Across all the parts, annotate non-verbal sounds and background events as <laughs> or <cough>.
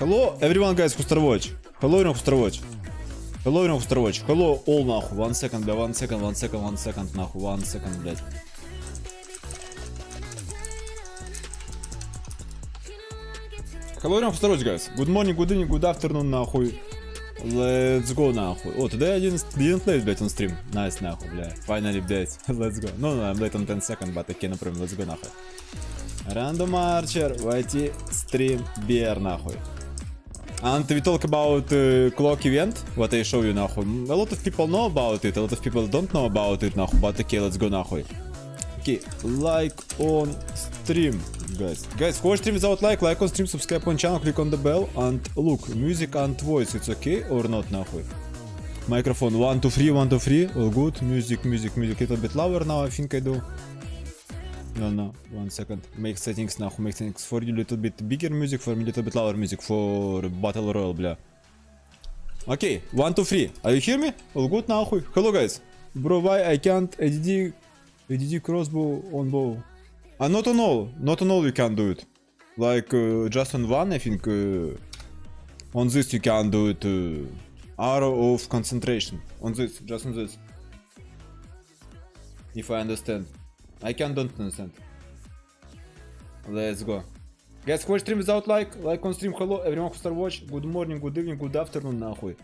Hello everyone guys who star watch. Hello everyone who star watch. Hello everyone who star watch. Hello all нахуй. One second, бля, one second, one second, one second, нахуй, one second, блядь. Hello everyone who star watch, guys. Good morning, good evening, good afternoon, нахуй. Let's go, нахуй. О, today I didn't, didn't play, блядь, on stream. Nice, нахуй, бля. Finally, блядь. Let's go. No, no, I'm late on 10 seconds, but I can approve. Let's go, нахуй. Random Archer, войти, stream, beer, нахуй. And we talk about uh, cloak event, what I show you now? A lot of people know about it, a lot of people don't know about it now. but okay, let's go now. Okay, like on stream, guys. Guys, watch stream without like, like on stream, subscribe on channel, click on the bell, and look, music and voice, it's okay or not нахуй. Microphone 1, 2, 3, 1, 2, 3, all good, music, music, music, A little bit lower now, I think I do. No, no, one second. Make settings нахуй, make settings for you little bit bigger music, for me little bit louder music for Battle Royale, бля. Okay, one, two, three. Are you hear me? All good нахуй. Hello guys. Bro, why I can't ADD, ADD crossbow on bow? Ah, not on all. Not on all you can do it. Like, uh, just on one, I think. Uh, on this you can do it. Uh, arrow of concentration. On this, just on this. If I understand. I can don't understand. Let's go. Guys, watch stream without like, like on stream, hello everyone who start watch, good morning, good evening, good afternoon, нахуй.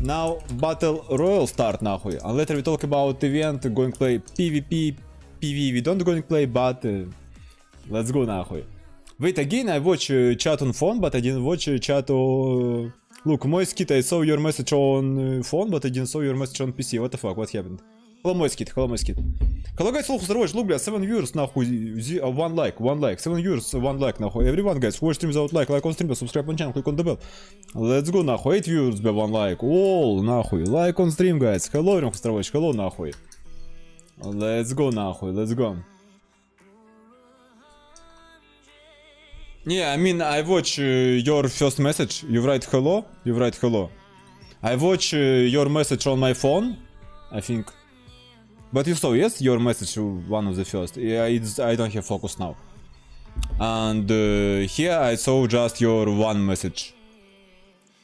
Now, Battle Royale start, нахуй. And later we talk about event, going play PvP, PV, we don't going play, but uh, let's go, нахуй. Wait, again, I watch uh, chat on phone, but I didn't watch uh, chat on... Look, Moiskit, I saw your message on uh, phone, but I didn't saw your message on PC. What the fuck, what happened? Hello, Moiskit, hello, Moiskit. Hello guys, hello, здорово, look, бля, 7 viewers, нахуй, зи- uh, one like, one like, 7 viewers, one like, нахуй, everyone, guys, watch stream without like, like on stream, subscribe on channel, click on the bell. Let's go, нахуй, 8 viewers, бля, one like, all, нахуй, like on stream, guys, hello, everyone, здорово, hello, нахуй. Let's go, нахуй, let's go. Yeah, I mean, I watch uh, your first message, you write hello, you write hello. I watch uh, your message on my phone, I think. But you saw, yes, your message, one of the first. Yeah, it's, I don't have focus now. And uh, here I saw just your one message.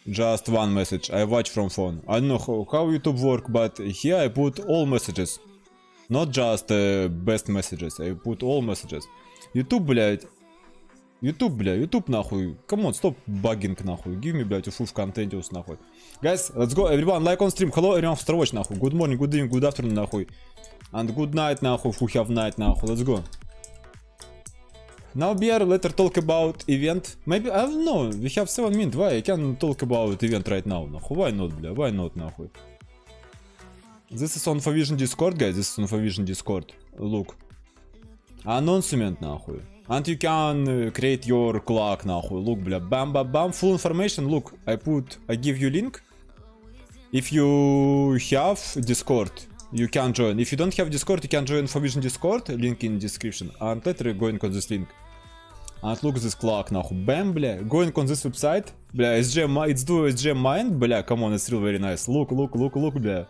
Just one message. I watch from phone. I don't know how, how YouTube work, but here I put all messages. Not just uh, best messages. I put all messages. YouTube, блядь. YouTube, бля, YouTube нахуй. Come on, stop bugging нахуй. Give me, блядь, full continuous нахуй. Guys, let's go. Everyone, like on stream. Hello, everyone, Watch нахуй. Good morning, good evening, good afternoon нахуй. And good night нахуй, who have night нахуй, let's go. Now beer, later talk about event. Maybe, I don't know, we have 7 minutes, why I can talk about event right now, нахуй, why not, бля, why not, нахуй. This is on 4Vision Discord, guys, this is on 4Vision Discord, look. Announcement, нахуй. And you can uh, create your cloak, нахуй, look, бля. Bam bam bam. full information, look, I put, I give you link. If you have Discord, you can join. If you don't have Discord, you can join 4Vision Discord, link in description. And later going on this link. And look this cloak now. Bam, бля. Going on this website. Бля, SGM, it's do SGM mine. Бля, come on, it's real very nice. Look, look, look, look, бля.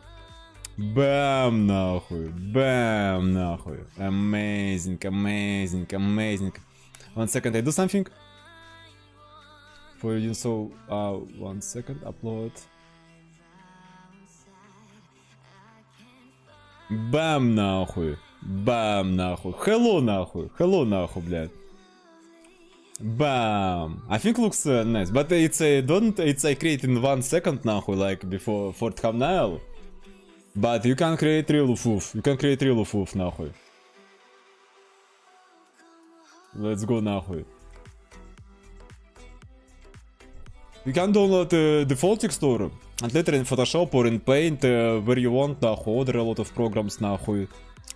Бэм, нахуй. Бэм, нахуй. Amazing, amazing, amazing. One second, I do something. For you, so, uh, one second, upload. Бам, нахуй. Бам, нахуй. Hello, нахуй. Hello, нахуй, блядь. Bam! I think looks uh, nice, but it's a don't it's a create in one second нахуй, like before for thumbnail. But you can create real foof. You can create real foof нахуй. Let's go нахуй. You can download uh, default texture and later in Photoshop or in Paint uh, where you want нахуй. Order a lot of programs нахуй.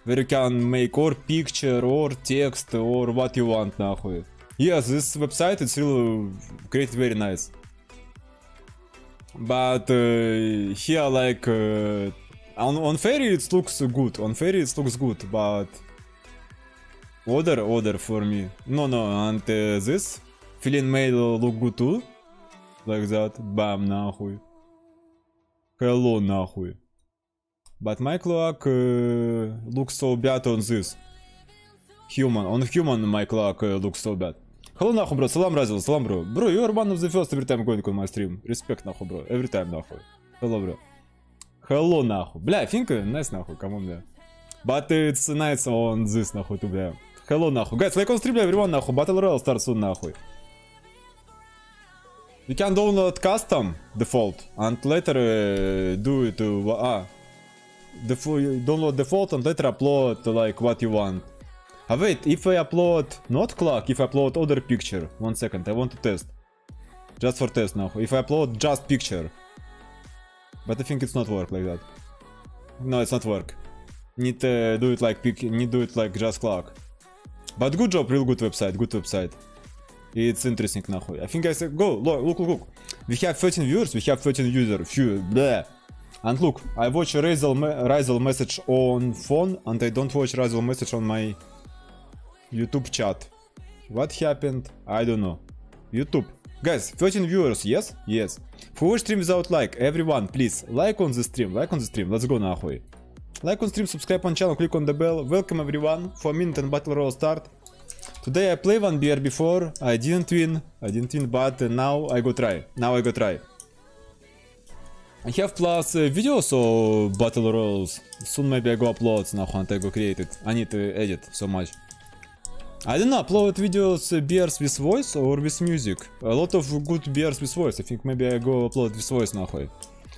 Where you can make or picture or text or what you want нахуй. Yes, this website is really created very nice. But uh, here like uh, on, on Fairy it looks good. On Fairy it looks good, but order order for me. No no, and uh, this Feeling mail look good too. Like that. Bam нахуй. Hello нахуй. But my clock uh, looks so bad on this. Human. On human my clock uh, looks so bad. Hello нахуй, bro. Salam Razil. Salam, bro. Bro, you are one of the first every time going on my stream. Respect нахуй, bro. Every time нахуй. Hello, bro. Hello нахуй. Бля, uh, nice нахуй, on, бля. But it's nice on this нахуй, ту, бля. Hello нахуй. Guys, like on stream, everyone нахуй. Battle Royale starts soon нахуй. You can download custom default and later uh, do it to ah, default, download default and later upload like what you want. Ah wait, if I upload not cloak, if I upload other picture, one second, I want to test. Just for test now. If I upload just picture. But I think it's not work like that. No, it's not work. Need uh, do it like pic, need do it like just cloak. But good job, real good website, good website. It's interesting нахуй. I think I said, go, look, look, look. We have 13 viewers, we have 13 users, few, bleh. And look, I watch Razel, Razel message on phone and I don't watch Razel message on my YouTube chat. What happened? I don't know. YouTube. Guys, 13 viewers, yes? Yes. For watch stream without like, everyone, please, like on the stream, like on the stream, let's go нахуй. Like on stream, subscribe on channel, click on the bell. Welcome everyone, 4 minute and battle royale start. Today I play one beer before, I didn't win, I didn't win, but now I go try, now I go try. I have plus uh, videos of battle royals, soon maybe I go upload, нахуй, and I go create it. I need to edit so much. I don't know, upload videos uh, beers with voice or with music. A lot of good beers with voice. I think maybe I go upload with voice нахуй.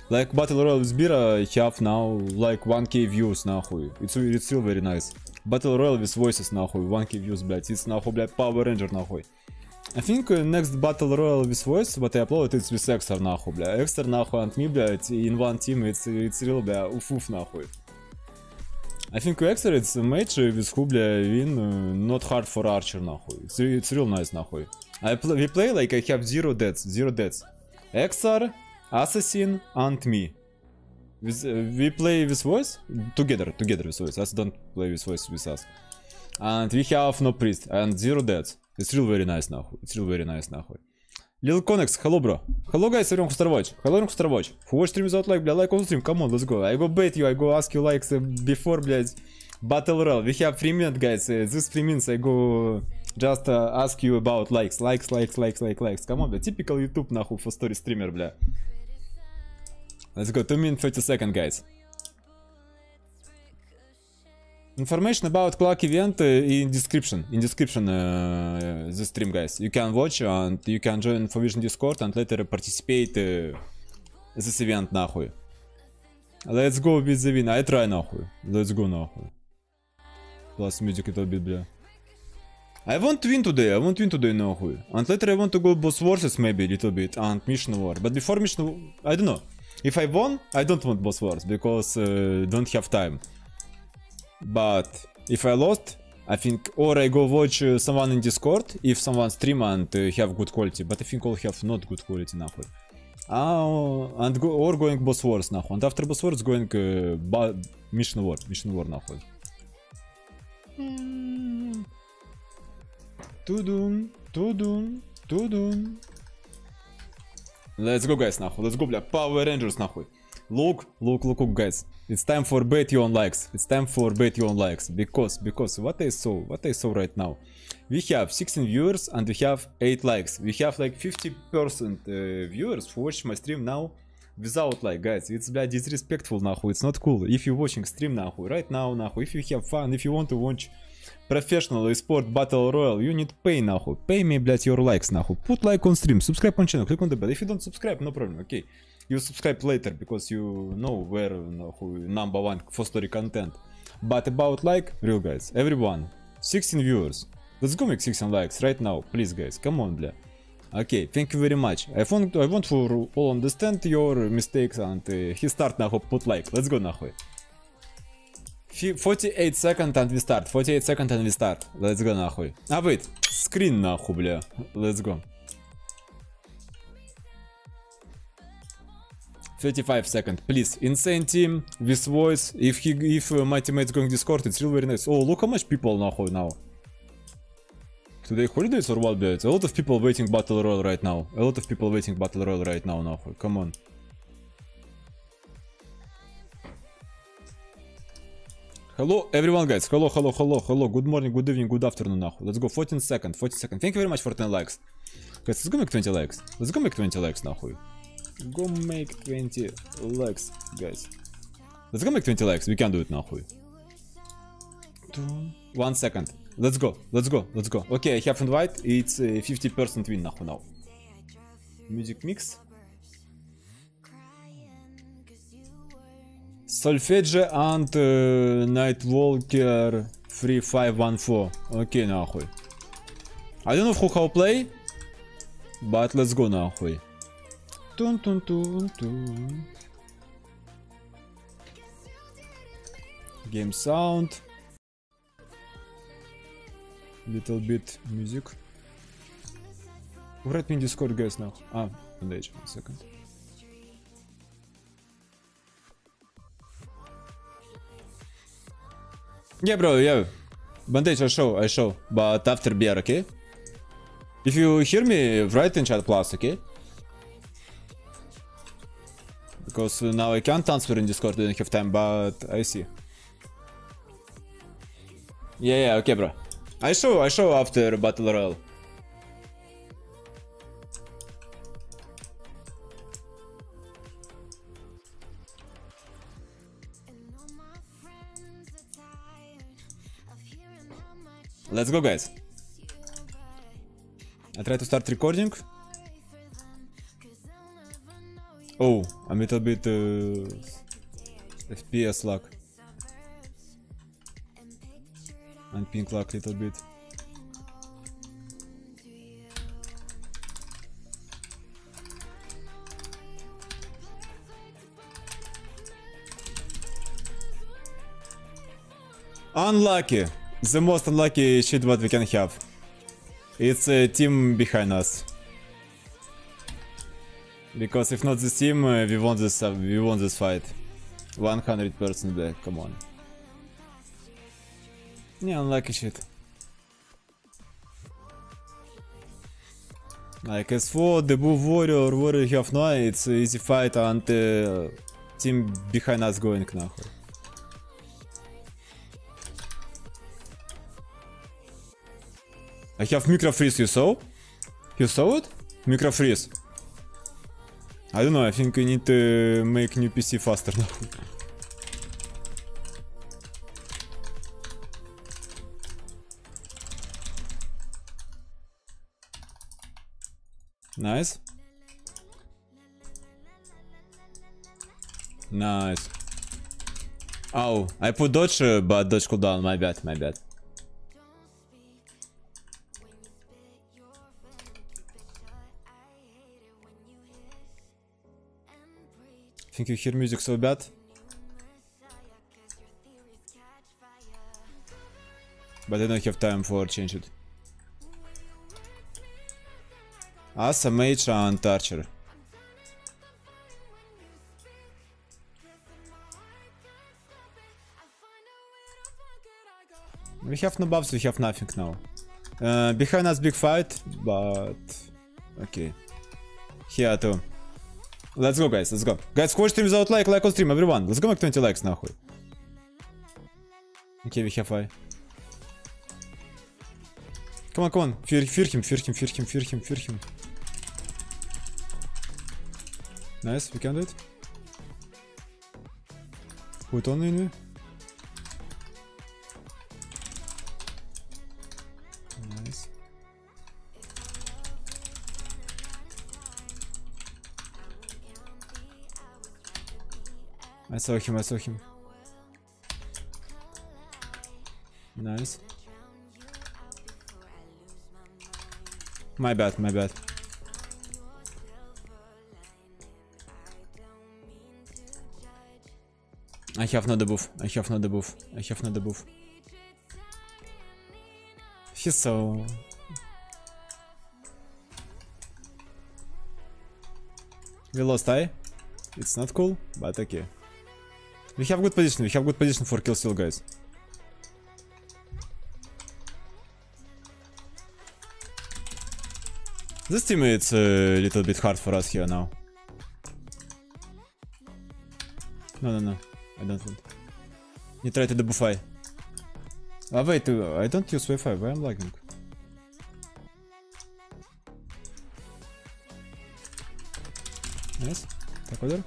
Like Battle Royale with beer I have now like 1k views нахуй. It's, it's still very nice. Battle Royale with voices нахуй. 1k views, блядь. It's нахуй, блядь, Power Ranger нахуй. I think uh, next Battle Royale with voice, what I upload, it's with Extra нахуй, бля. Extra нахуй and me, блядь, in one team, it's, it's real, бля, уф-уф нахуй. I think Extra it's a match with who, бля, win, uh, not hard for Archer нахуй. It's, it's real nice нахуй. I play, we play like I have zero deaths, zero deaths. XR, Assassin and me. With, uh, we play with voice together, together with voice. Us don't play with voice with us. And we have no priest and zero deaths. It's real very nice нахуй. It's real very nice нахуй. Lil Connex, hello bro. Hello guys, everyone who watch. Hello everyone who watch. Who watch stream without like, бля, like on stream, come on, let's go. I go bait you, I go ask you likes uh, before, блядь, Battle Royale. We have 3 minutes, guys. Uh, this 3 minutes I go just uh, ask you about likes, likes, likes, likes, likes, likes. Come on, бля, typical YouTube нахуй for story streamer, бля. Let's go, 2 minutes 30 seconds, guys. Information about cloak event uh, in description, in description uh, uh, the stream, guys. You can watch and you can join Infovision Discord and later participate uh, this event, нахуй. Let's go with the win, I try, нахуй. Let's go, нахуй. Plus music a little bit, бля. I want to win today, I want to win today, нахуй. And later I want to go boss versus maybe a little bit and mission war. But before mission, I don't know. If I won, I don't want boss wars because uh, don't have time. But if I lost, I think or I go watch uh, someone in Discord if someone stream and uh, have good quality. But I think all have not good quality нахуй. Uh, and go, or going boss wars нахуй. And after boss wars going uh, ba- mission war, mission war нахуй. Тудун, тудун, тудун. Let's go, guys, нахуй. Let's go, бля. Power Rangers, нахуй. Look, look, look, look, guys. It's time for bet you on likes. It's time for bet you on likes. Because, because what I saw, what I saw right now. We have 16 viewers and we have 8 likes. We have like 50% uh, viewers who watch my stream now without like, guys. It's, блядь, disrespectful, нахуй. It's not cool. If you're watching stream, нахуй, right now, нахуй. If you have fun, if you want to watch Professional Sport Battle Royal, you need pay нахуй. Pay me, блядь, your likes нахуй. Put like on stream, subscribe on channel, click on the bell. If you don't subscribe, no problem, okay. You subscribe later because you know where нахуй, number one 4Story content. But about like, real guys, everyone, 16 viewers. Let's go make 16 likes right now, please guys, come on, бля. Okay, thank you very much. I want, I want for all understand your mistakes and uh, he start нахуй put like. Let's go нахуй. 48 second and we start. 48 second and we start. Let's go нахуй. А, wait. Screen нахуй, бля. Let's go. 35 second, please. Insane team with voice. If he, if uh, my teammates going Discord, it's really very nice. Oh, look how much people нахуй now. Today holidays or what, блядь? A lot of people waiting battle royale right now. A lot of people waiting battle royale right now, нахуй. Come on. Hello, everyone, guys. Hello, hello, hello, hello. Good morning, good evening, good afternoon, нахуй. Let's go. 14 seconds, 14 seconds. Thank you very much for 10 likes. Guys, let's go make 20 likes. Let's go make 20 likes, нахуй. Go make 20 likes, guys. Let's go make 20 likes. We can do it, нахуй. Two- One second. Let's go. Let's go. Let's go. Okay, I have invite. It's uh, 50% win, нахуй, now. Music mix. Solfege and uh, Nightwalker 3514. Okay, нахуй. I don't know who how play, but let's go нахуй. Тун тун тун тун. Game sound. Little bit music. Write me in Discord, guys, нахуй. А, подожди, one second. Yeah, bro, yeah. Bandage, I show, I show. But after beer, okay? If you hear me, write in chat plus, okay? Because now I can't answer in Discord, I don't have time, but I see. Yeah, yeah, okay, bro. I show, I show after Battle Royale. Let's go, guys. I try to start recording. Oh, a little bit uh, FPS lag. And pink lag little bit. Unlucky. The most unlucky shit what we can have. It's a team behind us. Because if not this team, uh, we won this uh, we won this fight. 100% back, come on. Yeah, unlucky shit. Like as for the Blue Warrior, Warrior have no, it's easy fight and uh, team behind us going нахуй. I have micro freeze, you saw? You saw it? Micro freeze. I don't know, I think we need to make new PC faster now. nice. Nice. Oh, I put dodge, uh, but dodge cooldown, my bad, my bad. Think you hear music so bad. But I don't have time for change it. Asa, Mage and Archer. We have no buffs, we have nothing now. Uh, behind us big fight, but... Okay. Here too. Let's go, guys, let's go. Guys, who watch stream without like, like on stream, everyone. Let's go make 20 likes, нахуй. Okay, we have I. Come on, come on. Fear, fear him, fear him, fear him, fear him, fear him. Nice, we can do it. Put on in Saw him, I saw him. Nice. My bad, my bad. I have no debuff, I have no debuff, I have no debuff. He's so... We lost eye. It's not cool, but okay. We have good position, we have good position for kill steal, guys. This team it's a little bit hard for us here now. No, no, no. I don't want. You try to debuffy. А wait, uh, I don't use Wi-Fi, why I'm lagging? Nice. Так.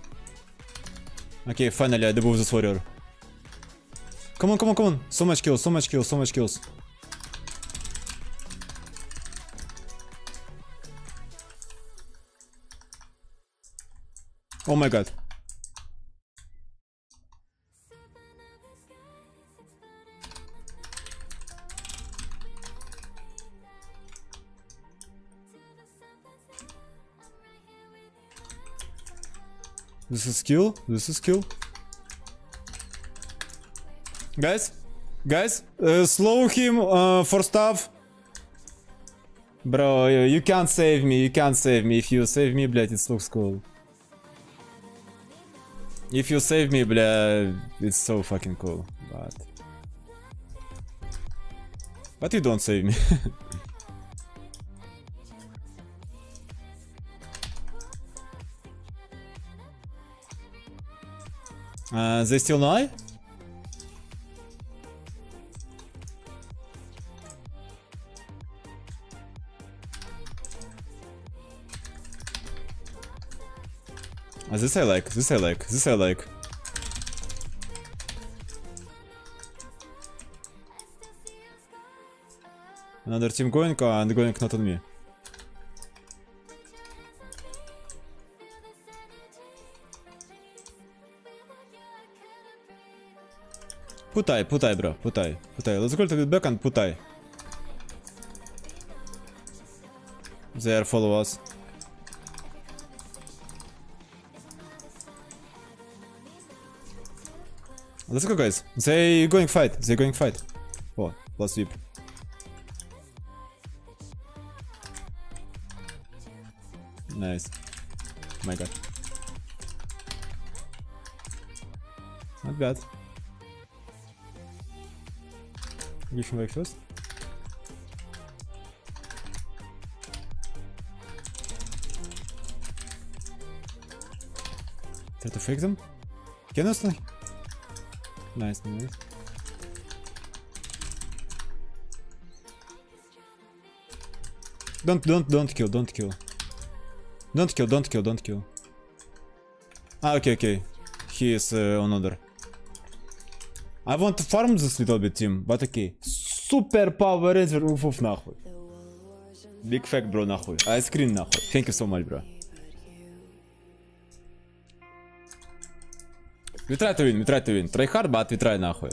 Okay, finally I debuff this warrior. Come on, come on, come on. So much kills, so much kills, so much kills. Oh my god. This is skill. This is skill. Guys, guys, uh, slow him uh, for stuff. Bro, you, you can't save me. You can't save me. If you save me, блядь, it looks cool. If you save me, бля, it's so fucking cool. But, but you don't save me. <laughs> uh, they still know? Uh, this I like, this I like, this I like. Another team going and going not on me. Putai, putai, bro, putai, putai. Let's go to the back and putai. They are follow us. Let's go, guys. They going fight. They going fight. Oh, plus sweep. Nice. My god. Not bad. Him back. Try to fake them. Can I stay? Nice, nice. Don't, don't, don't kill, don't kill. Don't kill, don't kill, don't kill. Ah, okay, okay. He is uh, on order. I want to farm this little bit team, but okay. Super power ranger, уф, уф, нахуй. Big fact, bro, нахуй. I screen, нахуй. Thank you so much, bro. We try to win, we try to win. Try hard, but we try нахуй.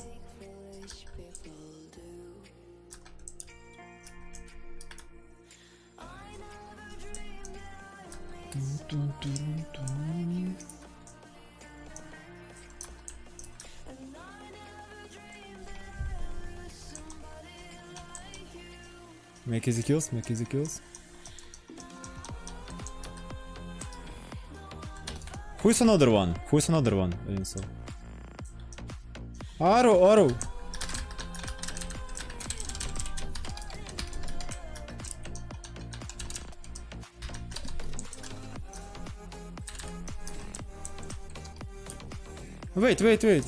Make easy kills, make easy kills. Who is another one? Who is another one? I didn't saw. Arrow, arrow. Wait, wait, wait.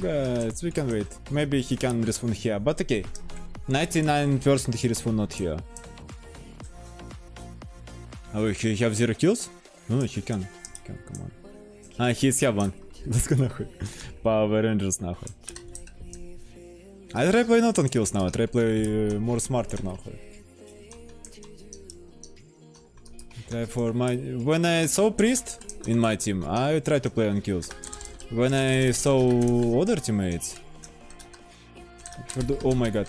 Guys, we can wait. Maybe he can respawn here, but okay. 99% he respawn not here. Oh, he have zero kills? No, he can. He can, come on. Ah, he's here one. <laughs> Let's go нахуй. <laughs> Power Rangers нахуй. I try play not on kills now, I try play uh, more smarter нахуй. Try for my... When I saw Priest in my team, I try to play on kills. When I saw other teammates... Oh my god.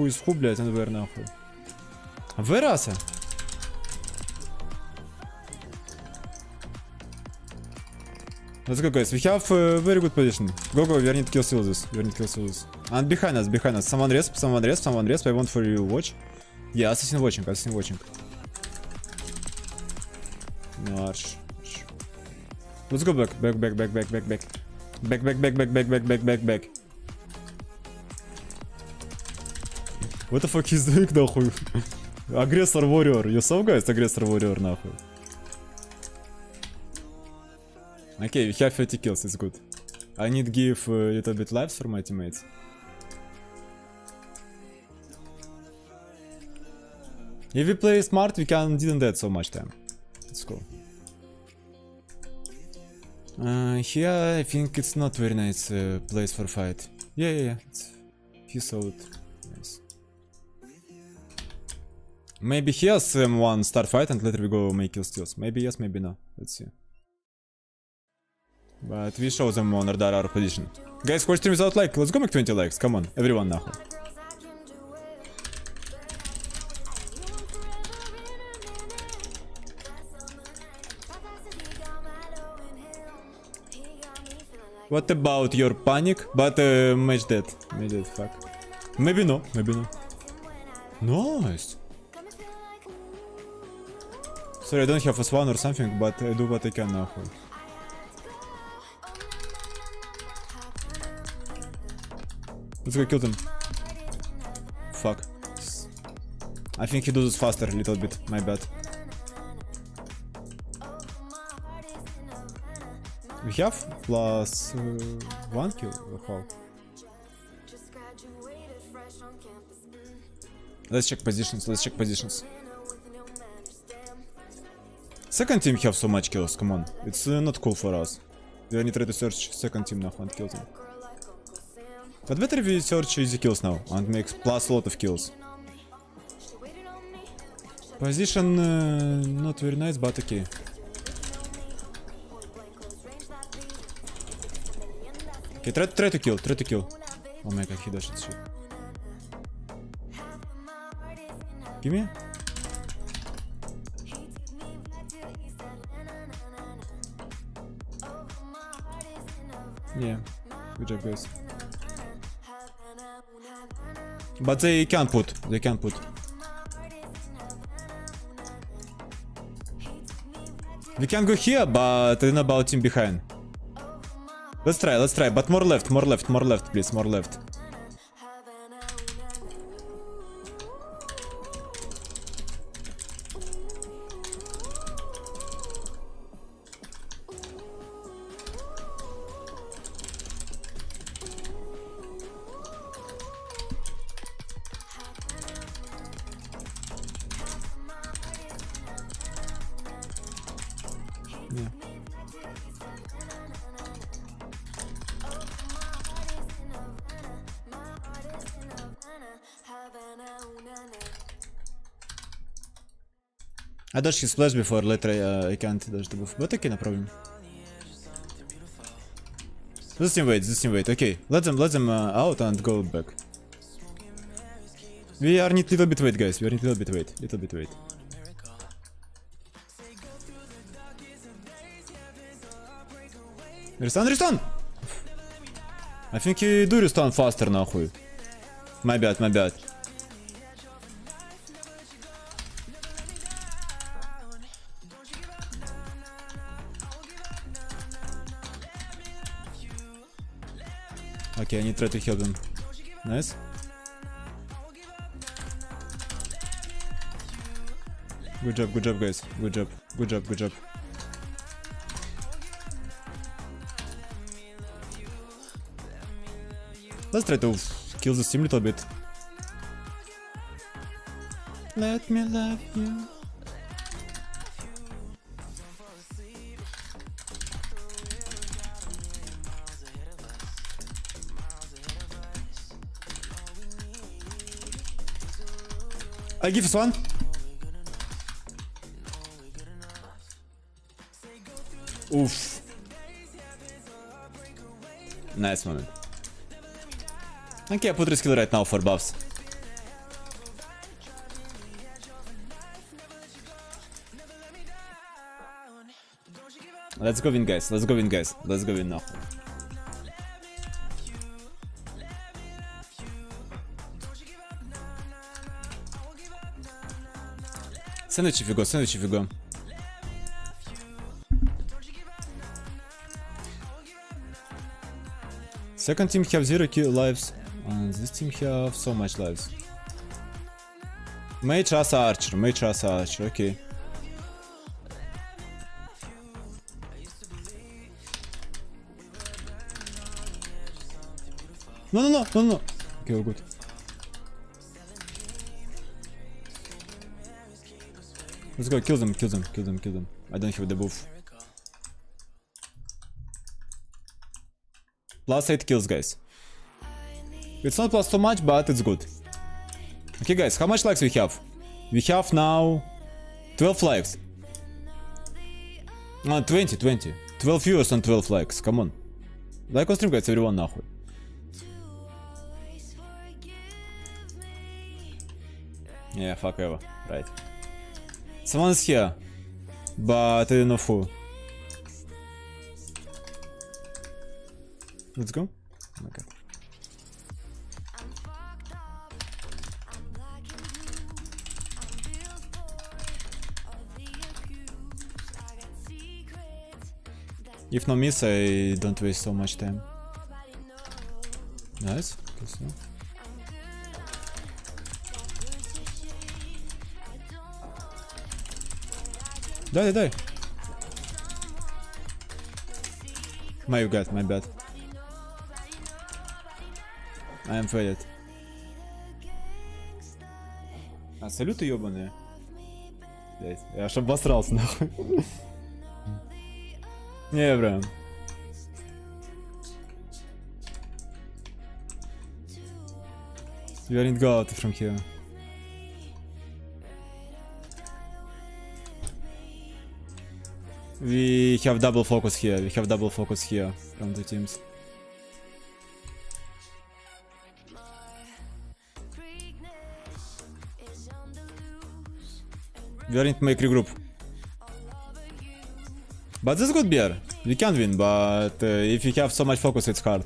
Ну, is who, блядь, НВР нахуй. Вераса! Let's go, guys. We have uh, very good position. Go, go. We need kill Sylvius. We need kill Sylvius. And behind us, behind us. Someone resp, someone resp, someone resp. I want for you watch. Yeah, assassin watching, assassin watching. No, arch. arch. Let's go back, back, back, back, back, back, back. Back, back, back, back, back, back, back, back, back. What the fuck he's doing, нахуй? Агрессор Warrior. You saw, guys? Агрессор Warrior, нахуй. Okay, we have 30 kills, it's good. I need give a little bit lives for my teammates. If we play smart, we can didn't dead so much time. Let's go. Uh, here, I think it's not very nice uh, place for fight. Yeah, yeah, yeah. It's, he saw it. Maybe he has um, one star fight and later we go make kill steals. Maybe yes, maybe no. Let's see. But we show them on radar our position. Guys, watch stream without like. Let's go make 20 likes. Come on, everyone now. What about your panic? But uh, match that. Match that, fuck. Maybe no, maybe no. Nice. Sorry, I don't have a swan or something, but I do what I can now. Let's go kill them. Fuck. I think he does this faster a little bit, my bad. We have plus, uh, one kill, how? Let's check positions, let's check positions. Second team have so much kills, come on. It's uh, not cool for us. We need to search second team now and kill them. But better we search easy kills now and make plus a lot of kills. Position uh, not very nice, but okay. Okay, try, try to kill, try to kill. Oh my god, he dashed shit. Give me. Yeah, good job guys. But they can put, they can put. We can go here, but know about team behind. Let's try, let's try, but more left, more left, more left, please, more left. Dodged his flash before, later uh, I can't dodge the buff. But okay, no problem. Wait, this team wait. Okay, let them let them uh, out and go back. We are need little bit wait, guys. We are need little bit wait, little bit wait. Рестан, рестан! I think he do restun faster нахуй. My bad, my bad. Okay, I need to try to heal them. Nice. Good job, good job, guys. Good job, good job, good job. Let's try to kill this team a little bit. Let me love you. I give us one. Oof. Nice moment. Okay, I put reskill right now for buffs. Let's go win guys, let's go win guys, let's go win now. Sen de çift Vigo. Second team have zero kill lives, and this team have so much lives. Mage as Archer, Mage as Archer, okay. No, no, no, no, no. Okay, all good. Let's go, kill them, kill them, kill them, kill them. I don't have the buff. Plus 8 kills, guys. It's not plus too much, but it's good. Okay, guys, how much likes we have? We have now 12 likes. А, 20, 20. 12 viewers and 12 likes, come on. Like on stream, guys, everyone нахуй. Yeah, fuck ever, right. Someone's here, but I don't know who. Let's go. Okay. If no miss, I don't waste so much time. Nice. Okay, so. Дай, дай, дай. My god, my bad. I am faded. А, салюты ебаные. Блять, я аж обосрался нахуй. <laughs> Не, бля. You aren't go out from here. We have double focus here. We have double focus here from the teams. We aren't make regroup. But this is good beer. We can win, but uh, if you have so much focus, it's hard.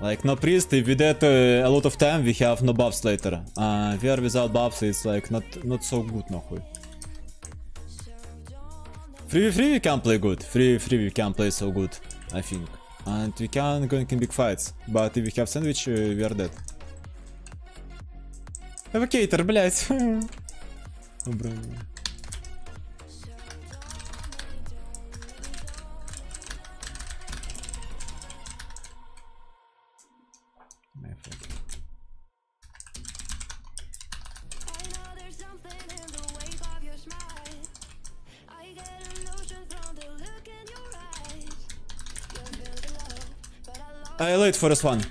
Like no priest, if we dead uh, a lot of time, we have no buffs later. Uh, we are without buffs, it's like not not so good нахуй. Free v free we can play good. Free v free we can play so good, I think. And we can go in big fights. But if we have sandwich, uh, we are dead. Эвакейтер, <laughs> блять. Убрал. <laughs> I late for us one.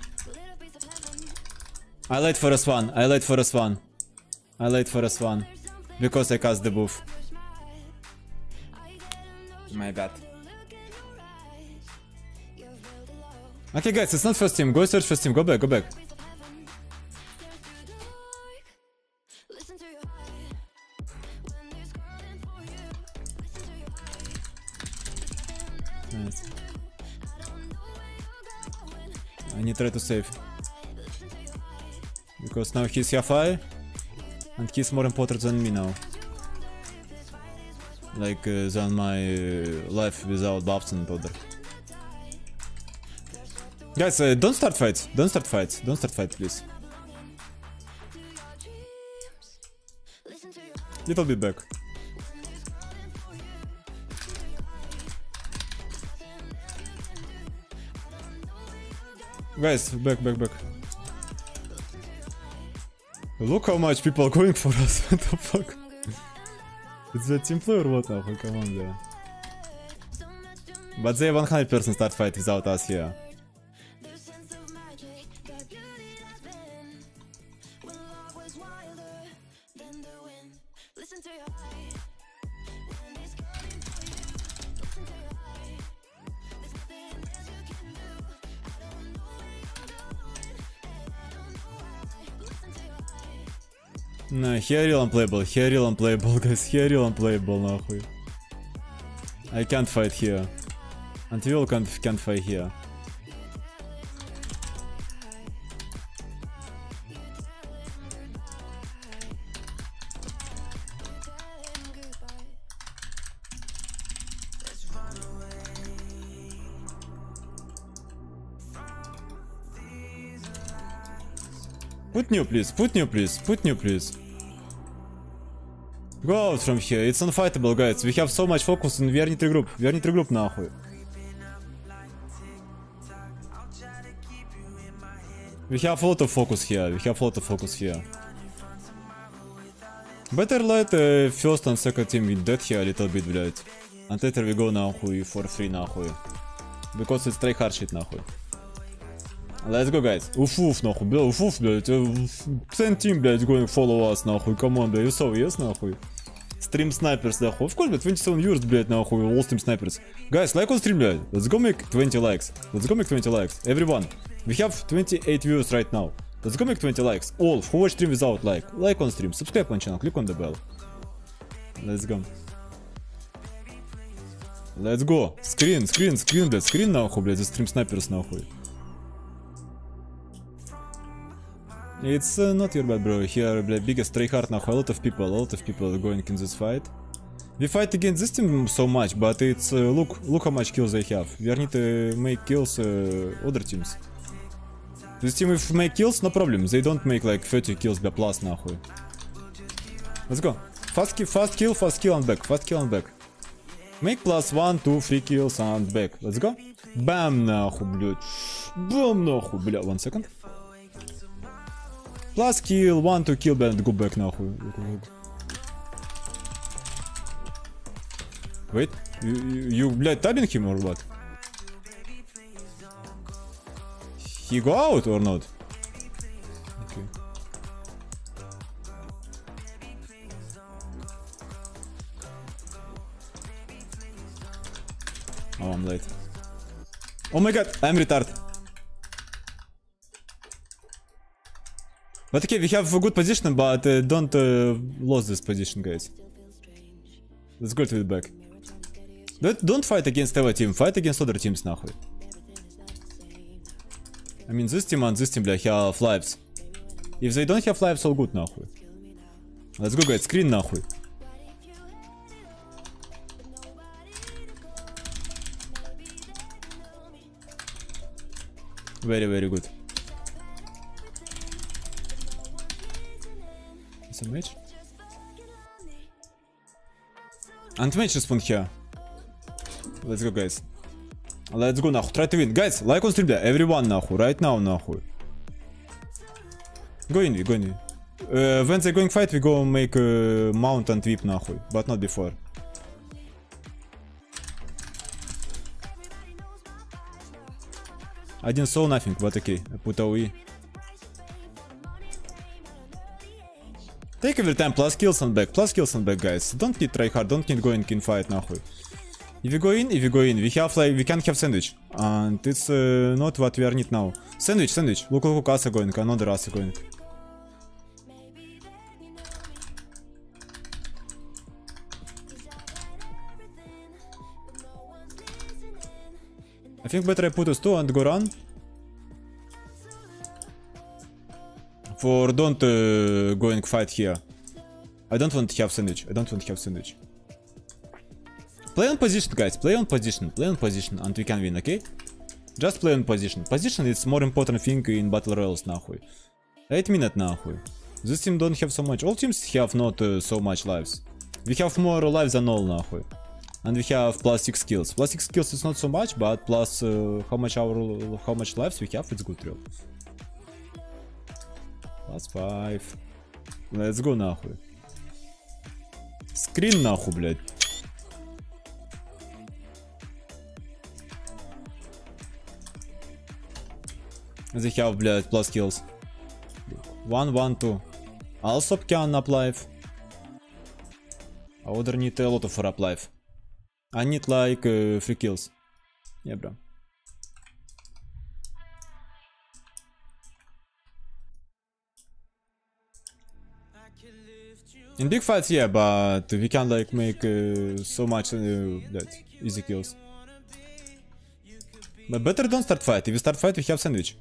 I late for us one. I late for us one. I late for us one. Because I cast the buff. My bad. Okay guys, it's not first team. Go search first team. Go back, go back. Try to save. Because now he's Yafai. And he's more important than me now. Like uh, than my uh, life without buffs and other. Guys, uh, don't start fights. Don't start fights. Don't start fights, please. Little bit back. Guys, back, back, back. Look how much people are going for us, <laughs> what the fuck? Is that team player, what the fuck, come on, yeah. But they 100% start fight without us here. Here real unplayable, here real unplayable, guys, here real unplayable, нахуй. I can't fight here. Until can't, can't fight here. Put new please, put new please, put new please. Go out from here. It's unfightable, guys. We have so much focus in we are group. regroup. We group, not regroup нахуй. We have a lot of focus here. We have a lot of focus here. Better let uh, э, first and second team win that here a little bit, блядь. And later we go нахуй for free нахуй. Because it's try hard shit нахуй. Let's go, guys. Уф, уф, нахуй, бля, уф, уф, блядь. э. Send team, блядь, going follow us, нахуй. Come on, бля, you saw, yes, нахуй. Stream snipers, нахуй. Of course, блядь, 27 viewers, блядь, нахуй. All stream snipers. Guys, like on stream, блядь. Let's go make 20 likes. Let's go make 20 likes. Everyone. We have 28 viewers right now. Let's go make 20 likes. All who watch stream without like. Like on stream. Subscribe on channel. Click on the bell. Let's go. Let's go. Скрин, скрин, скрин, блядь. Скрин нахуй, блядь. За стрим снайперс нахуй. It's uh, not your bad, bro. Here, блядь, biggest tryhard нахуй. A lot of people, a lot of people going in this fight. We fight against this team so much, but it's uh, look look how much kills they have. We need to make kills uh, other teams. This team if make kills, no problem. They don't make like 30 kills бля plus нахуй. Let's go. Fast kill, fast kill, fast kill and back, fast kill and back. Make plus 1, 2, 3 kills and back. Let's go. Бам нахуй, блядь. Бам нахуй, бля. One second. Plus kill, 1, 2 kill, and go back нахуй. Wait, you, you, you блядь, tabbing him or what? He go out or not? Okay. Oh, I'm late. Oh my god, I'm retarded. But okay, we have a good position, but uh, don't uh, lose this position, guys. Let's go to it back. Don't, don't fight against our team, fight against other teams, нахуй. I mean, this team and this team, бля, have lives. If they don't have lives, all good, нахуй. Let's go, guys, screen, нахуй. Very, very good. It's a match? And match spawn here. Let's go, guys. Let's go, нахуй. Try to win. Guys, like on stream, бля. Everyone, нахуй. Right now, нахуй. Go in, go in. Uh, when they're going fight, we go make uh, mount and whip, нахуй. But not before. I didn't saw nothing, but okay. I put AoE. Take every time, plus kills and back, plus kills and back, guys. Don't need try hard, don't need going in fight, нахуй. If you go in, if you go in, we have like, we can't have sandwich. And it's uh, not what we are need now. Sandwich, sandwich. Look, look, look, Asa going, another Asa going. I think better I put us two and go run. For don't uh, going fight here. I don't want to have sandwich. I don't want to have sandwich. Play on position, guys. Play on position. Play on position, and we can win. Okay? Just play on position. Position is more important thing in battle royals, нахуй. 8 minute, нахуй. This team don't have so much. All teams have not uh, so much lives. We have more lives than all, нахуй. And we have plus 6 kills. Plus 6 kills is not so much, but plus uh, how much our how much lives we have, it's good real. Plus 5. Let's go нахуй. Скрин нахуй, блядь. They have, блядь, plus kills. 1, 1, 2. Also can life. I order need a lot of for life. I need like uh, 3 kills. Yeah, bro. In big fights, yeah, but we can't like make uh, so much uh, that easy kills. But better don't start fight. If you start fight, we have sandwich.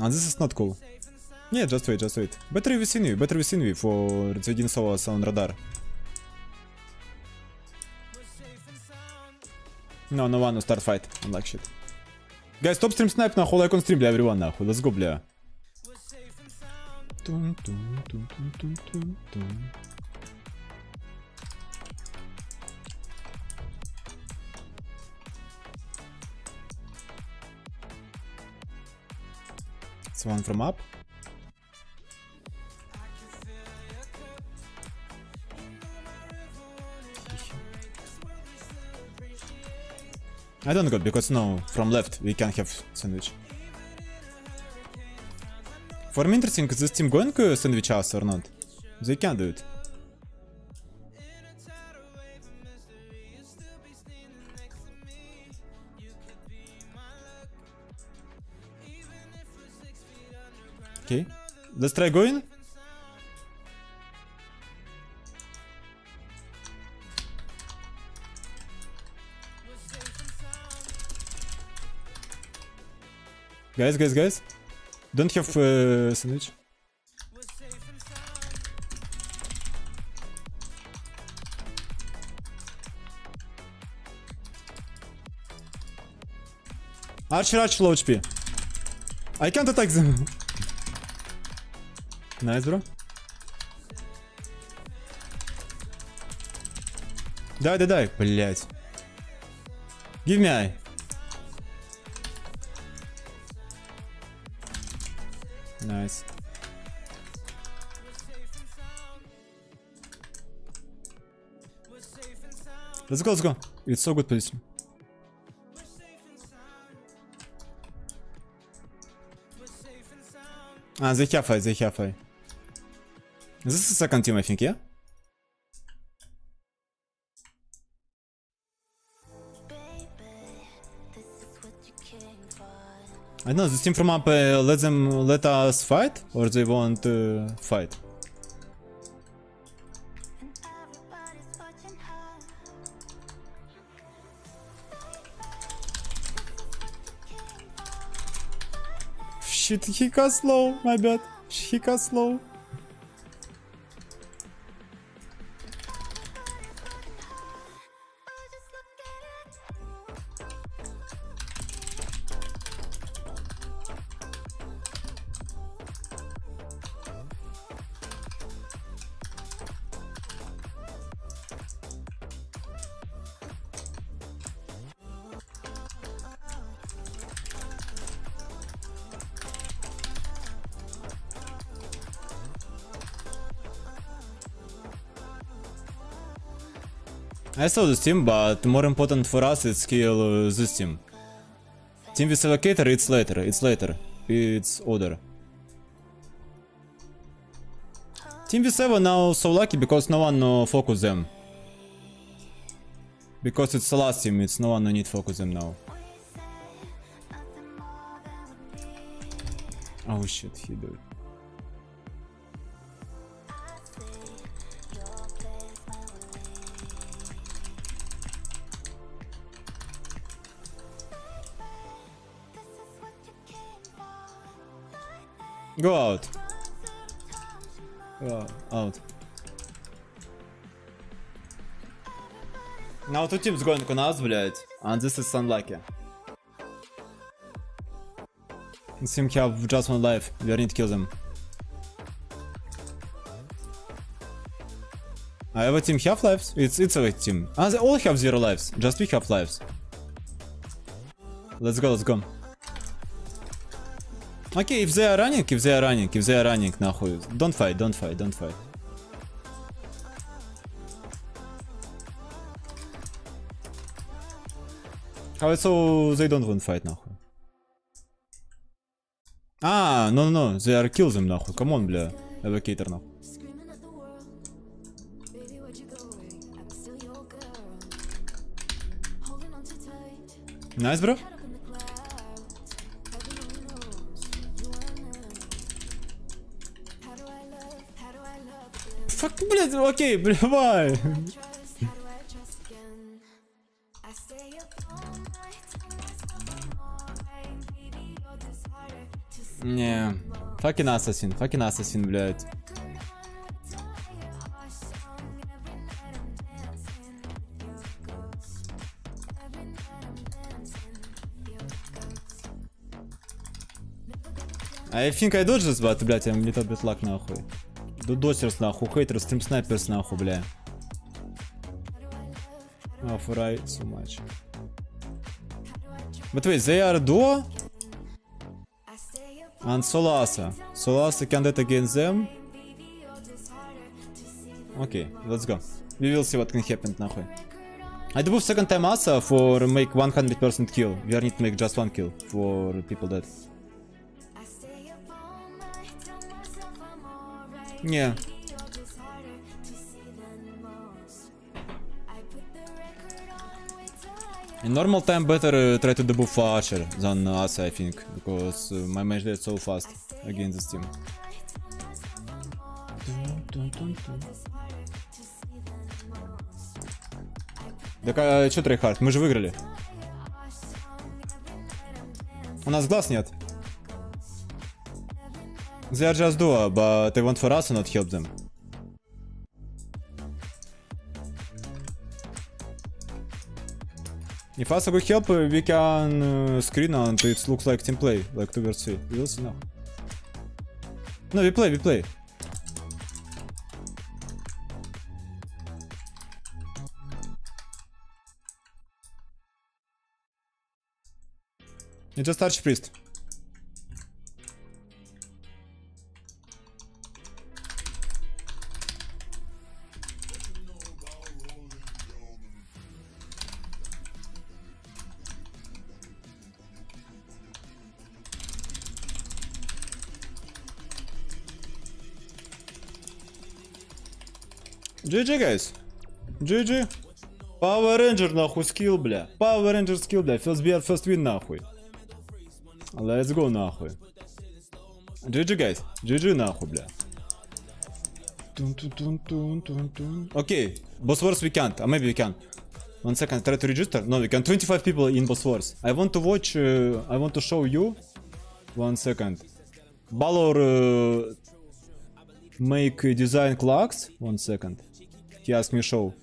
And this is not cool. Yeah, just wait, just wait. Better we see better we see for the dinosaurs on radar. No, no one to start fight. Unlike shit. Guys, stop stream snipe нахуй, like on stream, бля, everyone нахуй. Let's go, бля. Dun, dun, dun, Someone from up? I don't go because no, from left we can have sandwich. For me interesting, is this team going uh, sandwich us or not? They can do it. Okay, let's try going. Guys, guys, guys. Don't have uh, sandwich. Archer, Archer, low HP. I can't attack them. nice, bro. Дай, дай, дай, блять. Give me eye. Let's go, let's go. It's so good position. Ah, they have fight, they have fight. This is the second team, I think, yeah? I know, this team from up uh, let them let us fight? Or they won't uh, fight? Shit, he got slow, my bad. He got slow. I saw this team, but more important for us is kill uh, this team. Team with allocator, it's later, it's later. It's order. Team V7 now so lucky because no one uh, focus them. Because it's the last team, it's no one no need focus them now. Oh shit, he do it. Go out. Go out. Now two teams going on us, блядь. And this is unlucky. This team have just one life. We need to kill them. I have a team have lives? It's it's a team. Ah, they all have zero lives. Just we have lives. Let's go, let's go. Okay, if they are running, if they are running, if they are running, нахуй. Don't fight, don't fight, don't fight. How so they don't want fight, нахуй. А, no, no, no, they are kill them, нахуй. Come on, бля. Evacator, нахуй. Screaming at Фак, блядь, окей, блядь, бай. Не, факин ассасин, факин ассасин, блядь. I think I dodged this, but, блядь, I'm a little bit luck, нахуй. Додосерс, нахуй, хейтерс, стрим снайперс, нахуй, бля. Oh, for I so much. But wait, they are duo? And Solasa. Solasa candidate against them. Okay, let's go. We will see what can happen нахуй. I do second time Asa for make 100% kill. We are need to make just one kill for people that. Yeah. In normal time better uh, try to debuff Archer than Asa I think because uh, my mage died so fast against this team. Так а чё трейхард? Мы же выиграли. У нас глаз нет. They are just duo, but they want for us and not help them. If us will help, we can uh, screen and it looks like team play, like 2 vs 3. We'll see now. No, we play, we play. It's just Archpriest. GG, guys. GG. Power Ranger, нахуй, скилл, бля. Power Ranger скилл, бля. First beer, first win, нахуй. Let's go, нахуй. GG, guys. GG, нахуй, бля. Тун-тун-тун-тун-тун-тун. Okay, boss wars we can't. Uh, maybe we can. One second, try to register. No, we can. 25 people in boss wars. I want to watch. Uh, I want to show you. One second. Balor uh, make design cloaks. One second. He asked me show.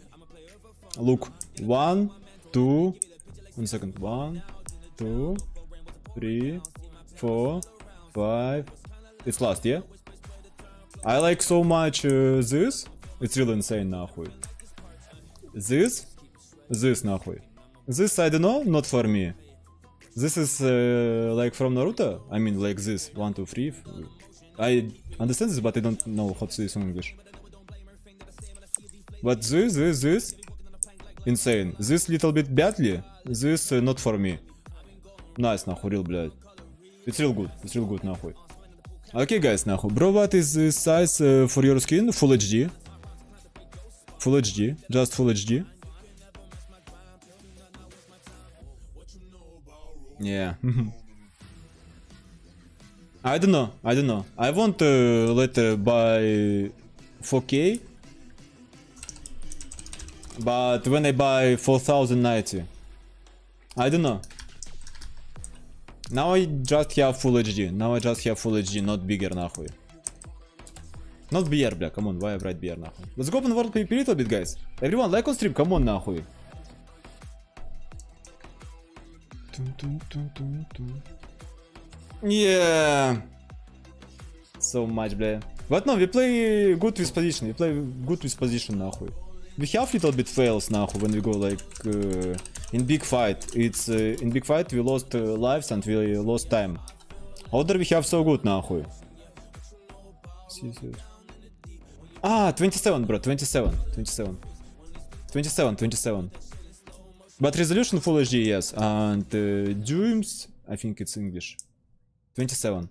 Look, one, two, one second. One, two, three, four, five. It's last, yeah? I like so much uh, this. It's really insane, нахуй. This, this, нахуй. This, I don't know, not for me. This is uh, like from Naruto. I mean, like this. One, two, three. f- I understand this, but I don't know how to say this in English. But this, this, this, insane. This little bit badly. This uh, not for me. Nice, нахуй, real, блядь. It's real good. It's real good, нахуй. Okay, guys, нахуй. Bro, what is the size uh, for your skin? Full HD. Full HD. Just Full HD. Yeah. <laughs> I don't know. I don't know. I want uh, later buy 4K. But when I buy 4090, I don't know. Now I just have full HD. Now I just have full HD, not bigger нахуй. Not beer, бля, come on, why I write beer нахуй. Let's go open world PvP little bit, guys. Everyone, like on stream, come on нахуй. Yeah. So much, бля. But no, we play good with position. We play good with position, нахуй. We have little bit fails, нахуй, when we go like uh, in big fight. It's uh, in big fight we lost uh, lives and we lost time. Order we have so good, нахуй. See, see. Ah, 27, bro, 27, 27. 27, 27. But resolution full HD, yes. And uh, dooms, I think it's English. 27.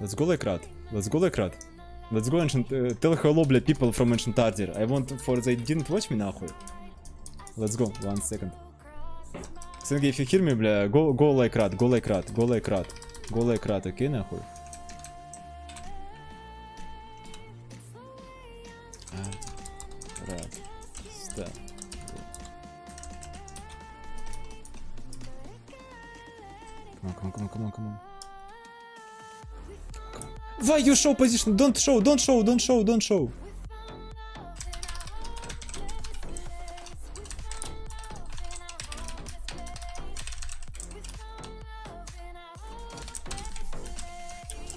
Let's go like rat. Let's go like rat. Let's go ancient. Uh, tell hello, блядь, people from ancient Tardir. I want for they didn't watch me нахуй. Let's go. One second. Синги, if you hear me, бля, go go like rat, go like rat, go like rat, go like rat, окей, нахуй. А. Come on, come on, come on, come on, come on. Why you show position? Don't show, don't show, don't show, don't show.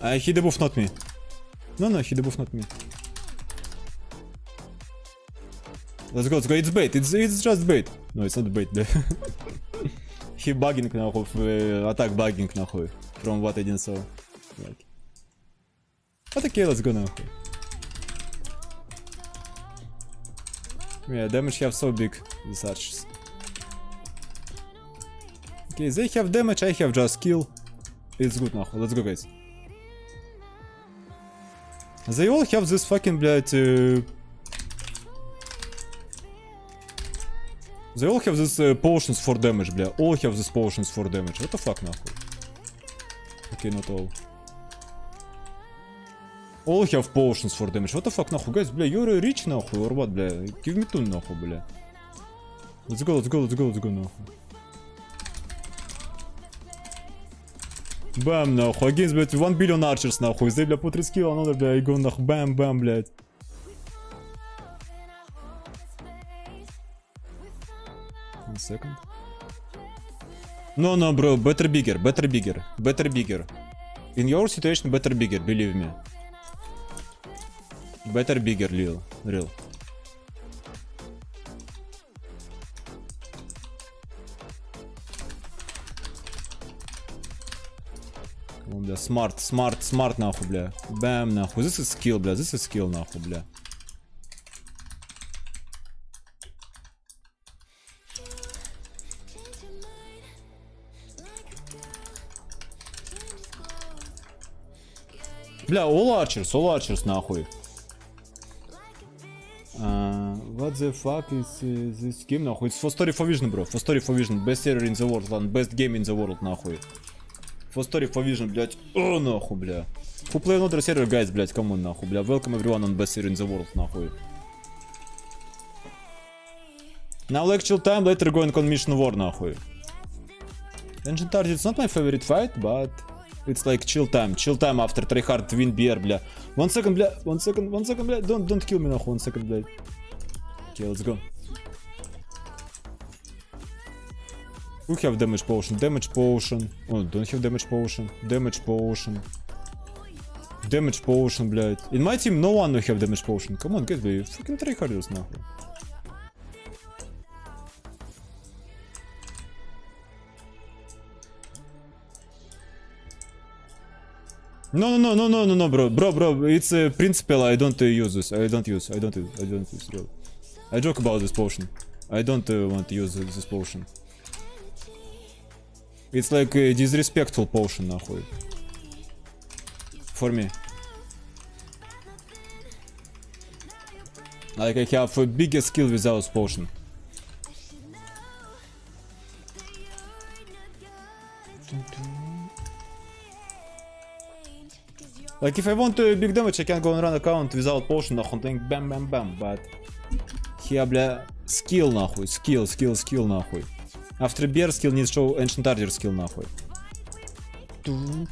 Uh, he debuff, not me. No, no, he debuff, not me. Let's go, let's go. It's bait. It's it's just bait. No, it's not bait. <laughs> he bugging нахуй, uh, attack bugging нахуй, from what I didn't saw. Like. But okay, let's go нахуй. Yeah, damage have so big, these archers. Okay, they have damage, I have just skill. It's good нахуй, let's go guys. They all have this fucking, блядь, uh, They all have these uh, potions for damage, бля. All have these potions for damage. What the fuck, нахуй? Okay, not all. All have potions for damage. What the fuck, нахуй, guys, бля, you're rich, нахуй, or what, бля? Give me two, нахуй, бля. Let's go, let's go, let's go, let's go, нахуй. Бам, нахуй, against, блядь, 1 billion archers, нахуй. They, бля, put skill, another, бля, I go, нахуй, бам, бам, блядь. One second. No, no, bro, better bigger, better bigger, better bigger. In your situation, better bigger, believe me. Better bigger, real, real. Бля, smart, smart, smart, нахуй, бля. Бам, нахуй. This is skill, бля, this is skill, нахуй, бля. Бля, all archers, all archers, нахуй. Uh, what the fuck is uh, this game, нахуй? It's 4Story 4Vision, bro. 4Story 4Vision. Best server in the world, ладно. Best game in the world, нахуй. 4Story 4Vision, блядь. О, нахуй, бля. Who play another server, guys, блядь, камон, нахуй, бля. Welcome everyone on best server in the world, нахуй. Now lecture time, later going on mission war, нахуй. Ancient Target is not my favorite fight, but... It's like chill time, chill time after tryhard win beer, бля. One second, бля, one second, one second, бля. Don't, don't kill me, нахуй, one second, блядь. Okay, let's go. Who have damage potion? Damage potion. Oh, don't have damage potion. Damage potion. Damage potion, блядь. In my team, no one will have damage potion. Come on, guys, бля, you fucking tryharders, нахуй. No, no, no, no, no, no, bro, bro, bro. It's uh, principle. I don't uh, use this. I don't use. I don't use. I don't use. Bro. I joke about this potion. I don't uh, want to use this potion. It's like a disrespectful potion, нахуй. For me. Like I have a bigger skill without potion. Like if I want to big damage, I can go and run account without potion, нахуй, then bam, bam, bam. But here, бля, skill, нахуй, skill, skill, skill, нахуй. After bear skill needs show ancient archer skill, нахуй. Тун.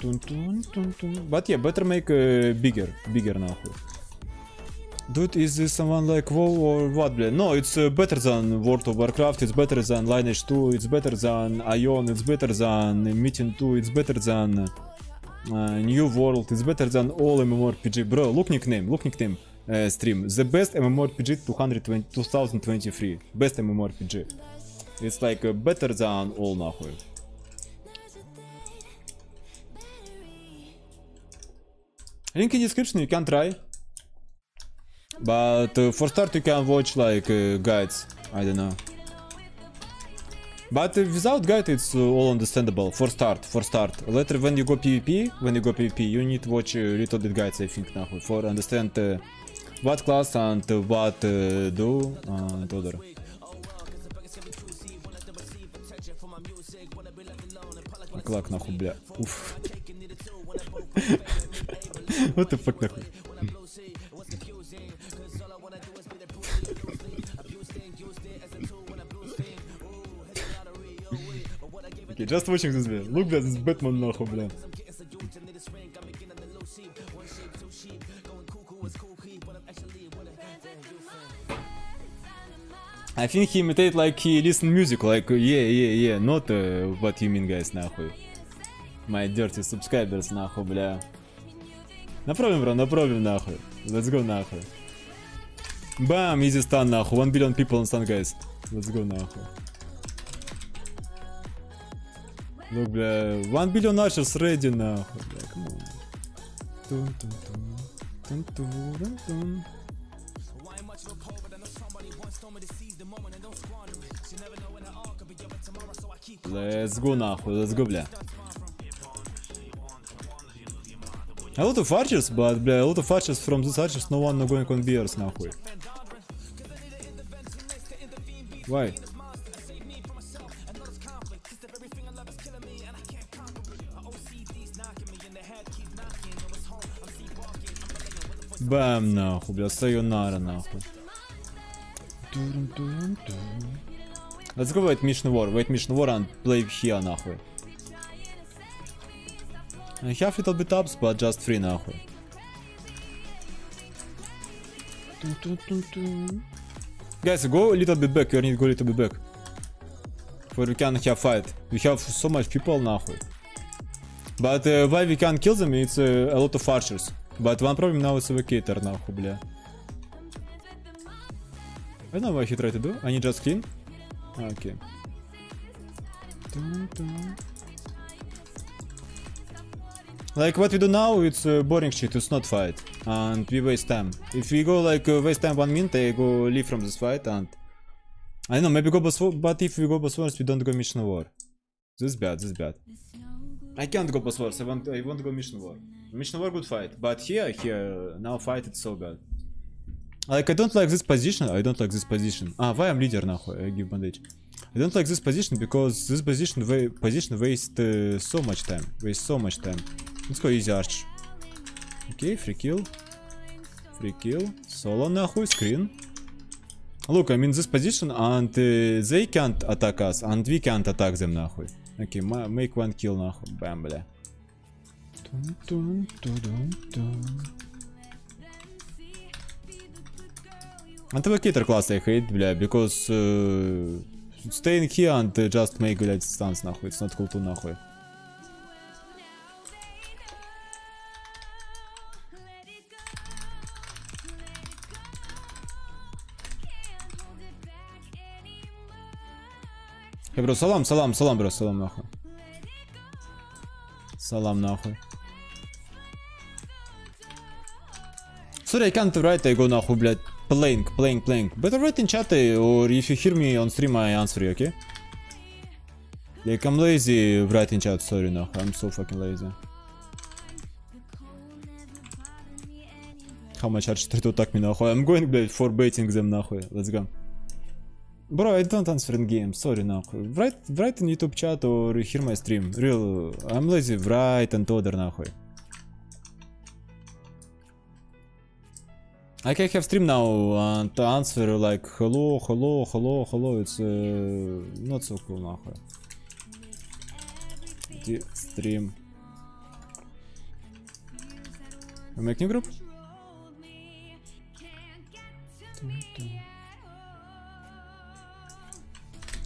But yeah, better make uh, bigger, bigger, нахуй. Dude, is this someone like WoW or what, Bleh. No, it's uh, better than World of Warcraft, it's better than Lineage 2, it's better than Aion, it's better than Metin 2, it's better than... Э, uh, New World, it's better than all MMORPG. Bro, look nickname, look nickname uh, stream. The best MMORPG 220, 2023. Best MMORPG. It's like uh, better than all нахуй. Link in description, you can try. But uh, for start you can watch like uh, guides. I don't know. But uh, without guide it's uh, all understandable. For start, for start. Later when you go PvP, when you go PvP, you need to watch uh, little bit guides I think нахуй. For understand uh, what class and uh, what uh, do and other. Клак нахуй, бля. Уф. <laughs> What the fuck нахуй. Okay, just watching this video. Look, бля, this Batman нахуй, бля. I think he imitate like he listen music, like yeah, yeah, yeah, not uh, what you mean, guys, нахуй. My dirty subscribers, нахуй, бля. Bro, no problem, нахуй. Let's go, нахуй. Bam, easy stun, нахуй. 1 billion people on stun, guys. Let's go, нахуй. Look, бля, one billion archers ready, нахуй, бля, on. Тун-тун-тун, тун-тун-тун-тун. Let's go, нахуй, let's go, бля. A lot of archers, but, бля, a lot of archers from these archers, no one no going on beers, нахуй. Why? Бам, нахуй, бля, сайонара, нахуй. Let's go wait mission war, wait mission war and play here, нахуй. I have little bit ups, but just free, нахуй. Guys, go a little bit back, you need to go a little bit back. For we can have fight. We have so much people, нахуй. But uh, why we can kill them, it's uh, a lot of archers. But one problem now is evacuator now, bля. I don't know what he tried to do. I need just clean. Okay. Like what we do now, it's uh, boring shit, it's not fight. And we waste time. If we go like uh, waste time one minute, I go leave from this fight and... I don't know, maybe go boss war, but if we go boss wars, we don't go mission war. This bad, this bad. I can't go boss wars, I want, I want to go mission war. Mission war good fight, but here, here, now fight it's so bad. Like I don't like this position, I don't like this position. Ah, why I'm leader нахуй, I give bandage. I don't like this position because this position wa position waste uh, so much time, waste so much time. Let's go easy arch. Okay, free kill. Free kill. Solo нахуй, screen. Look, I'm in this position and uh, they can't attack us and we can't attack them нахуй. Okay, ma make one kill нахуй, бам, бля. Class I hate, бля, because uh, staying here and uh, just make, блядь, stance нахуй, it's not cool to нахуй. Hey bro, салам, салам, салам, бро, салам нахуй. Салам нахуй. Sorry, I can't write, I go нахуй, блядь. Playing, playing, playing. Better write in chat eh, or if you hear me on stream, I answer you, okay? Like, I'm lazy write in chat, sorry, нахуй. I'm so fucking lazy. How much try to attack me, нахуй? I'm going, блядь, for baiting them, нахуй. Let's go. Bro, I don't answer in game, sorry, нахуй. Write, write in YouTube chat or hear my stream. Real, I'm lazy, write and order, нахуй. I can have stream now and answer like hello, hello, hello, hello. It's uh, not so cool, нахуй. Ди- Stream. We make new group?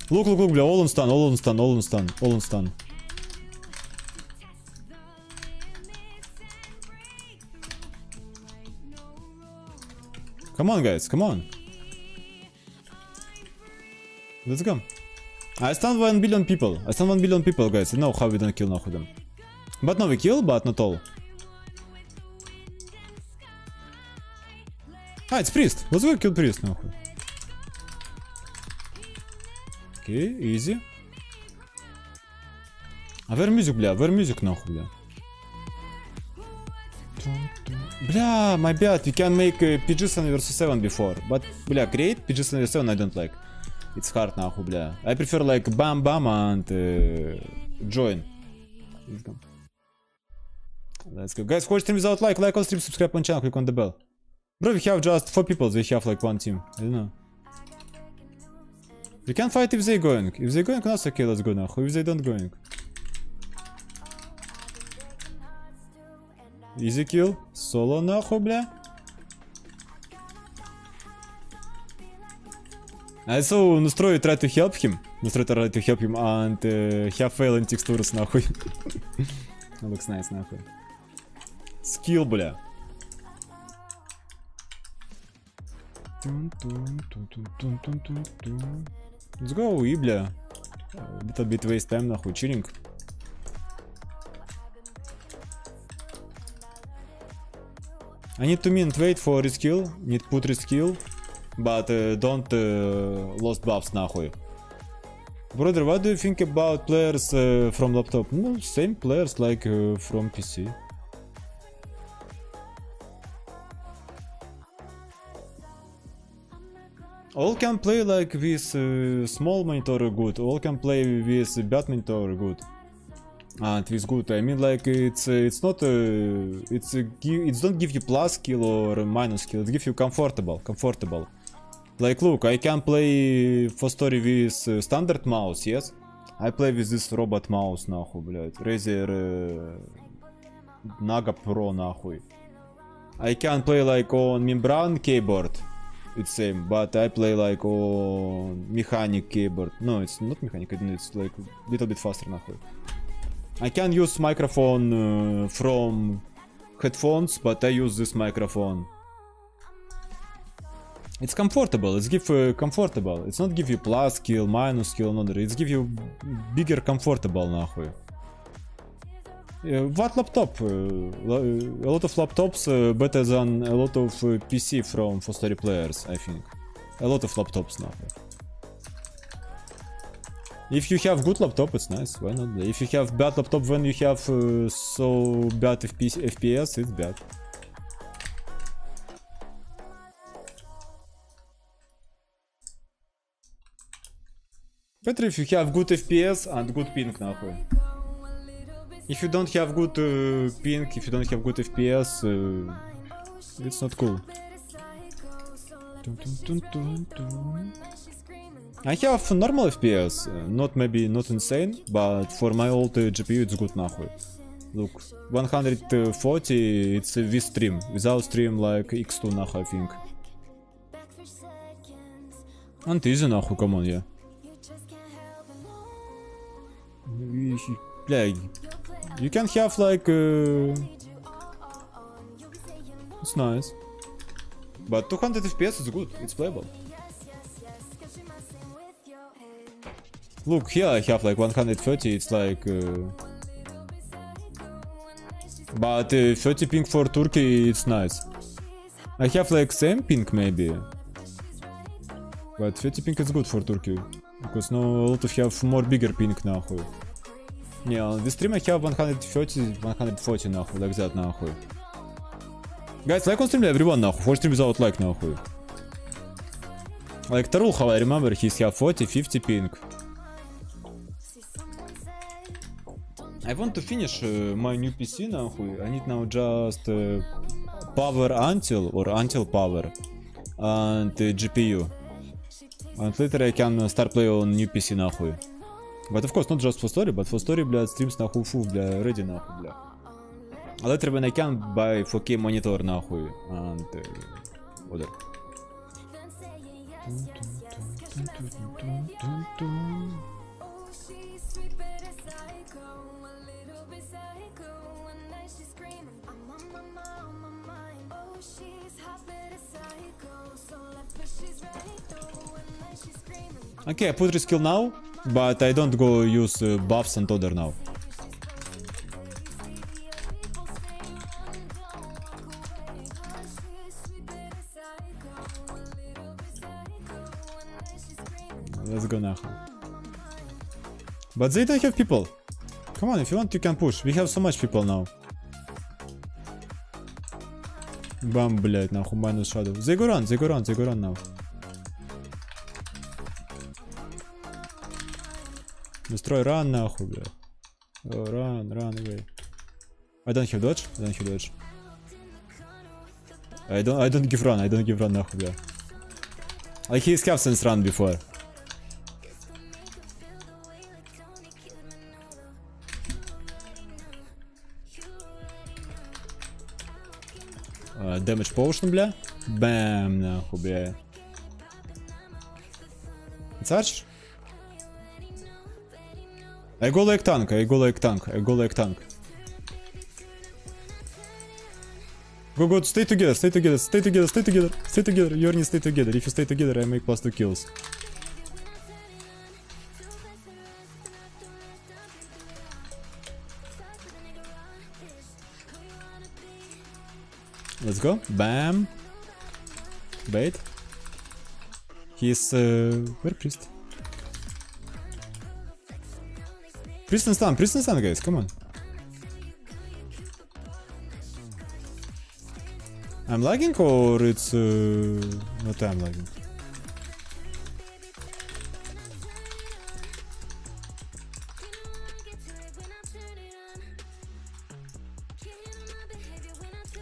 Look, look, look, бля, all on stun, all. Come on, guys, come on. Let's go. I stun 1 billion people. I stun 1 billion people, guys. I know how we don't kill нахуй them. But no, we kill, but not all. Ah, it's priest. Let's go kill priest нахуй. Окей, easy. А where music, бля? Where music нахуй, бля? Бля, my bad, we can make uh, PG7 versus 7 before. But, бля, create PG7 versus 7 I don't like. It's hard нахуй, бля. I prefer like bam bam and uh, join. Let's go. Let's go. Guys, watch stream without like, like on stream, subscribe on channel, click on the bell. Bro, we have just 4 people, they have like one team. I don't know. We can fight if they going. If they going, that's okay, let's go нахуй. If they don't going. Easy kill. Solo нахуй, бля. I saw Nustroy try to help him. Nustroy try to help him and uh, have fail in textures нахуй. Looks nice нахуй. Skill, бля. Let's go, и. Little bit waste time, нахуй, чилинг. I need to mint wait for reskill, need put reskill, but uh, don't uh, lost buffs нахуй. Brother, what do you think about players uh, from laptop? Ну, same players like uh, from PC. All can play like with uh, small monitor good, all can play with bad monitor good. And with good, I mean like it's uh, it's not a, it's uh, a, it don't give you plus skill or minus skill, it gives you comfortable, comfortable. Like look, I can play 4Story with standard mouse, yes? I play with this robot mouse нахуй, блядь, Razer uh, Naga Pro нахуй. I can play like on membrane keyboard It's same, but I play like on mechanic keyboard. No, it's not mechanic, it's like little bit faster нахуй. I can use microphone uh, from headphones, but I use this microphone. It's comfortable. It's give uh, comfortable. It's not give you plus skill, minus skill, another. It's give you bigger comfortable нахуй. what laptop? a lot of laptops better than a lot of PC from 4Story players, I think. A lot of laptops now. If you have good laptop, it's nice. Why not? If you have bad laptop, when you have uh, so bad FPS, FPS it's bad. Better if you have good FPS and good ping, нахуй. If you don't have good uh, ping, if you don't have good FPS, uh, it's not cool. Dun, dun, dun, dun, dun. I have normal FPS, uh, not maybe not insane, but for my old uh, GPU it's good нахуй. Look, 140 it's uh, with stream, without stream like X2 нахуй I think. And easy нахуй, come on, yeah. Бля, you can have like... Uh... It's nice. But 200 FPS is good, it's playable. Look, here I have like 130, it's like... Uh... But uh, 30 ping for Turkey, it's nice. I have like same ping maybe. But 30 ping is good for Turkey. Because now a lot of have more bigger ping now. Не, on this stream I have 130, 140 нахуй, like that нахуй. Guys, like on stream everyone нахуй, for stream without like нахуй. Like Tarul, how I remember, he's have 40, 50 ping. I want to finish uh, my new PC нахуй. I need now just uh, power until or until power and uh, GPU. And later I can start play on new PC нахуй. But of course not just for story, but for story, блядь, streams нахуй фу, бля, ready нахуй, бля. А later when I can buy 4K monitor нахуй and uh, other. Okay, I put reskill now, but I don't go use uh, buffs and other now. Let's go нахуй. But they don't have people. Come on, if you want, you can push. We have so much people now. Бам, блядь, нахуй, minus shadow. They go run, they go run, they go run now. Destroy run нахуй, бля. Oh, run, run away. I don't have dodge, I don't have dodge. I don't, I don't give run, I don't give run нахуй, бля. Like he's have since run before. Uh, damage potion, бля. Бэм, нахуй, бля. It's archer? I go like tank, I go like tank, I go like tank. Go, go, stay together, stay together, stay together, stay together, stay together. You need stay together. If you stay together, I make plus two kills. Let's go. Bam. Bait. He's uh, where priest? Priest and stun, priest and stun, guys. Come on. I'm lagging or it's uh, not I'm lagging.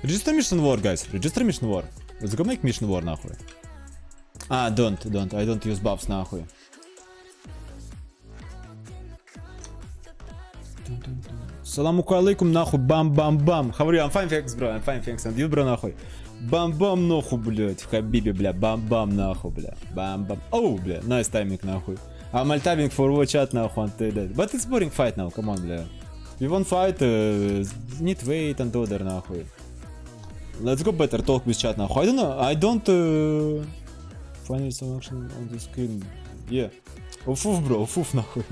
Register mission war, guys. Register mission war. Let's go make mission war, нахуй. А, don't, don't. I don't use buffs, нахуй. Саламу алейкум, нахуй, бам-бам-бам. You? I'm fine, thanks, bro. I'm fine, thanks. And you, bro, нахуй. Бам-бам, нахуй, блядь. В Хабибе, бля. Бам-бам, нахуй, бля. Бам-бам. Оу, бля. Nice timing, нахуй. I'm altaving for watch chat, нахуй, until that. But it's boring fight now, come on, бля. We won't fight, uh, need wait and order, нахуй. Let's go better talk with chat нахуй. I don't know, I don't... Uh... Find some action on the screen. Yeah. Уфуф, бро, уфуф, нахуй.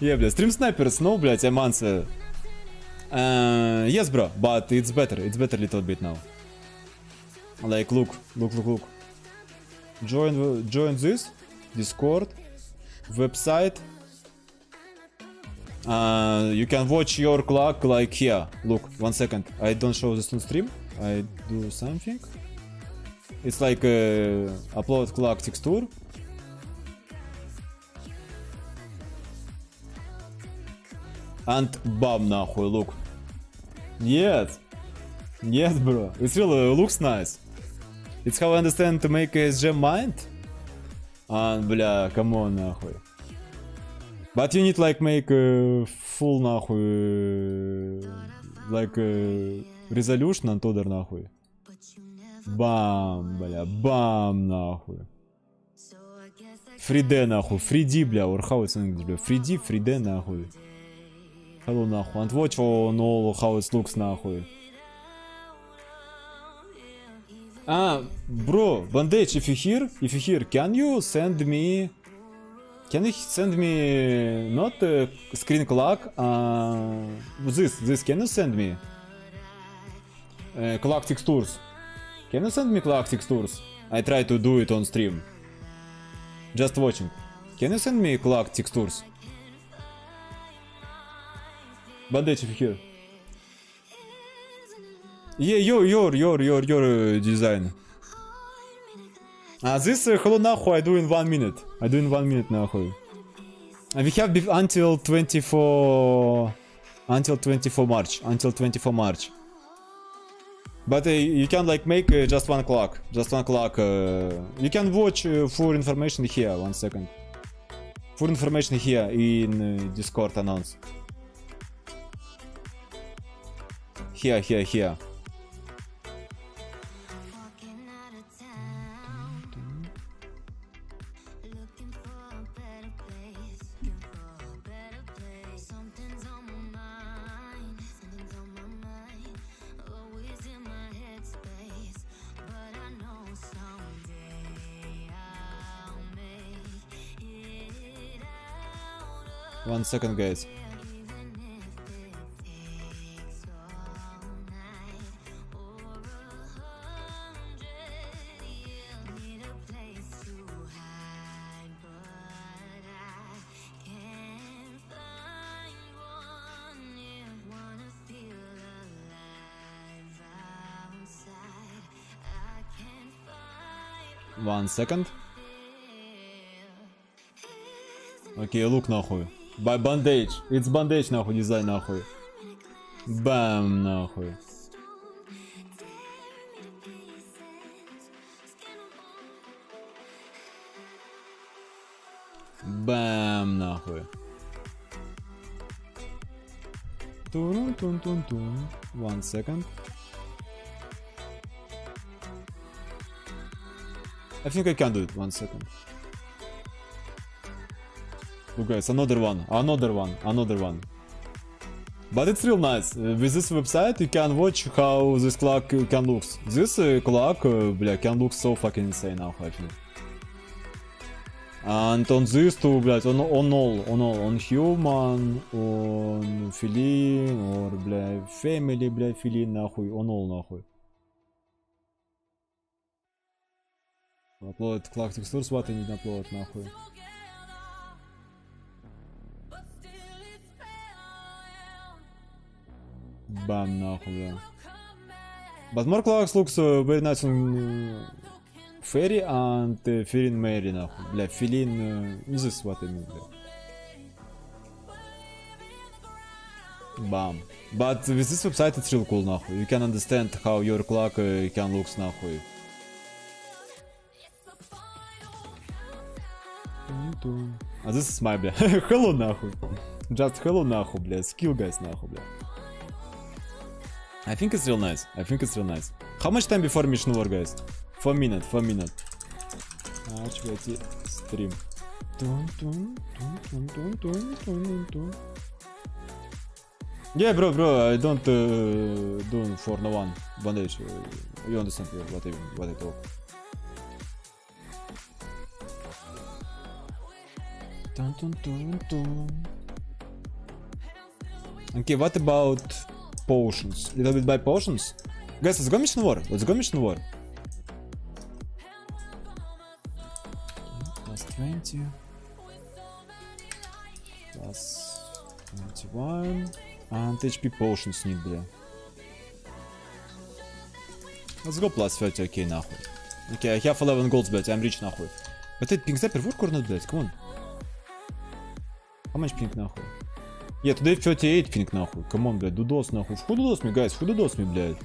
yeah, бля. Stream snipers, no, блядь, answer. Uh, yes, bro, but it's better. It's better little bit now. Like, look, look, look, look. Join, join this Discord website. Uh, you can watch your cloak like here. Look, one second. I don't show this on stream. I do something. It's like uh, upload cloak texture. And bam, нахуй, look. Yes. Yes, bro. It really looks nice. It's how I understand to make SG mind. А, бля, камон, нахуй. But you need like make a full нахуй like a resolution and other нахуй. Бам, бля, бам, нахуй. 3D нахуй, 3D, бля, or how it's in English, бля, 3D, 3D нахуй. Hello, нахуй. And watch for Nolo how it looks, нахуй. Ah, bro, Bandage, if you hear, if you hear, can you send me... Can you send me not a screen cloak, uh, this, this, can you send me? Uh, cloak textures. Can you send me cloak textures? I try to do it on stream. Just watching. Can you send me cloak textures? Bandage here. Yeah, your, your, your, your, your uh, design. Uh, this uh, hello nahu I do in one minute. I do in one minute now. And we have until 24... Until 24 March. Until 24 March. But uh, you can like make uh, just one cloak. Just one cloak. Uh, you can watch uh, information here. One second. For information here in uh, Discord announce. Here, here, here. One second, of One second. Окей, лук нахуй. By bandage. It's bandage нахуй, дизайн нахуй. Бам нахуй. Бам нахуй. тун тун тун тун One second. I think I can do it. One second. Look guys, another one, another one, another one. But it's real nice. Uh, With this website you can watch how this clock uh, can look. This uh, clock, uh, бля, can look so fucking insane now, actually. And on this too, блядь, on, on all, on all, on human, on feline, or, бля, family, бля, feline, нахуй, on all, нахуй. Upload cloak textures, what I need upload нахуй. Бам нахуй, бля. But more cloaks looks uh, very nice on uh, Fairy and uh, Firin Mary нахуй. Бля, Филин, uh, this is what I mean, бля. Бам. But with this website it's real cool нахуй. You can understand how your cloak uh, can look, нахуй. А this is my, бля. <laughs> hello нахуй. Just hello нахуй, бля. Skill guys нахуй, бля. I think it's real nice. I think it's real nice. How much time before mission war, guys? 4 minute, 4 minute. Начвайте стрим. Yeah, bro, bro, I don't uh, do for no one bandage. Uh, you understand what I what I talk. Dun, dun, dun, dun. Okay, what about potions? Little bit by potions? Guys, let's go mission war. Let's go mission war. Plus 20. Plus 21. And HP potions need, бля. Let's go plus 30, окей, okay, нахуй. Окей, okay, I have 11 golds, блядь, I'm rich, нахуй. But it pink zapper work or not, блядь, come on. How much pink, нахуй? Yeah, today 38 pink, нахуй. On, блядь, дудос, нахуй. Who дудос me, guys? Who дудос me, блядь?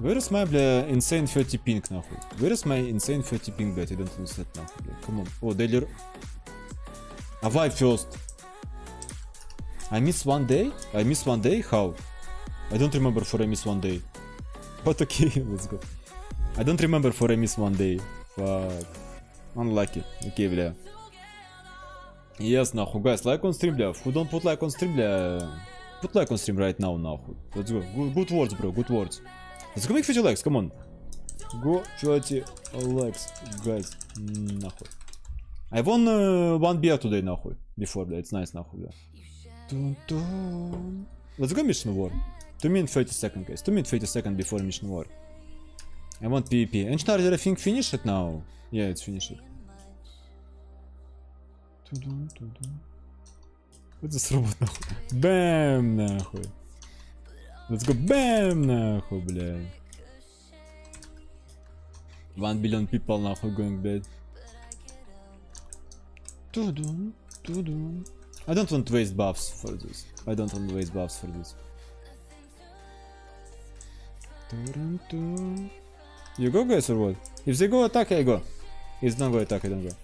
Where is my, бля, insane 30 pink, нахуй? Where is my insane 30 pink, блядь? I don't understand, нахуй, блядь. Come on. Oh, daily... А why first? I miss one day? I miss one day? How? I don't remember for I miss one day. But okay, let's go. I don't remember for I miss one day. Fuck. Unlucky. Окей, okay, бля. Yes, нахуй, guys, like on stream, бля. Who don't put like on stream, бля? Put like on stream right now, нахуй. Let's go. Good, good words, bro, good words. Let's go make 50 likes, come on. Go 30 likes, guys. Нахуй. I won uh, one beer today, нахуй. Before, бля, it's nice, нахуй, бля. Dun, dun. Let's go mission war. 2 minutes 30 seconds, guys. 2 minutes 30 seconds before mission war. I want PvP. Ancient Order, I think, finish it now. Yeah, it's finished. Вот this робот, нахуй. Бэм, нахуй. Let's go, бэм, нахуй, блядь. One billion people, нахуй, going bad. Тудун, тудун. I don't want to waste buffs for this. I don't want to waste buffs for this. You go guys or what? If they go attack, I go. If not go attack, I don't go.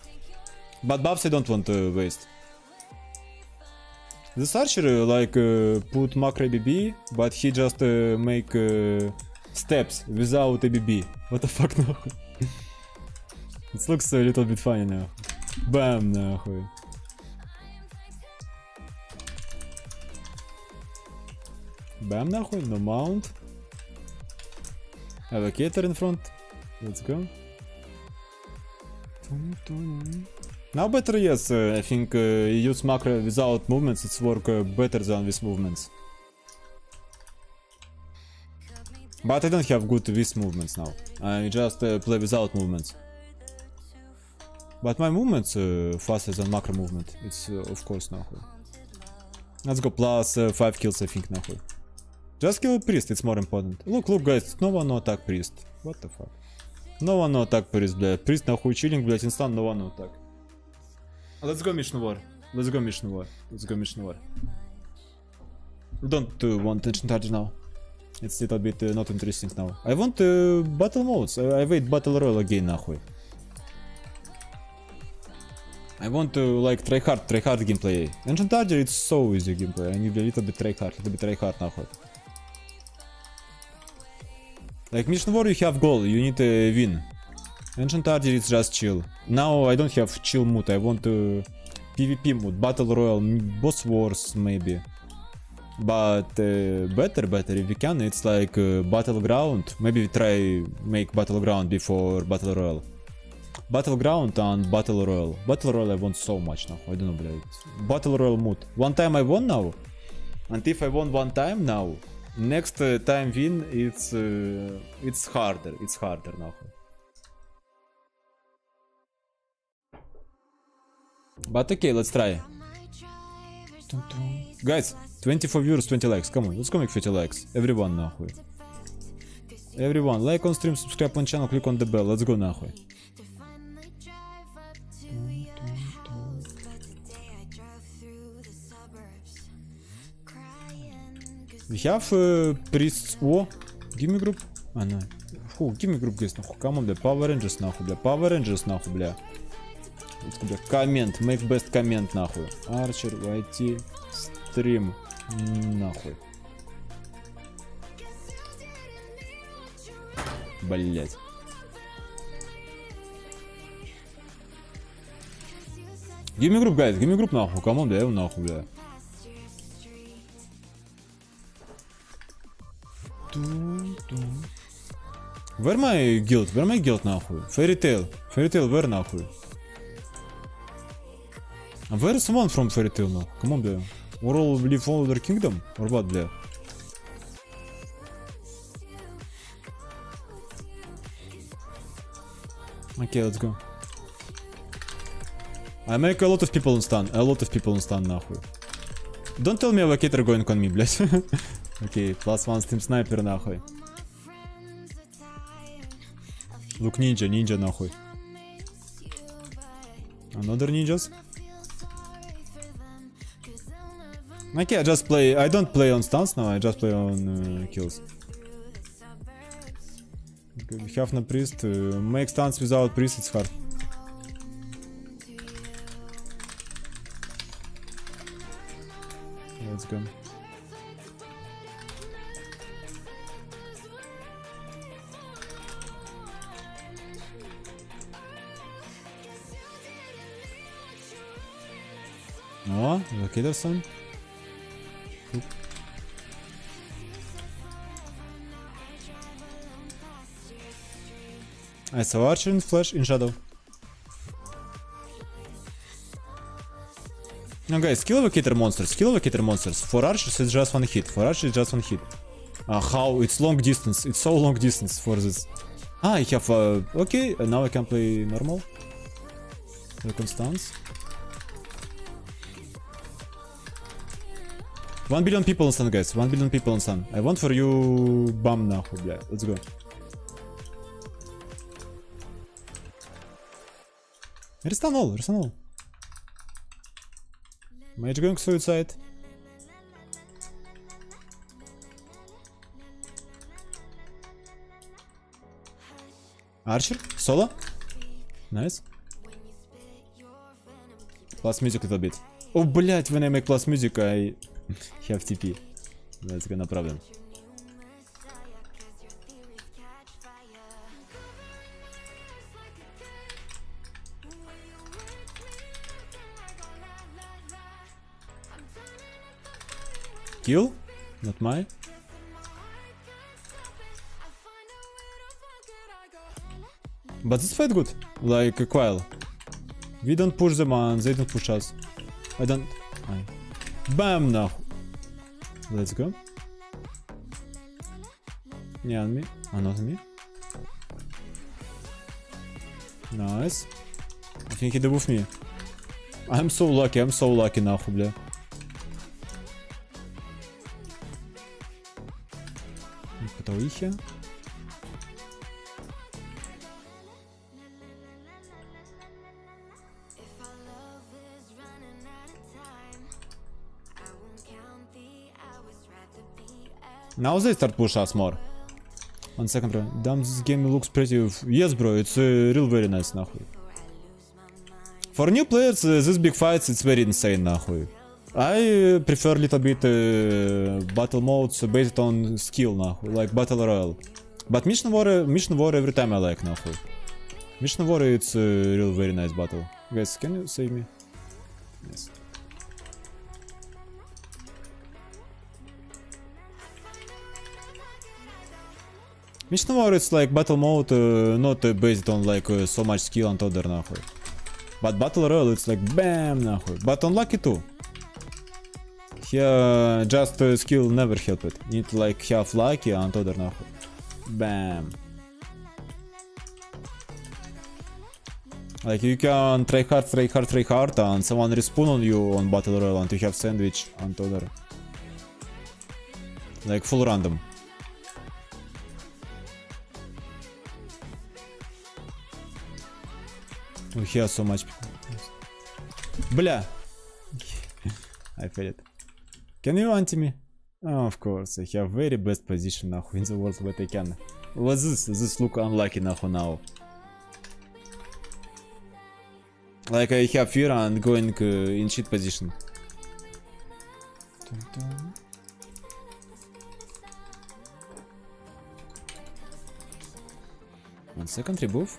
But buffs I don't want to waste. This archer like uh, put macro ABB, but he just uh, make uh, steps without ABB. What the fuck нахуй? <laughs> It looks a little bit funny now. Bam нахуй. Bam нахуй, no mount. Allocator in front. Let's go. Now better yes, uh, I think uh, use macro without movements, it's work uh, better than with movements. But I don't have good with movements now. I just uh, play without movements. But my movements uh, faster than macro movement. It's uh, of course нахуй. Let's go plus uh, 5 kills I think нахуй. Just kill priest, it's more important. Look, look guys, no one no attack priest. What the fuck? No one attack priest, блядь. Priest нахуй чилинг, блядь, инстант, no one attack. Let's go mission war. Let's go mission war. Let's go mission war. Don't uh, want ancient charge now. It's a little bit uh, not interesting now. I want uh, battle modes. I, I wait battle royale again нахуй. I want to like try hard, try hard gameplay. Ancient Target it's so easy gameplay. I need a little bit try hard, little bit try hard нахуй. Like Mission War you have goal, you need to win. Ancient Target is just chill. Now I don't have chill mood, I want to PvP mood, Battle Royale, Boss Wars maybe. But uh, better, better if we can, it's like uh, Battleground. Maybe we try make Battleground before Battle Royale. Battleground and Battle Royale. Battle Royale I want so much now. I don't know, блядь. Battle Royale mood. One time I won now. And if I won one time now, Next uh, time win, it's uh, it's harder, it's harder нахуй. But okay, let's try. Guys, 24 viewers, 20 likes. Come on, let's go make 50 likes. Everyone нахуй. Everyone, like on stream, subscribe on channel, click on the bell. Let's go нахуй. We have uh. О, give me group. А, no. Фу, give me group, guys, нахуй. On, бля, Power Rangers, нахуй, бля. Power Rangers, нахуй, бля. Go, бля. Коммент, make best коммент, нахуй. Арчер, войти, стрим, нахуй. Блять. Give me group, guys, give me group, нахуй. On, бля, его нахуй, бля. Where my guild? Where my guild нахуй? Fairy Tail. Fairy Tail, where нахуй? А where is someone from Fairy Tail нахуй? Come on, бля. We're all live all their kingdom? Or what, бля? Okay, let's go. I make a lot of people on stun. A lot of people on stun, нахуй. Don't tell me allocator going on me, блядь. <laughs> Окей, plus one steam sniper, нахуй. Look ninja, ninja, нахуй. Another ninjas? Okay, I just play. I don't play on stuns now. I just play on uh, kills. Have no priest. Uh, make stuns without priest. It's hard. this. I saw Archer in Flash in Shadow. Now guys, kill Evocator monsters, kill Evocator monsters. For Archers it's just one hit, for Archers it's just one hit. Uh, how? It's long distance, it's so long distance for this. Ah, I have... Uh, okay, now I can play normal. Circumstance. 1 billion people on sun, guys. 1 billion people on sun. I want for you bam нахуй, бля. Let's go. Рестанул, рестанул. Mage going suicide. Archer? Solo? Nice. Plus music a little bit. Oh, блять, when I make plus music, I have TP. Let's go, no problem. Kill? Not my. But this fight good, like a Quail. We don't push them and they don't push us. I don't... I... Bam нахуй. Let's go. Не on me. Ah, not on me. Nice. I think he debuffed me. I'm so lucky, I'm so lucky нахуй, бля. Потауихи. Now they start push us more. One second, bro. Damn, this game looks pretty. Yes, bro, it's uh, real very nice, нахуй. For new players, uh, this big fights, it's very insane, нахуй. I uh, prefer little bit uh, battle modes based on skill, нахуй, like battle royale. But mission war, mission war every time I like, нахуй. Mission war, it's uh, real very nice battle. Guys, can you save me? Yes. Mission War it's like battle mode, uh, not uh, based on like uh, so much skill and other нахуй. But Battle Royale it's like BAM нахуй. But on Lucky too. Here, just uh, skill never help it. Need like have lucky and other нахуй. Bam. Like you can try hard, try hard, try hard, and someone respawn on you on battle royale, and you have sandwich and other. Like full random. We hear so much. Blah. I feel it. Can you anti me? Oh, of course, I have very best position now in the world what I can. What's this? This look unlucky now now. Like I have fear and going uh, in shit position. Dun, dun. One second, remove.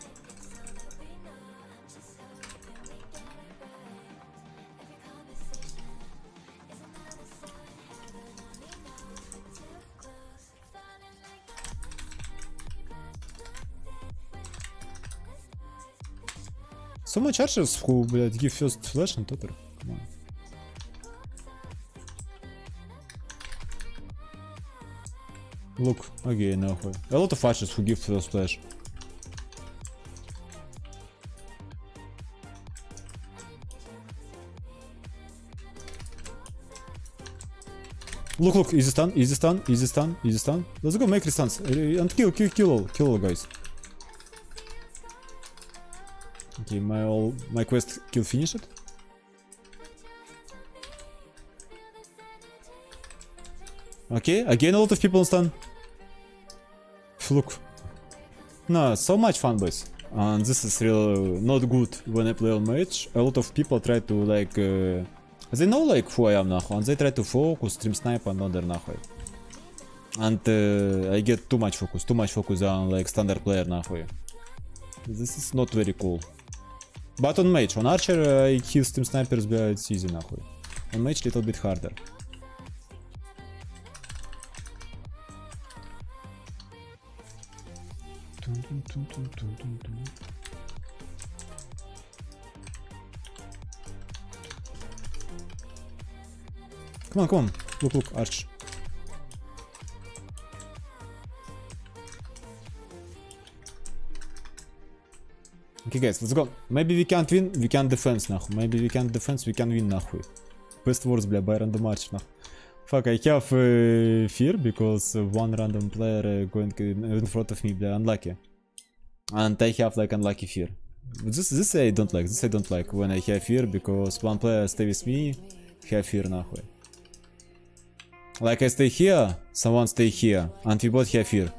So much archers who, блядь, give first flash and topper. Come on. Look, again, нахуй. A lot of archers who give first flash. Look, look, easy stun, easy stun, easy stun, easy stun. Let's go make restunts. Uh, And kill, kill, kill all, kill all guys. Okay, my all, my quest kill finished. Okay, again a lot of people on stun. Look. No, so much fun boys. And this is really not good when I play on match. A lot of people try to like... Uh, they know like who I am нахуй, and they try to focus, stream snipe and other нахуй. And uh, I get too much focus, too much focus on like standard player нахуй. This is not very cool. Батон мейдж. Он арчер э, и хил стим снайпер сбивает сизи нахуй. Он мейдж little bit harder. Come on, come on. Look, look, arch. Okay guys, let's go. Maybe we can't win, we can defense нахуй. Maybe we can't defense, we can win нахуй. Best words, бля, by random match нахуй. Fuck, I have uh, fear because uh, one random player uh, going in front of me, бля, unlucky. And I have like unlucky fear. This this I don't like, this I don't like when I have fear because one player stay with me, have fear нахуй. Like I stay here, someone stay here, and we both have fear.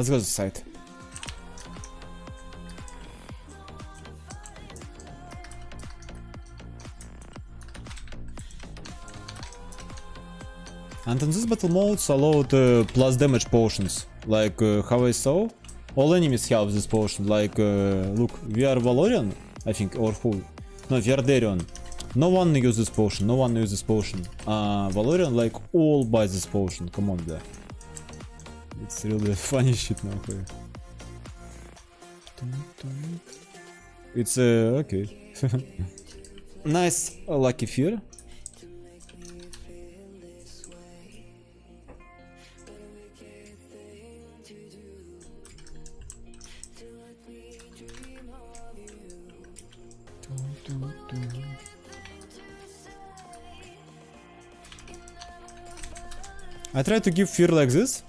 Let's go to the site. And in this battle modes allowed uh, plus damage potions, like uh, how I saw. All enemies have this potion, like, uh, look, we are Valorian, I think, or who? No, we are Derion. No one uses this potion, no one uses this potion. Uh, Valorian, like, all buy this potion, come on, there. It's really funny shit now. here. It's, uh, okay. nice, lucky fear. I try to give fear like this,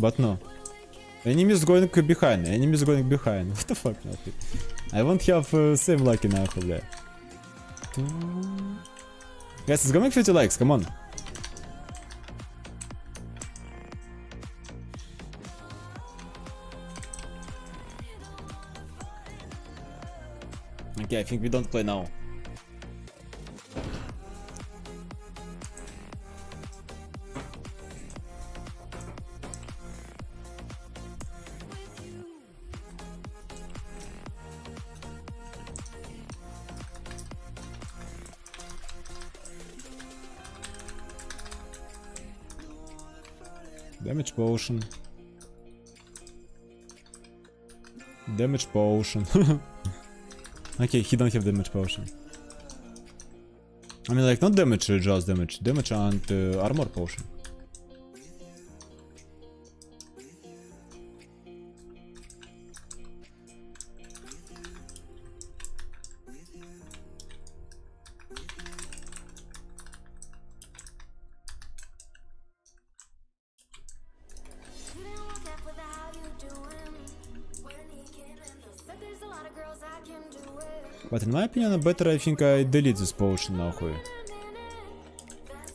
but no. Enemy is going behind, enemy is going behind. What the fuck, нахуй? I won't have uh, same lucky нахуй, бля. Guys, let's go make 50 likes, come on. Okay, I think we don't play now. Potion. Damage potion. <laughs> okay, he don't have damage potion. I mean, like, not damage, just damage. Damage and uh, armor potion. in my opinion, better I think I delete this potion нахуй.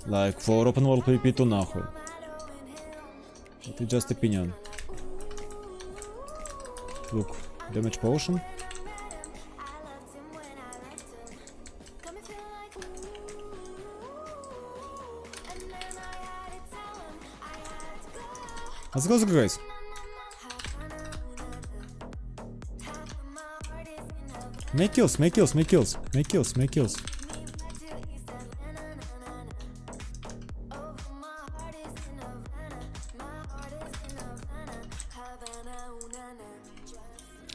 Like for open world PvP too нахуй. It's just opinion. Look, damage potion. I loved him Make kills, make kills, make kills, make kills, make kills.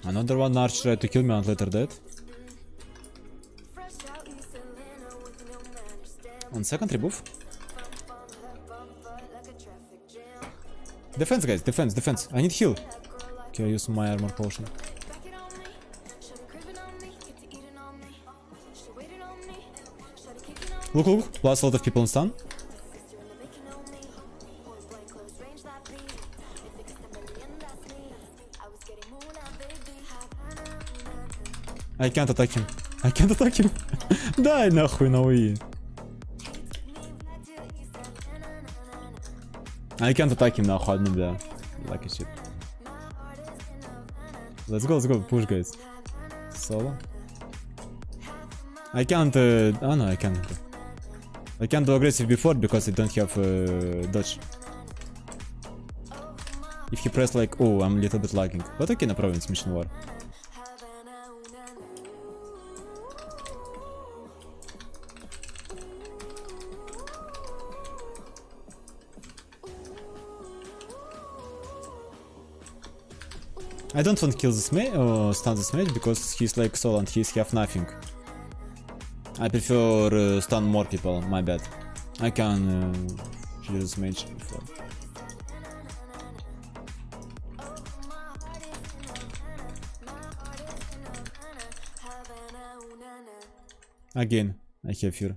Another one archer tried to kill me and later dead. On second rebuff. Defense guys, defense, defense. I need heal. Okay, I use my armor potion. Look, look, plus a lot of people in stun. I can't attack him. I can't attack him. Дай нахуй на УИ. I can't attack him нахуй одну, бля. Like a shit. Let's go, let's go, push guys. Solo. I can't, uh, oh no, I can't. I can't do aggressive before because I don't have uh, dodge. If he press like, oh, I'm a little bit lagging. But okay, no problem, it's mission war. I don't want to kill this mage or stun this mage because he's like solo and he's have nothing. I prefer uh, stun more people, my bad. I can uh, use mage before. Again, I have fear.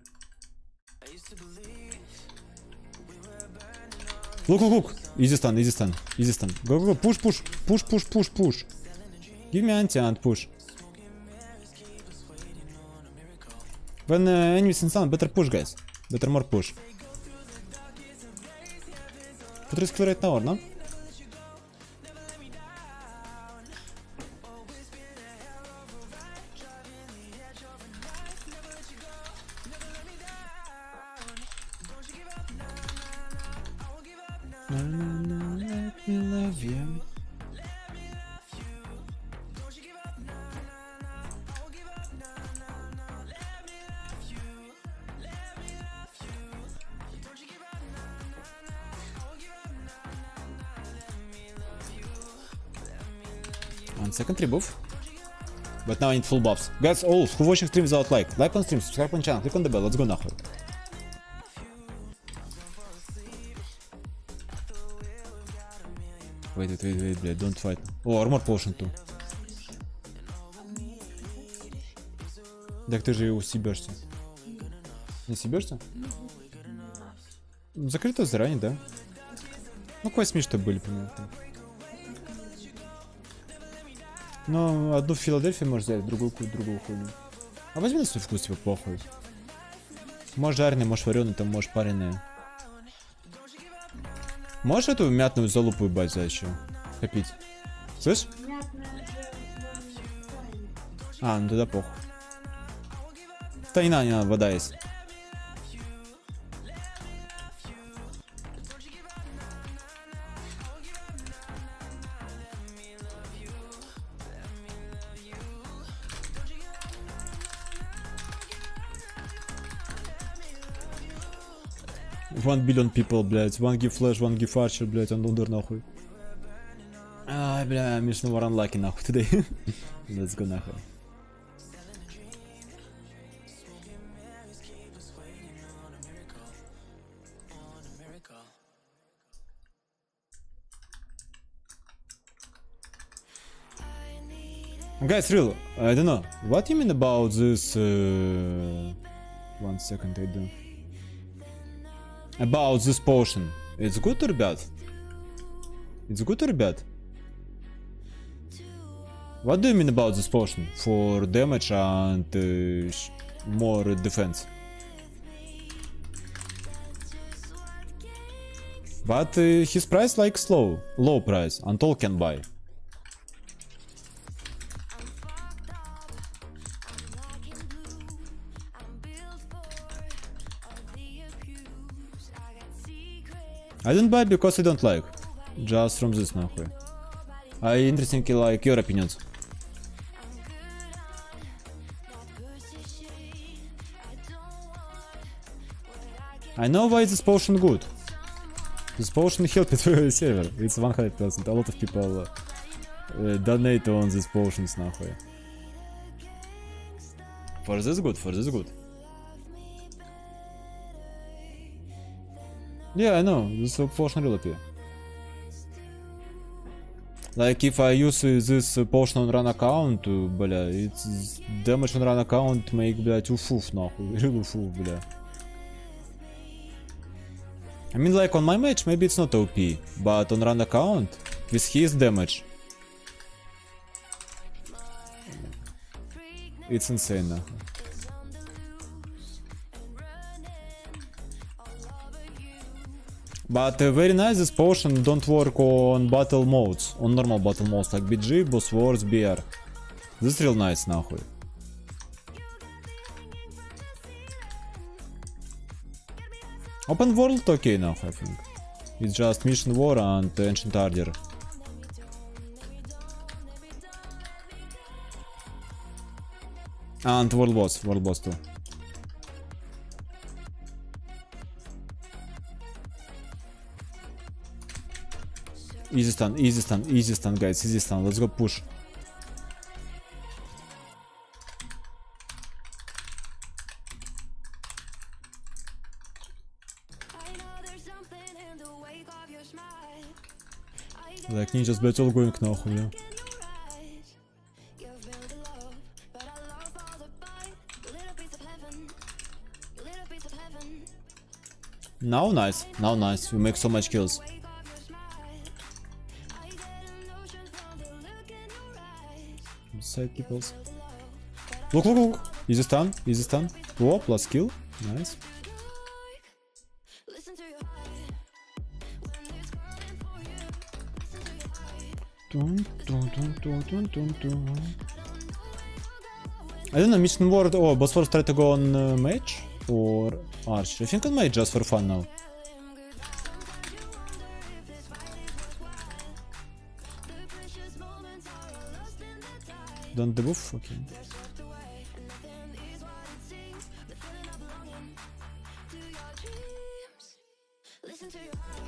Look, look, look! Easy stun, easy stun, easy stun. Go, go, go, push, push, push, push, push, push. Give me anti and push. When uh, enemies in stun, better push, guys. Better more push. Put risk right now, Second rebuff. But now I need full buffs. Guys, all who watching stream without like, like on stream, subscribe on channel, click on the bell, let's go нахуй. Wait, wait, wait, wait, блядь, don't fight. О, armor potion too. Так ты же его съебешься. Не съебешься? Ну, Закрыто заранее, да? Ну, к 8 что были примерно. Ну, одну в Филадельфии можешь взять, другую какую другую хуйню. А возьми на свой вкус, типа, похуй. Можешь жареный, можешь вареный, там можешь пареный. Можешь эту мятную залупу ебать за еще? Копить. Слышь? А, ну тогда похуй. Надо, не надо, вода есть. One billion people, блядь. One give flash, one give archer, блядь, он лудер нахуй. Ай, бля, Миш, ну unlucky нахуй today. <laughs> Let's go нахуй. Guys, real, I don't know. What you mean about this? Uh... One second, I do. About this potion. It's good or bad? It's good or bad? What do you mean about this potion? For damage and uh, more defense. But uh, his price like slow, low price, until can buy. I don't buy because I don't like. Just from this нахуй. I interestingly like your opinions. I know why this potion good. This potion helped the <laughs> server. It's 100%. A lot of people uh, uh, donate on these potions нахуй. For this good, for this good. Yeah, I know. This is potion really OP. Like if I use uh, this uh, potion on run account, uh, бля, it's damage on run account make, блядь, уфуф нахуй. <laughs> Real уфуф, бля. I mean like on my match maybe it's not OP, but on run account, with his damage, it's insane нахуй. But uh, very nice, this potion don't work on battle modes, on normal battle modes like BG, Boss Wars, BR. This real nice нахуй. Open world okay нахуй, I think. It's just Mission War and Ancient Order. And World Boss, World Boss too. Easy stun, easy stun, easy stun, guys, easy stun. Let's go push. I know there's something in the wake of your smile. I get Like ninjas, блять, all going нахуй, бля. in your eyes. You feel the love, but I love all the bite. Little piece of heaven, little piece of heaven. Now nice, now nice. You make so much kills. Your eyes. Side peoples. Look, look, look. Easy stun, easy stun. Whoa, plus kill. Nice. Dun, dun, dun. I don't know, Mission World. Oh, Bosphorus try to go on uh, mage or archer. I think on mage just for fun now. To your heart.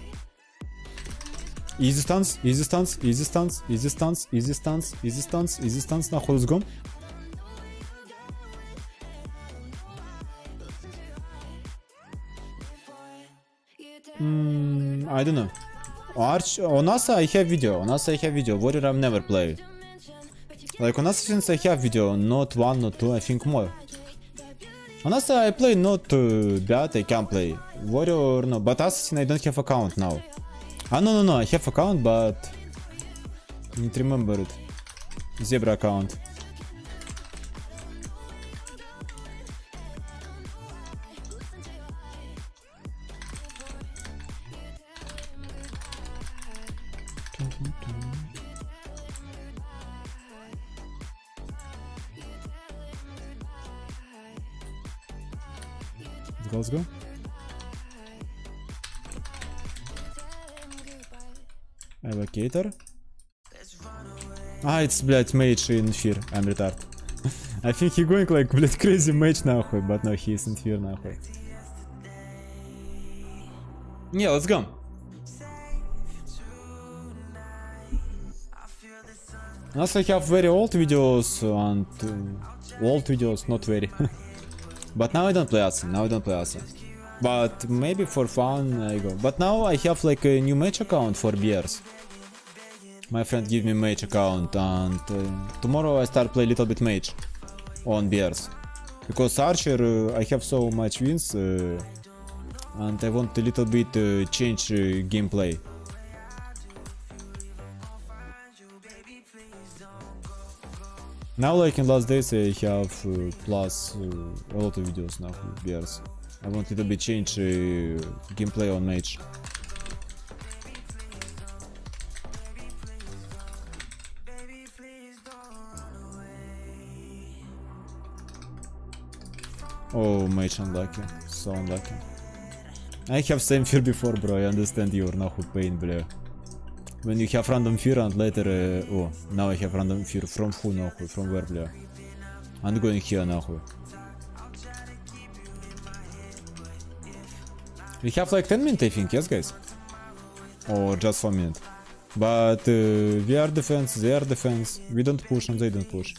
Easy stance, easy stance, easy stance, easy stance, easy stance, easy stance, easy stance. Let's go. You tell Mm, I don't know. Arch, on us I have video, on us I have video. Warrior I've never played. Like on Assassins I have video, not one, not two, I think more. On us I play not uh, bad, I can play. Warrior no, but Assassin I don't have account now. Ah no no no, I have account but... Need remember it. Zebra account. Evocator. А, it's, блядь, mage in fear. I'm retard. <laughs> I think he going like, блядь, crazy mage нахуй, but no, he is in fear нахуй. Yeah, let's go. Also, I have very old videos and uh, old videos, not very. <laughs> but now I don't play Asa. Now I don't play Asa. But maybe for fun I go. But now I have like a new match account for beers. My friend give me mage account and uh, tomorrow I start play a little bit mage on bears. Because archer uh, I have so much wins uh, and I want a little bit uh, change uh, gameplay. Now like in last days I have uh, plus a lot of videos now with bears. I want a little bit change gameplay on mage. Oh, mage unlucky. So unlucky. I have same fear before, bro. I understand your нахуй pain, бля. When you have random fear and later... Uh, oh, now I have random fear. From who, нахуй? From where, бля? I'm going here, нахуй. We have like 10 minutes, I think, yes, guys? Or just 4 minutes. But uh, we are defense, they are defense. We don't push and they don't push.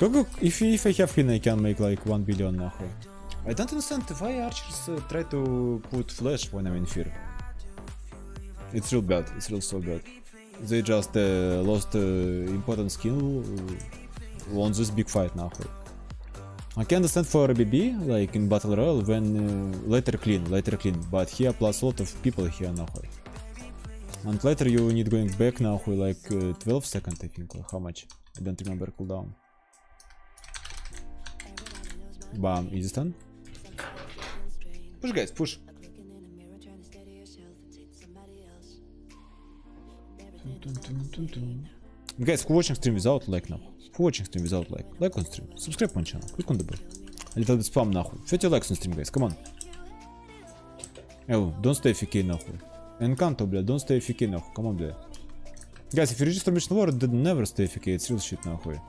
Как, if, if I have him, I can make like 1 billion нахуй. I don't understand why archers uh, try to put flash when I'm in fear. It's real bad, it's real so bad. They just uh, lost uh, important skill uh, on this big fight нахуй. I can understand for BB, like in Battle Royale, when uh, later clean, later clean, but here plus a lot of people here нахуй. And later you need going back нахуй like uh, 12 seconds I think, or how much? I don't remember cooldown. Easy stun. Push guys, push. Guys, who watching stream without like now? Who watching stream without like? Like on stream. Subscribe on channel. Click on the bell. A little bit spam нахуй. 30 likes on stream, guys. Come on. Oh, don't stay FK нахуй. Encanto, бля, don't stay FK нахуй. Come on, бля. Guys, if you register Mission War, then never stay FK. It's real shit нахуй.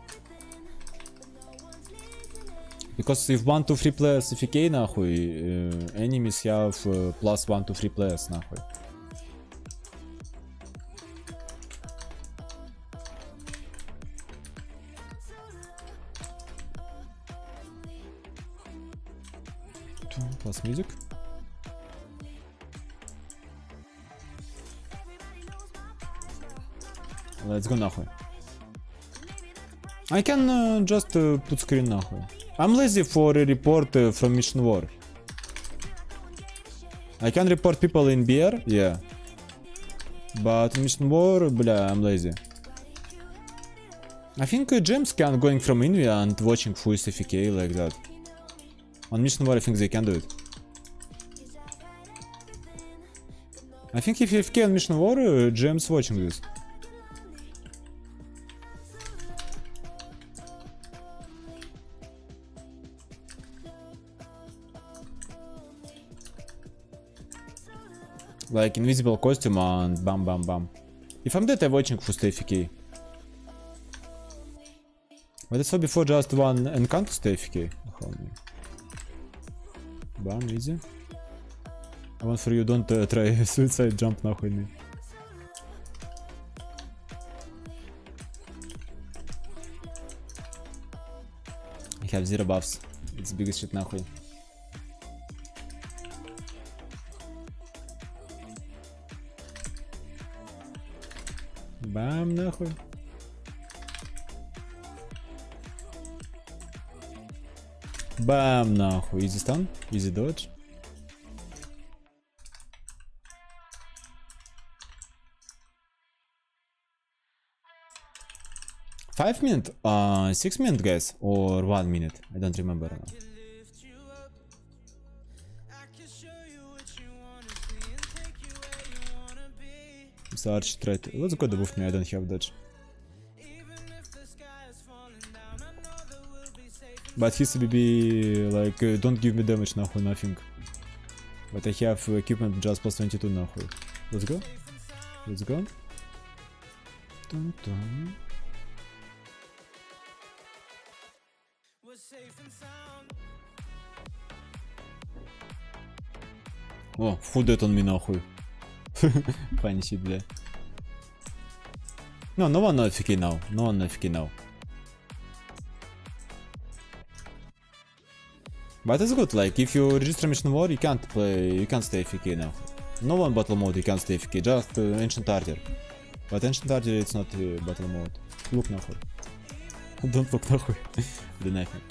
Because if 1 to 3 players FK нахуй, uh, enemies have uh, plus 1 to 3 players нахуй. Plus music. Let's go нахуй. I can uh, just uh, put screen нахуй. I'm lazy for a report uh, from Mission War. I can report people in beer, yeah. But Mission War, blah, I'm lazy. I think uh, James can going from Invia and watching Full SFK like that. On Mission War, I think they can do it. I think if FK on Mission War, uh, James watching this. Like invisible costume and bam bam bam. If I'm dead, I'm watching who's AFK. But I saw before just one encounter stay AFK. Bam, easy. I want for you, don't uh, try <laughs> suicide jump нахуй me. I have zero buffs. It's biggest shit нахуй. Бам, нахуй. Бам, нахуй. Easy stun, easy dodge. Five minute, uh, six minute, guys, or one minute. I don't remember now. Search threat. Let's go debuff me, I don't have dodge. But his BB, like, uh, don't give me damage, нахуй, nothing. But I have equipment just plus 22, нахуй. Let's go. Let's go. Dun, dun. О, входит он мне нахуй. Funny shit, бля. No, no one know FK now. No one know FK now. But it's good, like, if you register Mission War, you can't play, you can't stay FK now. No one battle mode, you can't stay FK, just uh, Ancient Archer. But Ancient Archer, it's not uh, battle mode. Look нахуй. <laughs> Don't look нахуй. Да нафиг.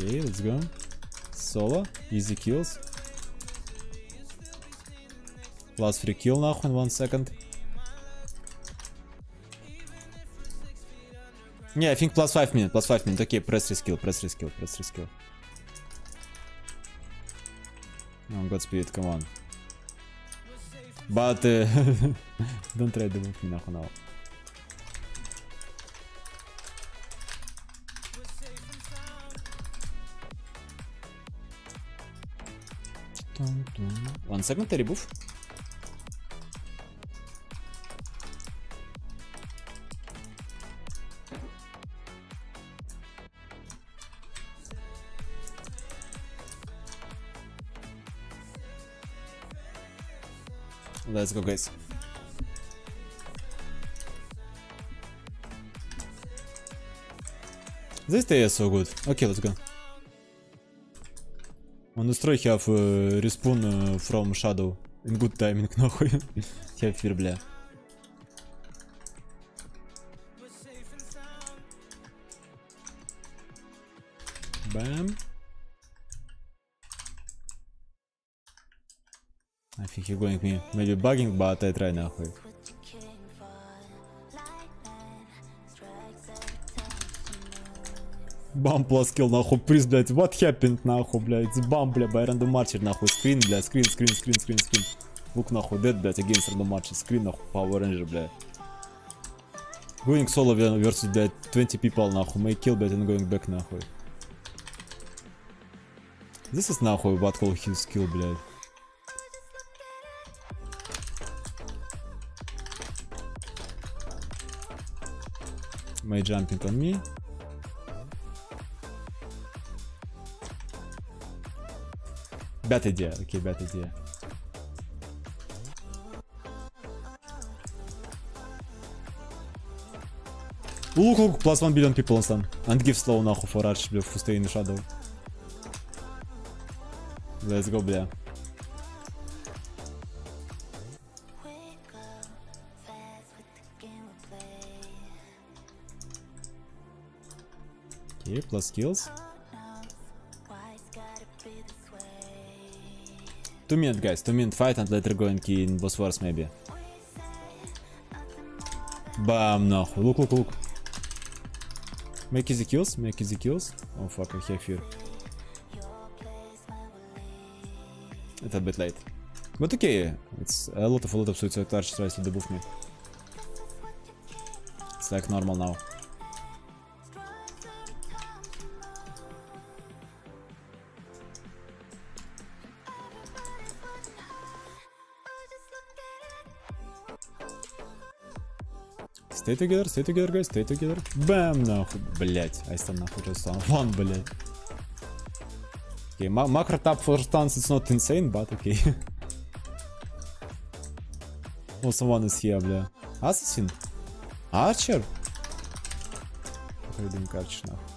Okay, let's go. Solo, easy kills. Plus free kill нахуй one second. Yeah, I think plus 5 minutes, plus 5 minutes. Okay, press reskill, press reskill, press reskill. Oh, Godspeed, come on. But uh, don't try to move me нахуй now. One second, rebuff. Let's go, guys. This day is so good. Okay, let's go. On destroy have uh, respawn uh, from shadow in good timing, нахуй. have fear, бля. I think you're going me. Maybe bugging, but I try нахуй. Бам kill, нахуй, приз, блядь. What happened, нахуй, блядь. Бам, бля, by random marcher, нахуй. Screen, блядь, screen, screen, screen, screen, screen. Look, нахуй, dead, блядь, against random marcher. Screen, нахуй, Power Ranger, блядь. Going solo versus, блядь, 20 people, нахуй. Make kill, блядь, and going back, нахуй. This is, нахуй, what call his skill, блядь. May jumping on me. Bad idea, okay, bad idea. Look, look, plus 1 billion people on stun. And give slow нахуй for Arch, бля, in the shadow. Let's go, бля. plus skills. Two minute guys, two minute fight and later going key in boss wars maybe. Bam, no. Look, look, look. Make easy kills, make easy kills. Oh fuck, I have here. It's a bit late. But okay, it's a lot of a lot of suicide arch tries to debuff me. It's like normal now. Stay together, stay together, guys, stay together. Бэм, нахуй. Блять, Айстан нахуй Рустан. Ван, блять. Окей, макро тап for stance it's not insane, but. Okay. oh, someone is here, бля. Assassin, Archer. Какой дым карчер, нахуй.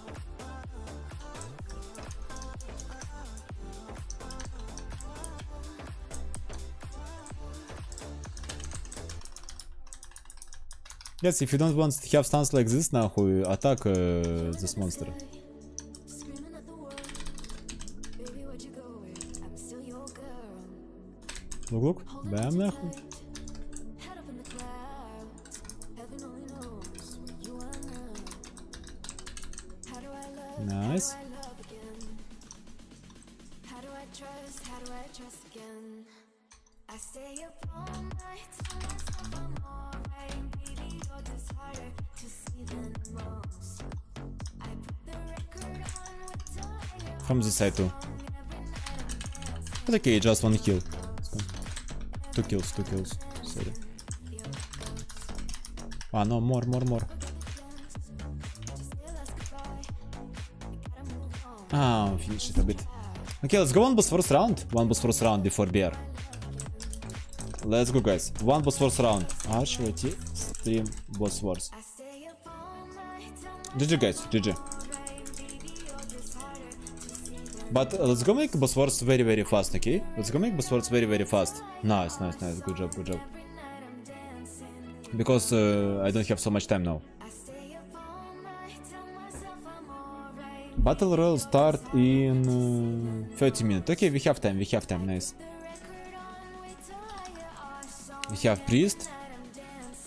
Yes, if you don't want to have stance like this, нахуй, attack uh, this monster. Screaming at the world. decide to. But okay, just one kill. Two kills, two kills. Sorry. Ah, no, more, more, more. Ah, finish it a bit. Okay, let's go one boss first round. One boss first round before beer. Let's go, guys. One boss first round. Arch, VT, stream, boss wars. GG, guys. GG. But uh, let's go make boss wars very, very fast, okay? Let's go make boss wars very, very fast. Nice, nice, nice. Good job, good job. night I'm dancing. Because uh, I don't have so much time now. I stay up all night, tell myself I'm alright. Battle Royale start in uh, 30 minutes. Okay, we have time, we have time, nice. We have Priest,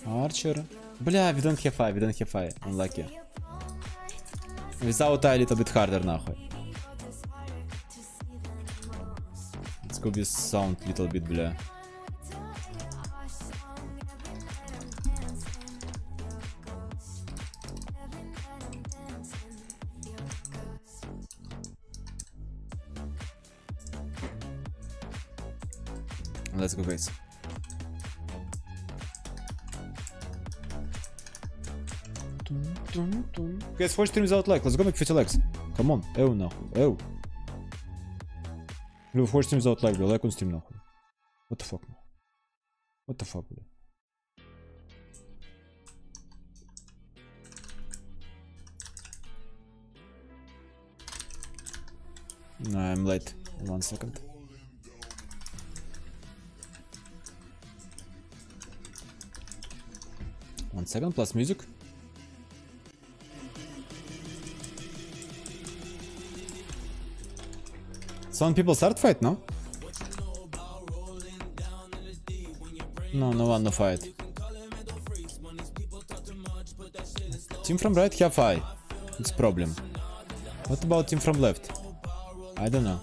Archer. Бля, we don't have fire, we don't have fire. Unlucky. Without I a little bit harder, нахуй. Let's go with sound little bit, бля. Let's go, guys. Guys, хочешь стрим without like? Let's go make 50 likes. Come on. Эу, нахуй. Эу. Бля, хочешь стрим without like, бля, лайк он стрим, нахуй. What the fuck, нахуй. What the fuck, бля. No, I'm late. One second. One second, plus music. Some people start fight, no? No, no one no fight. Team from right have I. It's problem. What about team from left? I don't know.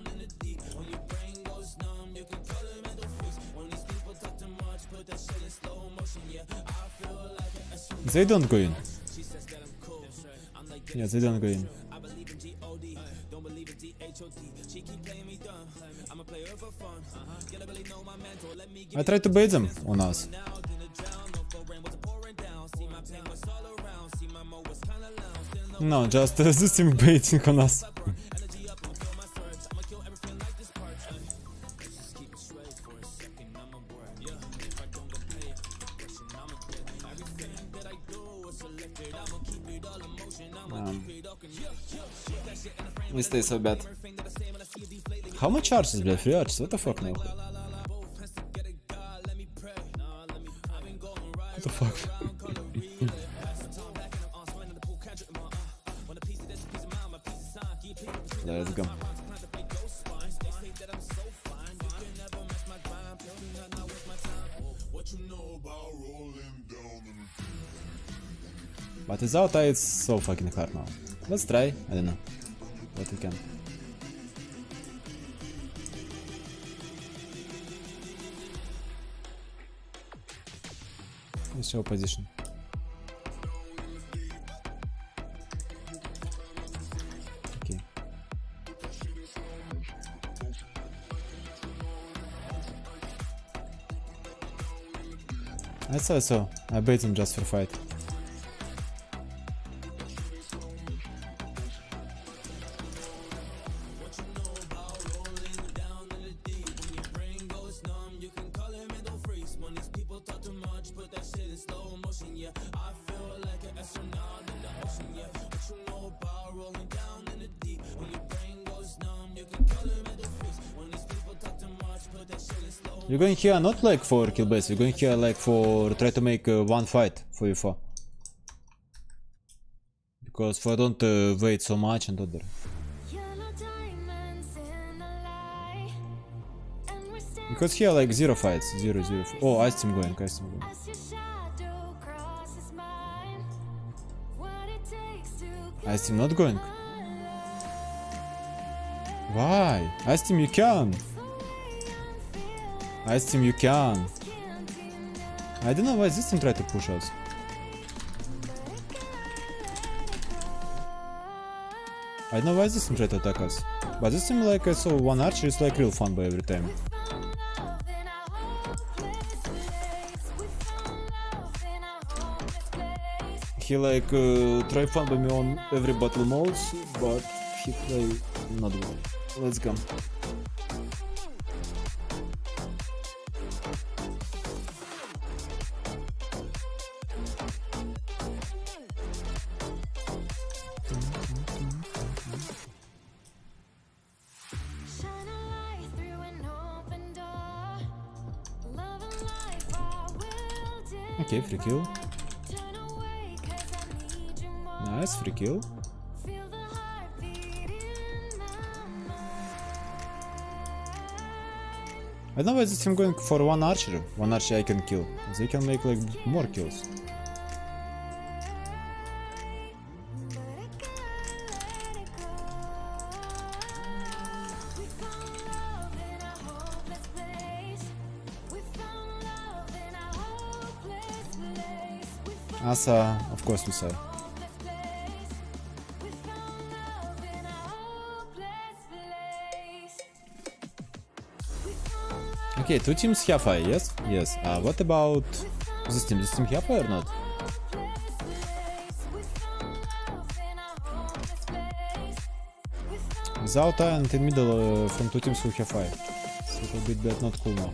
They don't go in. Yeah, they don't go in. I try to bait them on us. No, just <laughs> uh, this team baiting on us. Um, we stay so bad. How much arches, блядь? Free arches? What the fuck, нахуй? Eye, it's so fucking hard now. Let's try. I don't know. What we can. Let's show position. Okay. I saw so. I bait him just for fight. Going here not like for kill base, we're going here like for try to make uh, one fight for U4. Because for don't uh, wait so much and other. Because here like zero fights, zero zero. Oh, ice team going, ice team going. Ice team not going. Why? Ice team you can. I assume you can. I don't know why this team tried to push us. I don't know why this team tried to attack us. But this team, like I saw one archer, is like real fun by every time. he like uh, try fun by me on every battle modes, but he play not well. Let's go. kill. Nice, free kill. I don't know why I'm going for one archer. One archer I can kill. They can make like more kills. Of course we say. Okay, two teams Hellfire, yes? Yes. Uh, what about this team? This team Hellfire or not? Zauta and in middle uh, from two teams who have fire. It's a little bit bad, not cool now.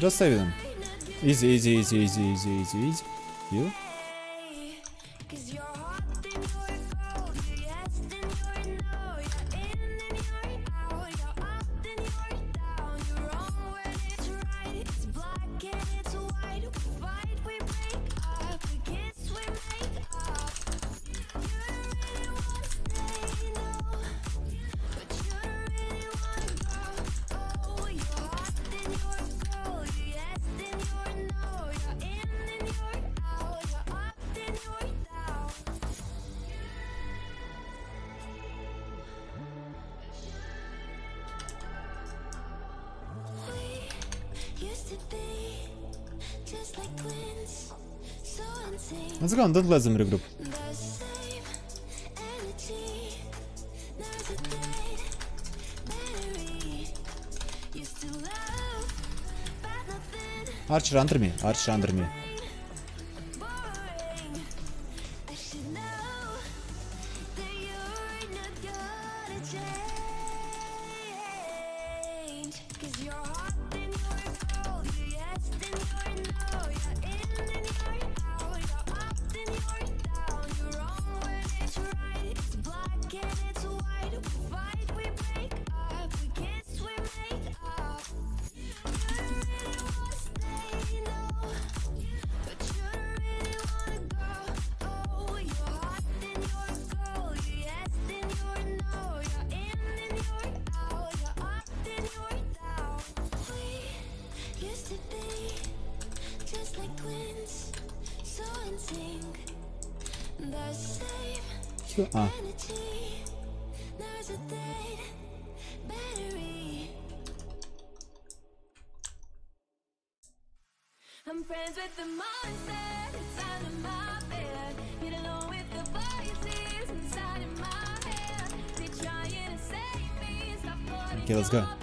Just save them. Easy, easy, easy, easy, easy, easy, easy. You? wygląda dla zimry grup. Archer under me, Archer under me.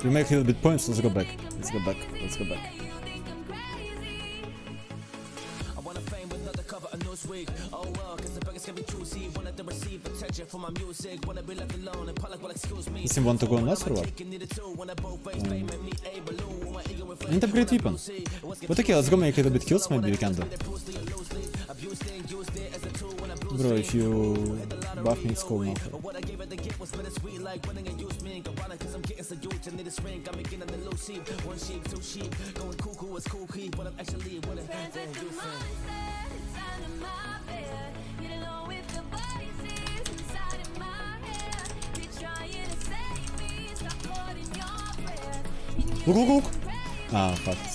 We make a little bit points, let's go back. Let's go back, let's go back. Oh well, cause the beggars can be choosy. Wanted to receive attention for my music. Wanna be left alone and will excuse me. Does he want to go on us or what? Mm. Um, Integrate weapon. But okay, let's go make a little bit kills, maybe we can do. Bro, if you buff me, it's cool now. Лук-лук-лук. А, факт.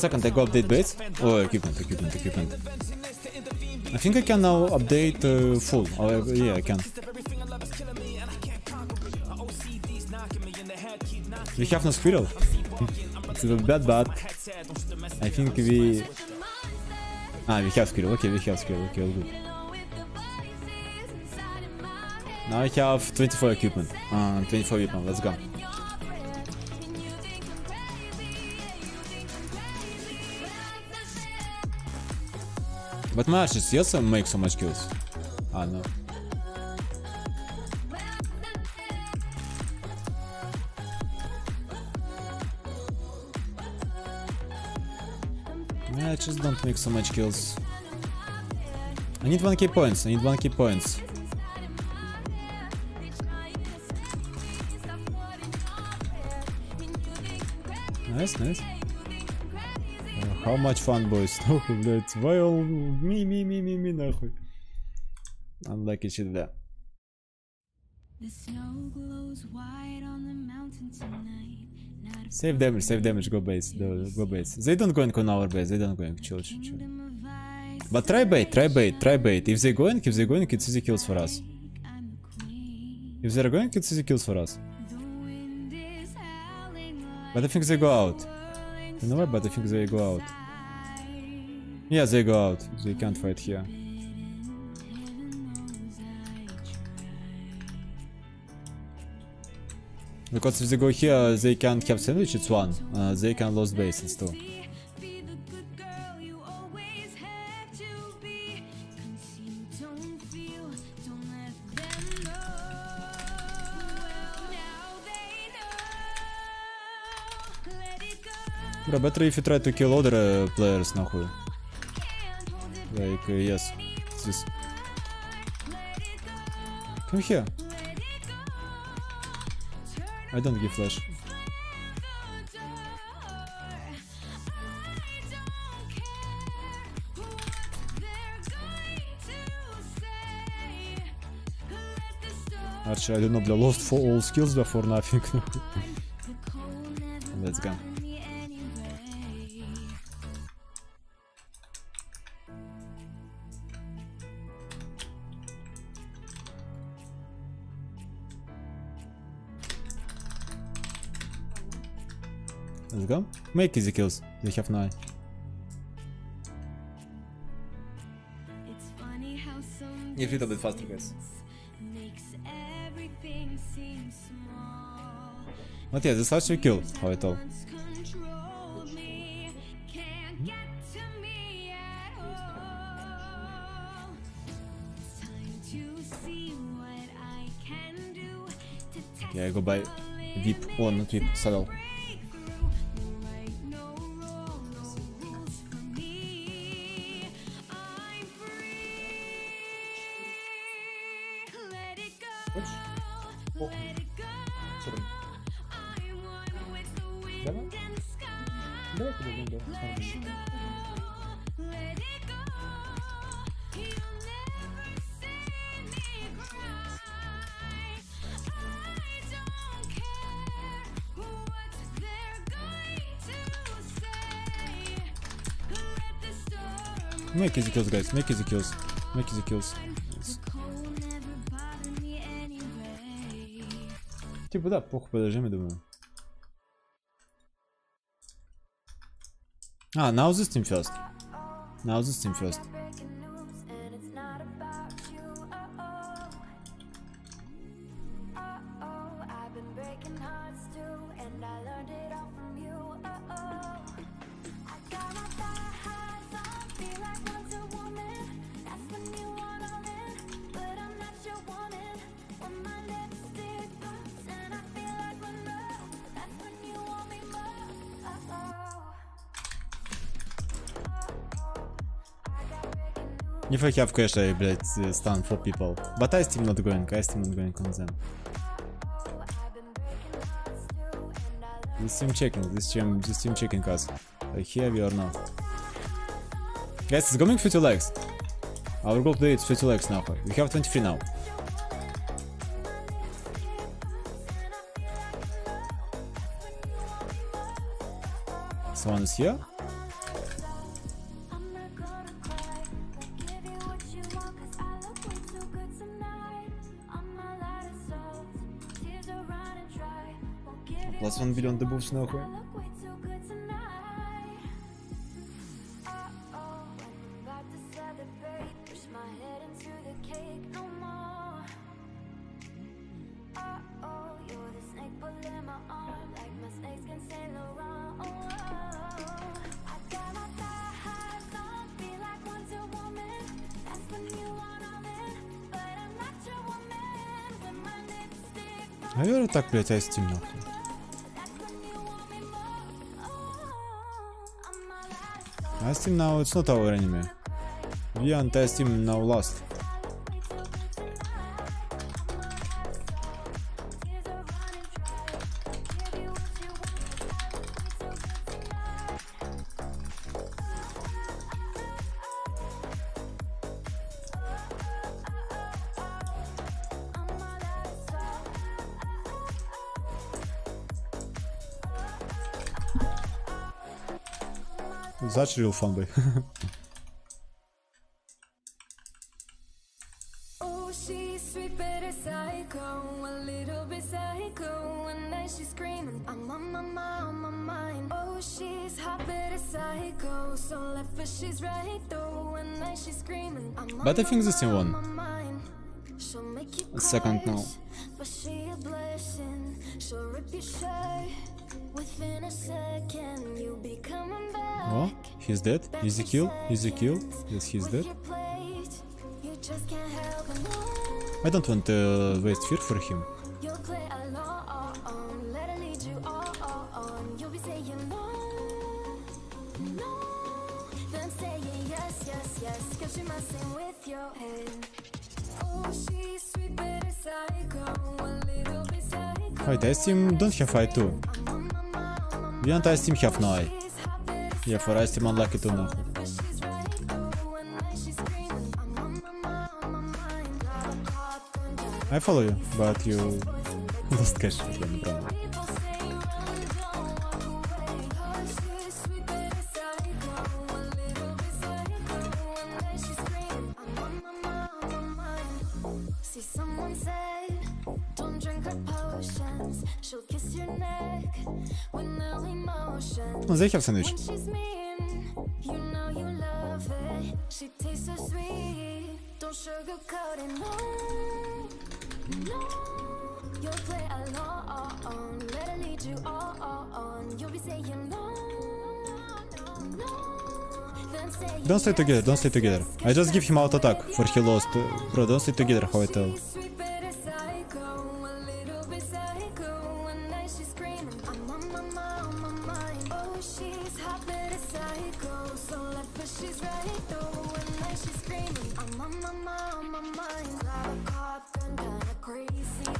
Second, I go update base. Oh, equipment, equipment, equipment. I think I can now update uh, full. Oh, yeah, I can. We have no squirrel. <laughs> it's a bad, but I think we. Ah, we have squirrel. Okay, we have squirrel. Okay, all good. Now I have 24 equipment. Uh, 24 weapon. Let's go. But my archers, yes, make so much kills. Ah, no. I just don't make so much kills. I need 1k points, I need 1k points. Nice, nice. Uh, how much fun, boys? <laughs> Нахуй, блядь. Why all me, me, me, me, me, нахуй. Unlucky shit, да. The snow glows white on the mountain tonight. Not a Save damage, save damage, go base, go, go base. They don't going on our base, they don't going, chill, chill, chill. kingdom of ice. But try bait, try bait, try bait. If they going, if they going, it's easy kills for us. I'm the queen. If they're going, it's easy kills for us. The wind is howling like But I think they go out. You know what? But I think they go out. fire. Yeah, they go out. They can't fight here. Because if they go here, they can't have sandwich, it's one. Uh, they can lose base, it's two. Be the good girl you always had to be. Cause you don't feel, don't let them know. Well, now they know. Let it go. Bro, better if you try to kill other uh, players, нахуй. Like, uh, yes, just... Come here. I don't give flash. Actually, I don't know, lost for all skills, but for nothing. <laughs> Let's go. Go. Make easy kills. They have nine. It's funny how some If little bit faster, guys. makes everything seem small. But yeah, this last we kill, how I told. Once controlled me, can't get to me at all. It's time to see what I can do Yeah, I go by VIP. Oh, not VIP, saddle. easy kills, guys. Make easy kills. Make easy kills. The cold never bothered me anyway. Типа да, похуй подождем, я думаю. А, now this team first. Now this team first. If I have cash, I, блядь, uh, stun for people. But I still not going, I still not going on them. This team checking, this team, this team checking us. Like heavy or not. Guys, it's going 50 legs. Our goal today is 50 legs now. We have 23 now. Someone is here? он миллион дебуфс нахуй. Наверное, так, блядь, айстим нахуй. testing now, it's not our enemy. We are testing now last. Such real fanboy. Oh, she's sweet but a psycho, a little bit psycho, and then she's screaming, I'm on my mind, on my mind. Oh, she's hot but a psycho, so left but she's right though, and then she's screaming, I'm on But I think my the same mind, one. on my mind. She'll make you A second now. He's dead. Is he kill? Is he kill? Yes, he's dead. I don't want to waste fear for him. Psycho. Fight Aisteam don't have fight too. We and Aisteam have no eye. She's hot but a Yeah, for Aisteam unlucky too нахуй. But she's right though, and then she's screaming, I'm on my mind, on my mind. Got a hot gun, got a I follow you, but you lost cash. Yeah, no problem. People Stay together, don't stay together. I just give him yes, attack for he lost. Bro, don't stay together, how I tell.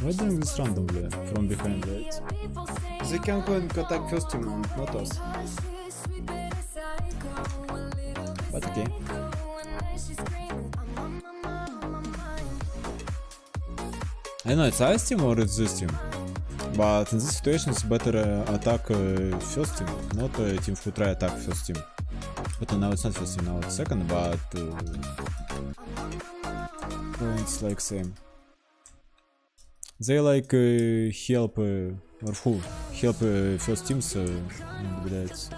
Why doing this randomly from behind right? They can go and attack first team, not us. Mind. I know it's ice team or it's this team. But in this situation it's better uh, attack uh, first team, not uh, team who try attack first team. But uh, now it's not first team, now it's second, but uh, points like same. They like uh, help uh, or who help uh, first teams uh, and блядь,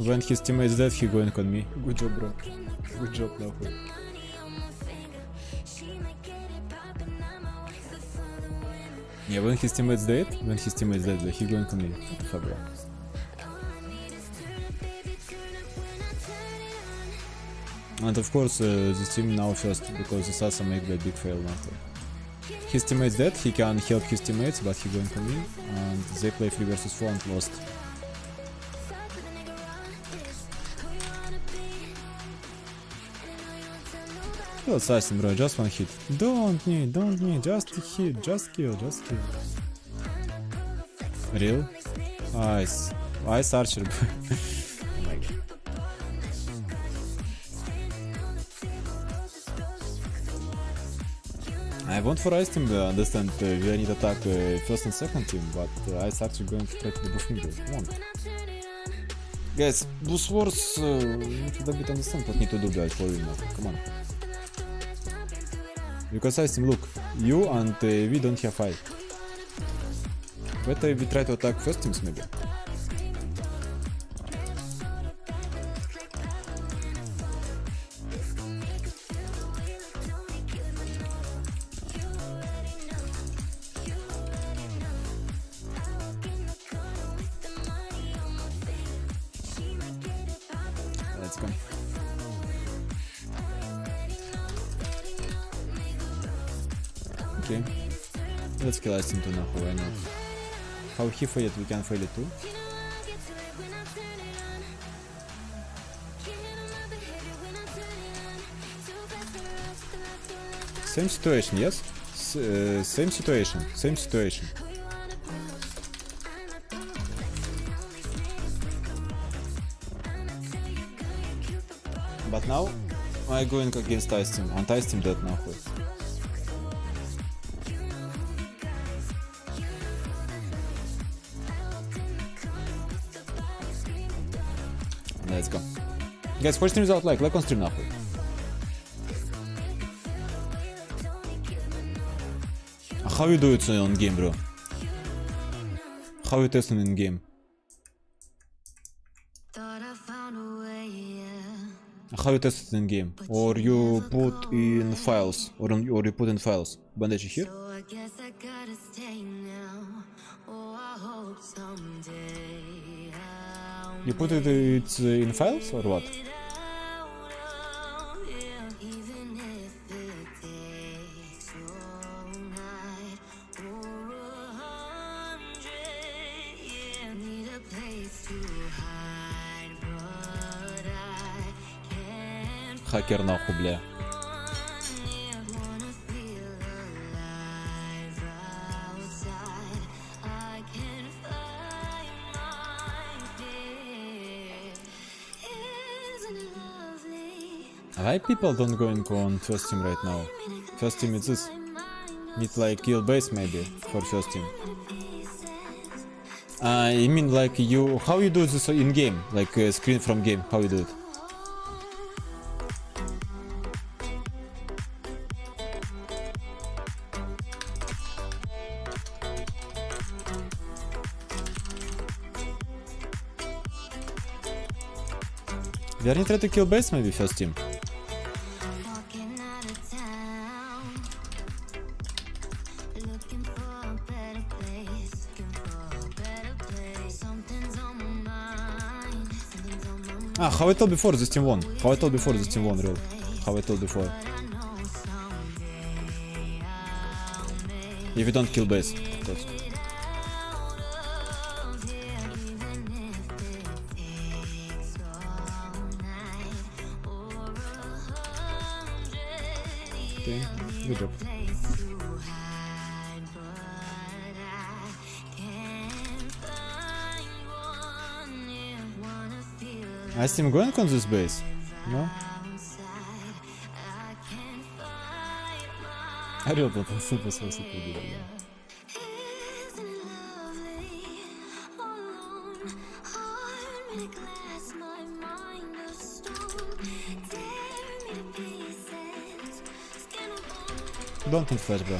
When his teammates dead, he going on me. Good job, bro. Good job, нахуй. Money on my finger, she might get it poppin'. I'm a wife for the winner. Yeah, when his teammates dead, when his teammates dead, he going on me. What the fuck, bro? All I need is turn up, baby, turn up when I turn it on. And of course, uh, the team now first, because the Sasa make the big fail нахуй. His teammates dead, he can help his teammates, but he going to win. And they play 3 versus 4 and lost. Kill assassin, bro, just one hit. Don't need, don't need, just hit, just kill, just kill. Real? Ice. Ice archer. bro. <laughs> oh. I want for Ice team to understand uh, we need to attack uh, first and second team, but uh, Ice Archer going to try to do finger. Come on. Guys, Blue Wars, uh, need to bit understand what need to do guys for win. Come on. Because Ice team, look, you and uh, we don't have fight. Better we try to attack first teams maybe. Let's kill Ice team too now, why not? How he failed, we can fail it too. Same situation, yes? S- uh, same situation, same situation. But now I going against Ice Team, and Ice Team dead нахуй. Let's go. Guys, first streams out like, like on stream now, please. How you do it on game, bro? How you testing in game? How you test it in game? Or you put in files? Or, or you put in files? Bandage here? You put it it's in files or what? make it out, Why people don't going on first team right now? First team is this. Need like kill base maybe for first team. Uh, I mean like you, how you do this in game? Like uh, screen from game, how you do it? We are try to kill base maybe first team. How I told before this team won. How I told before this team won, real. How I told before. If you don't kill base, of course. it out of I team going on this base? No? I can't find my. I real don't super so super good. Isn't it lovely? Alone, heart made of glass, my mind of stone. Tear me to pieces, skin and bone. Don't need flash, bro.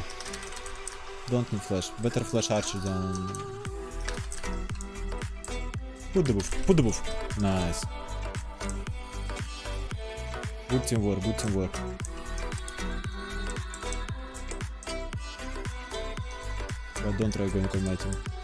Don't need flash. Better flash archer than. Put the buff. Put the buff. Nice. Good teamwork. Good teamwork. But don't try going on my team.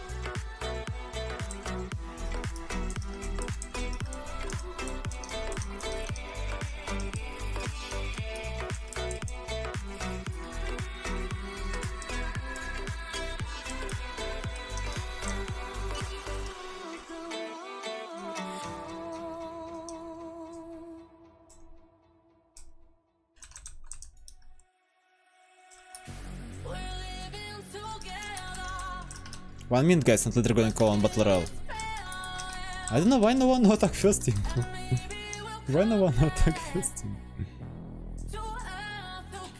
One minute, guys, and later gonna call on Battle Royale. I don't know why no one no attack first team. <laughs> why no one no attack first team?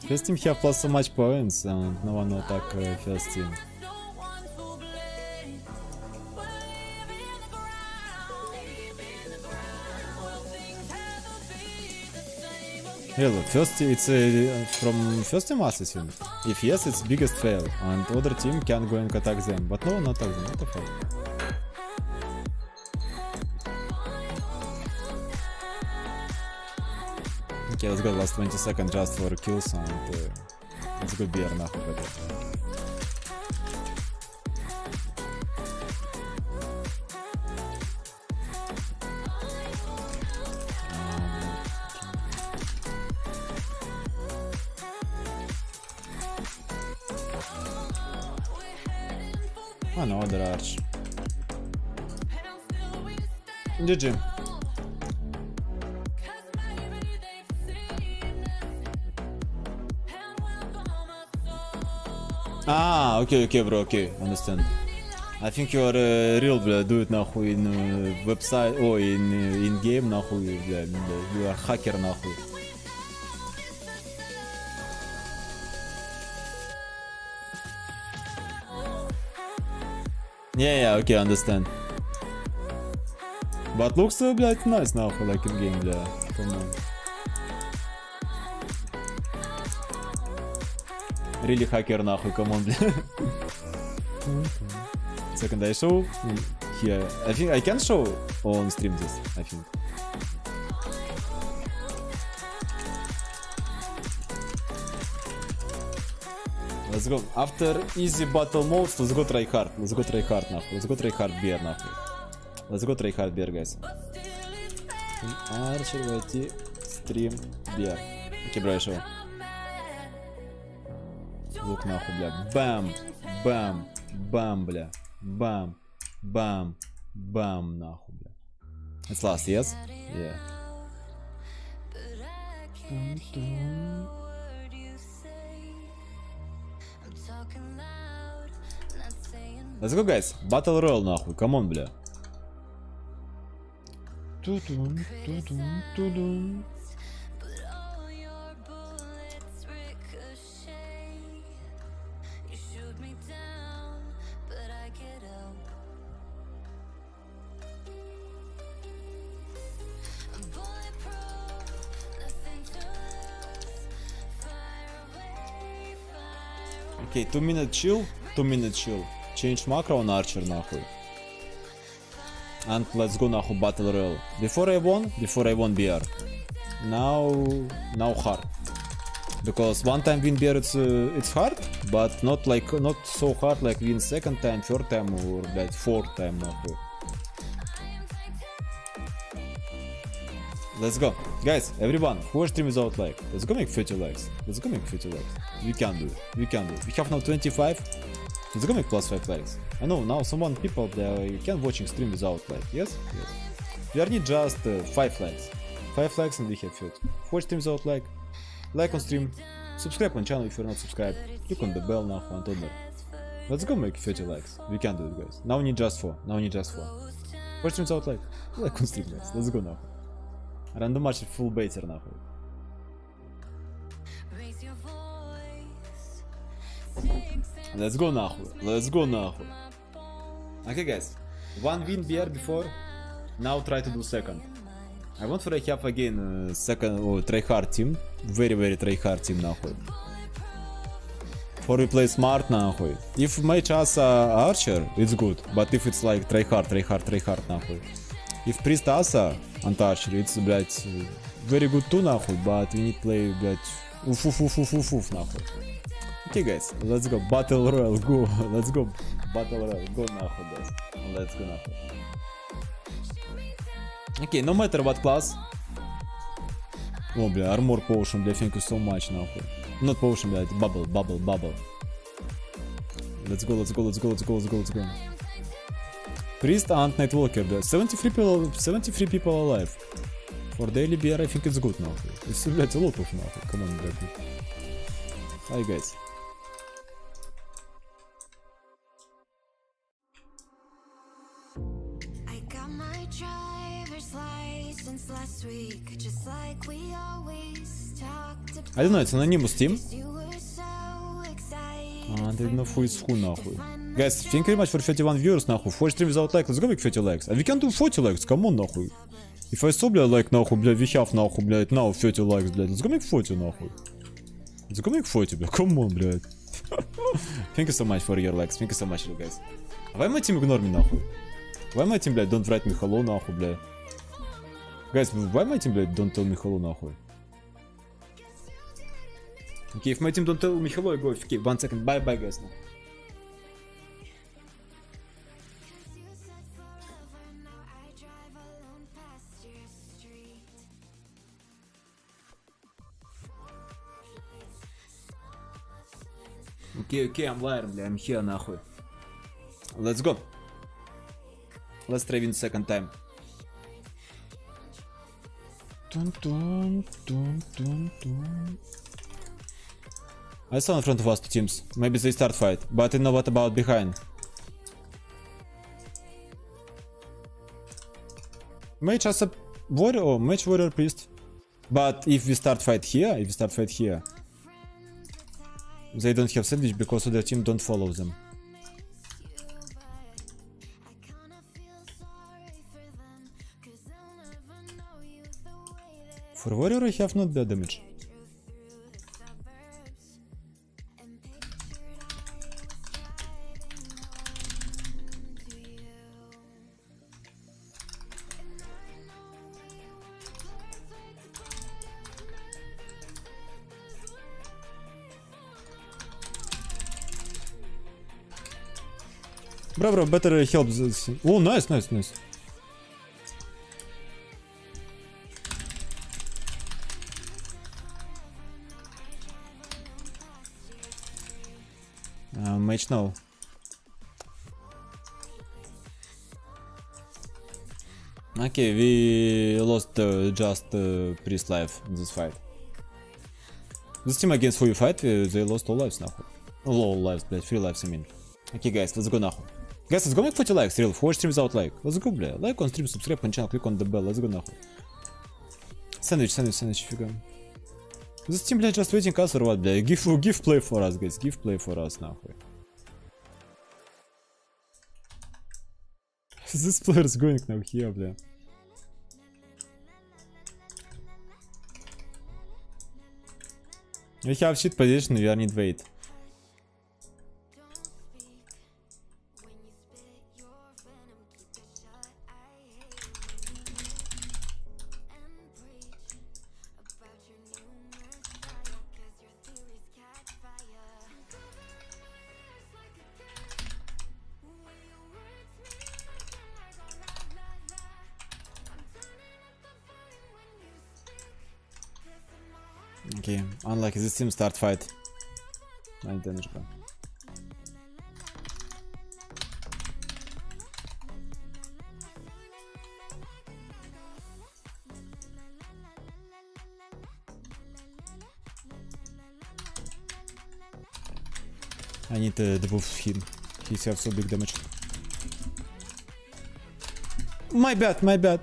First team have plus so much points and no one no attack uh, first team. Hello, first it's uh, from first team assassin. If yes, it's biggest fail, and other team can go and attack them, but no one attack them. What the fuck? Okay, let's go last 20 seconds just for kills and uh, let's go beer нахуй GG. Ah, okay, okay, bro, okay, understand. I think you are uh, real, бля, do it нахуй in uh, website, о, in, uh, in game нахуй, бля, бля, you are hacker нахуй. Yeah, yeah, okay, understand. But looks, uh, блядь, nice нахуй, like in game, бля, come on. Really hacker нахуй, come on, бля. Second I show here. I think I can show on stream this, I think. Let's go. After easy battle modes, let's go try hard. Let's go try hard нахуй. Let's go try hard beer нахуй. Let's go try hard beer, guys. Арчер войти. Стрим beer. Окей, бро, шоу. Лук нахуй, бля. Бам! Бам! Бам, бля. Бам! Бам! Бам, нахуй, бля. It's last, yes? Yeah. Let's go, guys. Battle Royale, нахуй. Come on, бля. Ту-дун, ту-дун, ту-дун. Окей, 2 minute chill, 2 minute chill. Change macro on archer нахуй. And let's go нахуй battle royale. Before I won, before I won BR. Now, now hard. Because one time win BR it's, uh, it's hard, but not like, not so hard like win second time, third time or блядь, fourth time нахуй. Let's go. Guys, everyone, who is stream without like? Let's go make 30 likes. Let's go make 30 likes. We can do it. We can do it. We have now 25. Let's go make plus 5 likes. I know now someone people they can watching stream without like. Yes? Yes. We are need just uh, 5 likes. 5 likes and we have 30. Watch stream without like. Like on stream. Subscribe on channel if you're not subscribed. Click on the bell now and all that. Let's go make 30 likes. We can do it guys. Now we need just 4. Now we need just 4. Watch stream without like. Like on stream guys. Let's go now. Рандом матч full бейтер нахуй. Let's go нахуй. Let's go нахуй. Okay guys. One win BR before. Now try to do second. I want for I have again uh, second oh, try hard team. Very very try hard team нахуй. For we play smart нахуй. If match as uh, archer, it's good. But if it's like try hard, try hard, try hard нахуй. If priest аса Untouched, it's, блядь, very good too, нахуй, but we need play, блядь, уф уф уф уф уф уф нахуй. Okay, guys, let's go. Battle Royale, go. <laughs> Let's go. Battle Royale, go нахуй, guys. Let's go нахуй. Okay, no matter what class. О, бля, Armor Potion, бля, thank you so much, нахуй. Not Potion, блядь, Bubble, Bubble, Bubble. Let's go, let's go, let's go, let's go, let's go, let's go. Priest and Nightwalker, бля. 73 people, 73 people alive. For daily BR, I think it's good now. It's, блядь, a lot of now. Come on, блядь. Hi, guys. I don't know, it's anonymous team. А, ты на фуй с ху нахуй. Guys, thank you very much for 31 viewers нахуй. 4 stream without like, let's go make 30 likes. And we can do 40 likes, come on нахуй. If I saw, бля, like нахуй, бля, we have нахуй, блядь, now 30 likes, блядь. Let's go make 40 нахуй. Let's go make 40, бля, come on, блядь. Thank you so much for your likes, thank you so much, you guys. Why my team ignore me нахуй? Why my team, блядь, don't write me hello нахуй, бля? Guys, why my team, блядь, don't tell me hello нахуй? Okay, if my team don't tell me hello, I go okay, one second, bye bye guys street. Окей, окей, I'm liar, бля, I'm here, нахуй. Let's go. Let's try win second time. Dun, dun, dun, dun, dun. I saw in front of us two teams. Maybe they start fight, but I know what about behind. Mage as a warrior, oh, mage warrior priest. But if we start fight here, if we start fight here, they don't have sandwich because other team don't follow them. For warrior I have not bad damage. I drove through the suburbs and pictured I was driving home to you. And I know we were perfect, Bro, bro, better help this. Oh, nice, nice, nice. Uh, mage no. Okay, we lost uh, just uh, priest life in this fight. This team against who you fight, uh, they lost all lives нахуй. All lives, блядь, free lives, I mean. Okay, guys, let's go нахуй. Guys, let's go make 40 likes, real. 4 streams without like. Let's go, бля. Like on stream, subscribe on channel, click on the bell, let's go нахуй. Сэндвич, сэндвич, сэндвич, фига. This team, блядь, just waiting us or what, бля? Give, give play for us, guys. Give play for us, нахуй. This player is going now here, бля. We have shit position, we are need wait. This team start fight. 9 damage. I need uh, the buff him. He's have so big damage. My bad, my bad.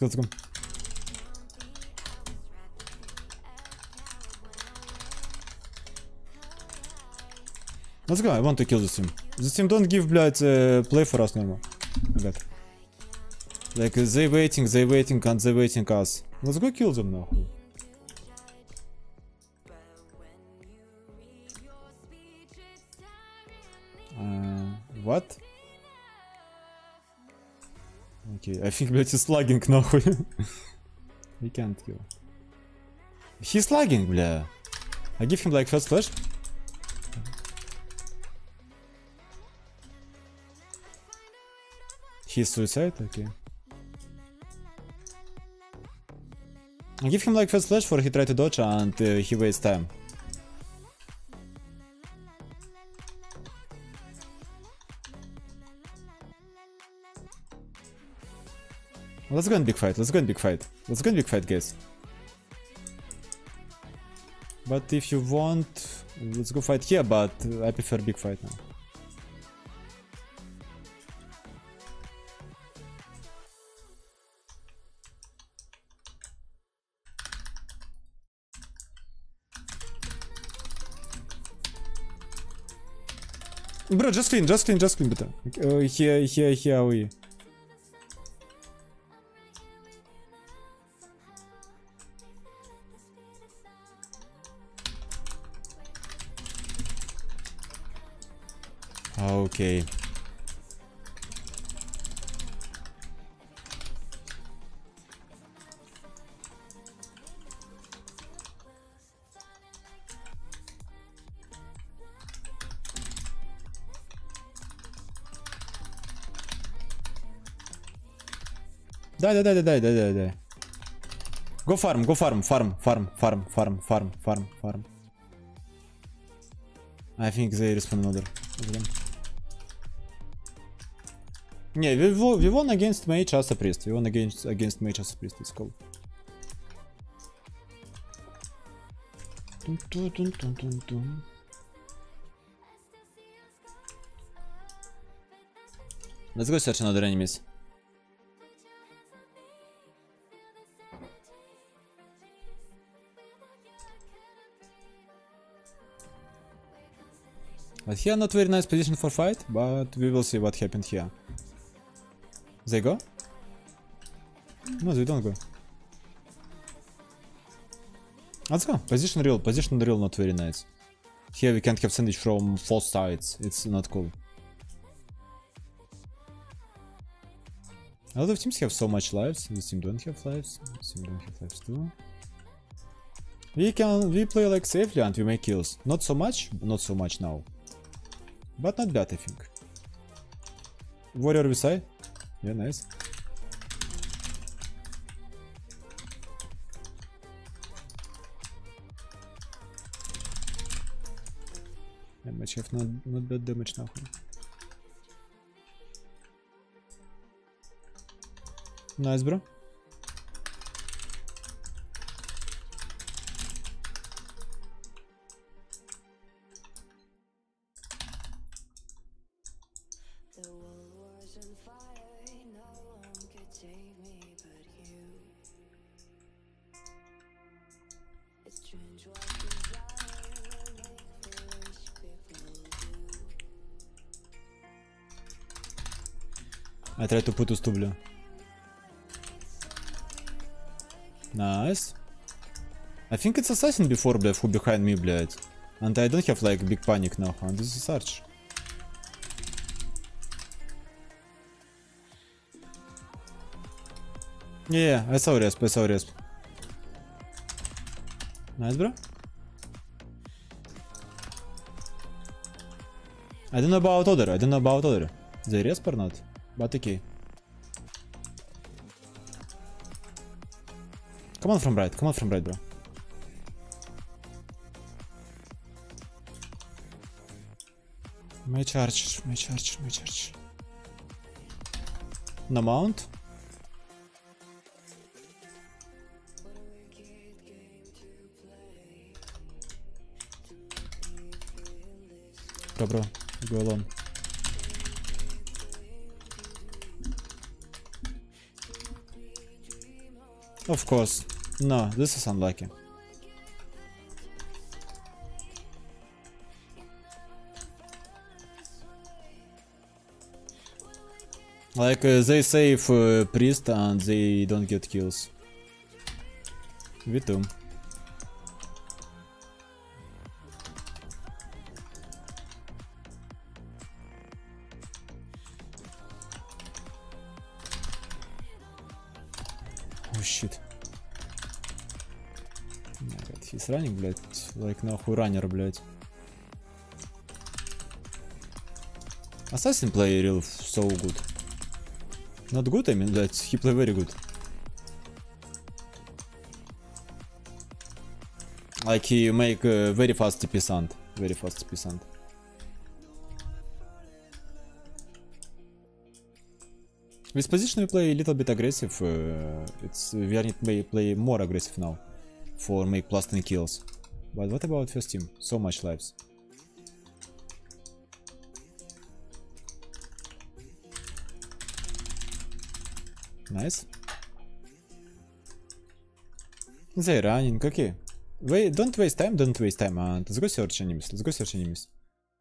go, let's go. Let's go, I want to kill this team. This team don't give, блядь, uh, play for us normal. God. Like, uh, they waiting, they waiting, and they waiting us. Let's go kill them нахуй. Okay, I think, блядь, he's lagging нахуй. <laughs> We can't kill. He's lagging, бля. I give him like first flash. He's suicide? Okay. I give him like first flash for he try to dodge and uh, he wastes time. Let's go in big fight. Let's go in big fight. Let's go in big fight, guys. But if you want, let's go fight here. But I prefer big fight now. Bro, just clean, just clean, just clean, bitte. Uh, here, here, here, AOE. Okay. Дай, дай, дай, дай, дай, дай, дай. Go farm, go farm, farm, farm, farm, farm, farm, farm, farm. I think they respawn another of them. Не, won against mage as a priest. Against against mage as. Let's go search another enemies. But here not very nice position for fight, but we will see what happened here. They go? No, they don't go. Let's go. Position real, position real not very nice. Here we can't have sandwich from four sides. It's not cool. A lot of teams have so much lives. This team don't have lives. This team don't have lives too. We can we play like safely and we make kills. Not so much, not so much now. But not bad, I think. Warrior beside. Yeah, nice. Damage have not, not bad damage now. Nice, bro. I try to put us to blue. Nice. I think it's assassin before, блядь, who behind me, блядь. And I don't have like big panic now, and this is arch. Yeah, I saw resp, I saw resp. Nice, bro. I don't know about other, I don't know about other. They resp or not? But okay. Come on from right, come on from right, bro. My charge, my charge, my charge. No mount. Bro, bro, Of course. No, this is unlucky. Like uh, they save uh, priest and they don't get kills. We running, блядь, like нахуй раннер, блядь. Assassin play real so good. Not good, I mean, that he play very good. Like he make uh, very fast TP sand, very fast TP sand. With position we play a little bit aggressive. Uh, it's we are need play, play more aggressive now for make plus 10 kills. But what about first team? So much lives. Nice. They're running, okay. Wait, don't waste time, don't waste time, and let's go search enemies, let's go search enemies.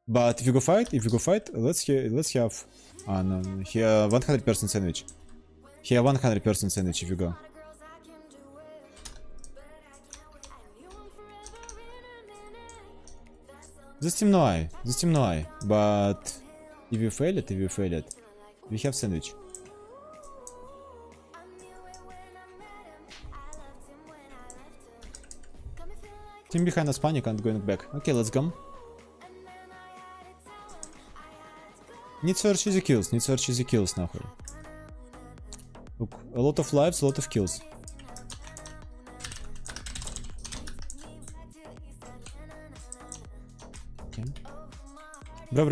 But if you go fight, if you go fight, let's let's have uh, no, here 100% sandwich. Here 100% sandwich if you go. This team no eye, this team no eye, but if you fail it, if you fail it, we have sandwich. Team behind us panic and going back. Okay, let's go. Need search easy kills, need search easy kills нахуй. Look, a lot of lives, a lot of kills. Ну,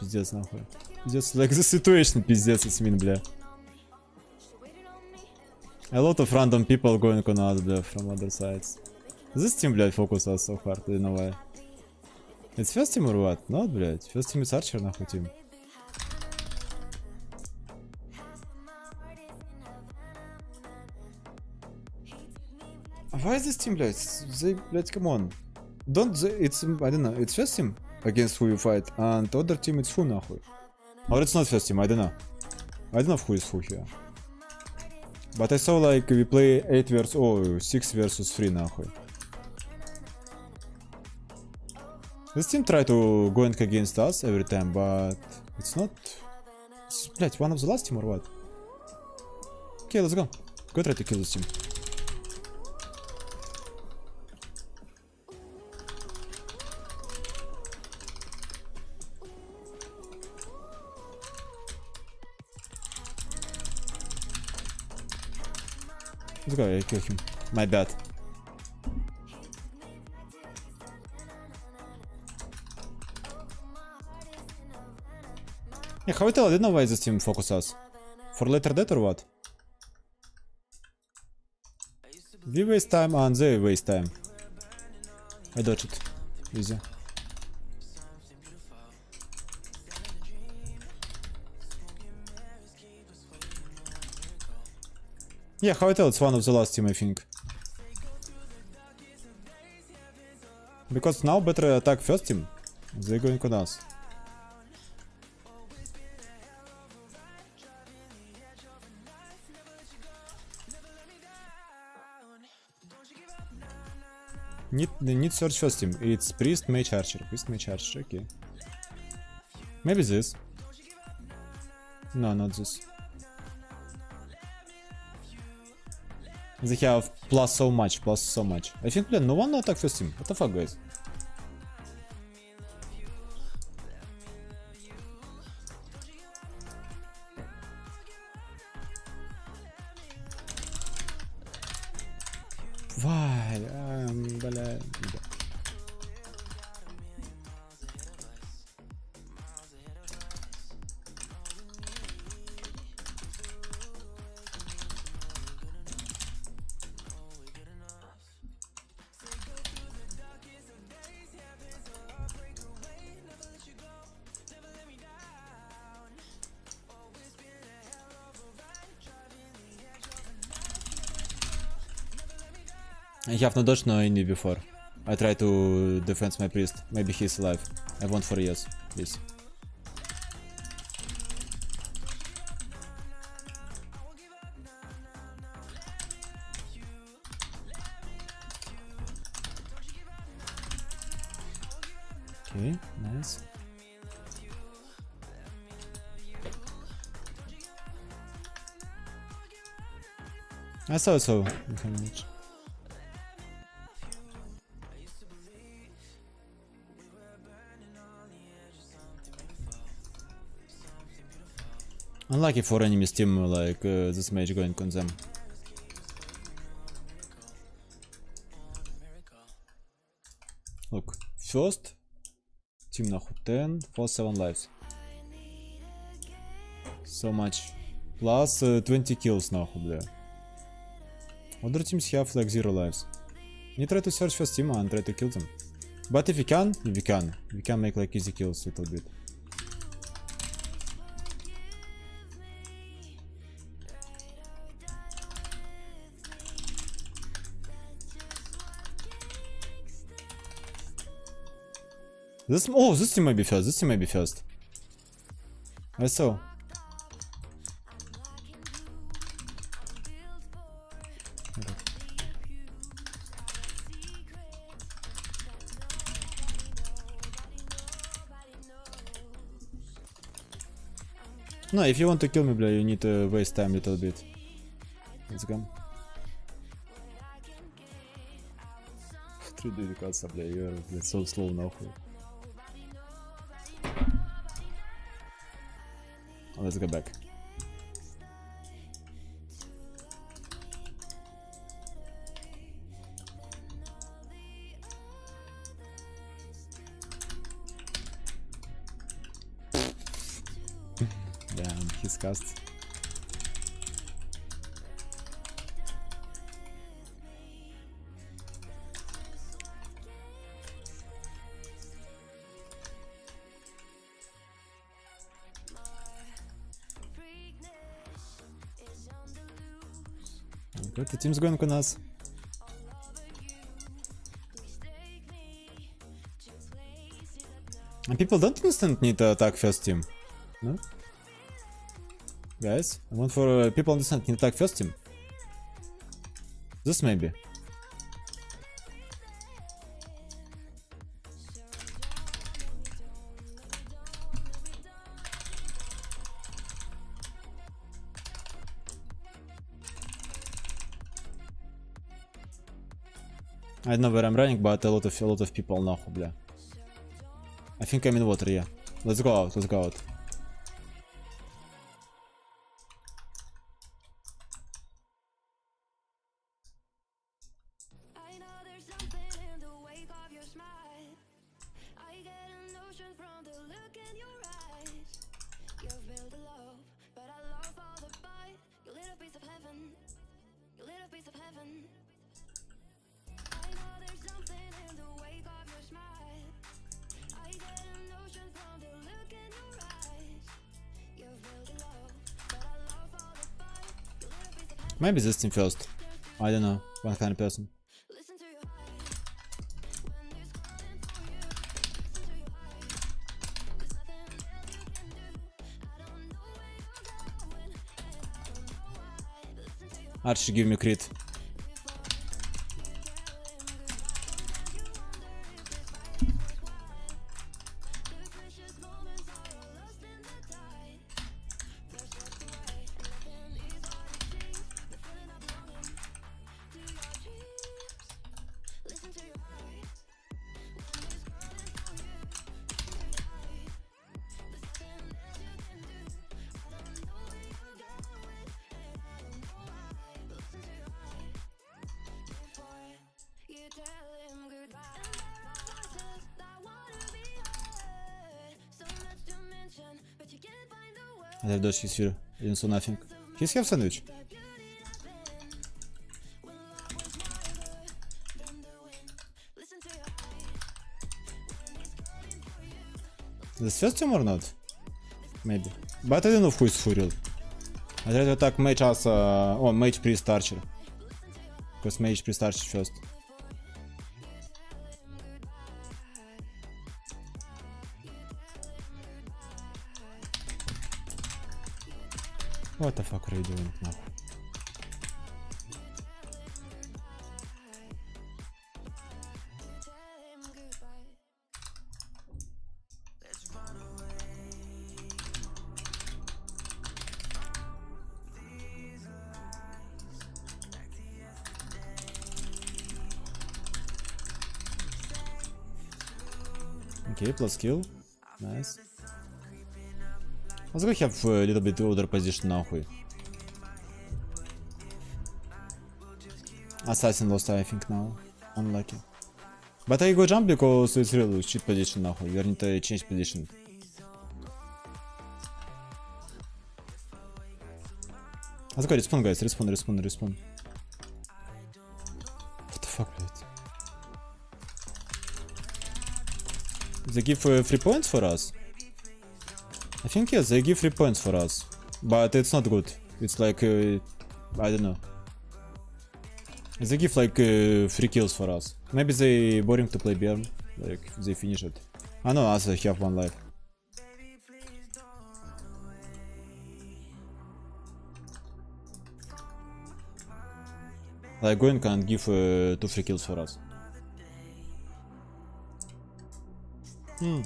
Пиздец, нахуй. Пиздец, like the situation, пиздец, it's mean, бля. A lot of random people going on out, бля, from other sides. This team, блядь, focus us so hard, I don't know why. It's first team or what? Not, блядь. First team is Archer, нахуй, team. Why is this team, блядь? They, блядь, come on. Don't they, it's, I don't know, it's first team against who you fight, and other team it's who, нахуй. Or it's not first team, I don't know. I don't know who is who here. But I saw like we play 8 versus, oh, 6 versus 3, нахуй. This team try to going against us every time, but it's not... It's, блядь, one of the last team or what? Okay, let's go. Go try to kill this team. Let's go, I kill him. My bad. Yeah, how I tell? I didn't know why this team focus us. For later death or what? We waste time and they waste time. I dodge it. Easy. Yeah, how I tell? It's one of the last team, I think. Because now better attack first team. They're going on us. Need, need search first team. It's priest, mage, archer. Priest, mage, archer. Okay. Maybe this. No, not this. They have plus so much, plus so much. I think plan no one attack first team. What the fuck, guys? I have no dodge, no any before. I try to defend my priest. Maybe he's alive. I want for years, please. Okay, nice. I saw so. Unlucky for enemies team like uh, this mage going on them. Look, first team нахуй 10, for 7 lives. So much. Plus uh, 20 kills нахуй, бля. Other teams have like 0 lives. You try to search first team and try to kill them. But if you can, if you can, you can make like easy kills a little bit. This oh this might be first. This might be first. I saw. No, if you want to kill me, blah, you need to waste time a little bit. Let's go. Три dedikация, бля, you're бля, so slow нахуй. Let's go back. <laughs> Damn, he's cast. Going on us. And people don't instant need to attack first team. No? Guys, I want for uh, people instant need to attack first team. This maybe. I don't know where I'm running, but a lot of a lot of people нахуй, бля. I think I'm in water, yeah. Let's go out, let's go out. And I don't know why. Listen to your Archie, give me crit. Words. I have dodged his fear. I didn't saw nothing. He's have sandwich. This first team or not? Maybe. But I don't know who is for real. I try to attack mage as uh, oh mage priest archer. Because mage priest archer first. Okay, plus kill. Nice. Let's go have a little bit other position нахуй. Assassin lost I think now. Unlucky. But I go jump because it's really cheat position нахуй. Вернее, change position. Let's go respawn, guys. Respawn, respawn, respawn. They give uh, points for us? I think yes, they give free points for us. But it's not good. It's like, uh, I don't know. They give like uh, kills for us. Maybe they boring to play Bjorn. Like, they finish it. I know us have one life. Like Gwen can give uh, two free kills for us. Hmm.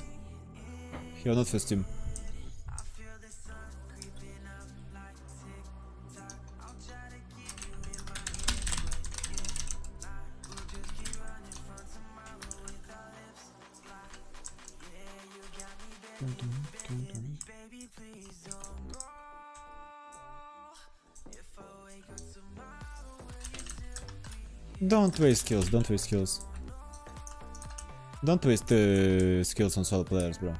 He not first team. Don't waste skills, don't waste skills. Don't waste uh, skills on solo players, bro.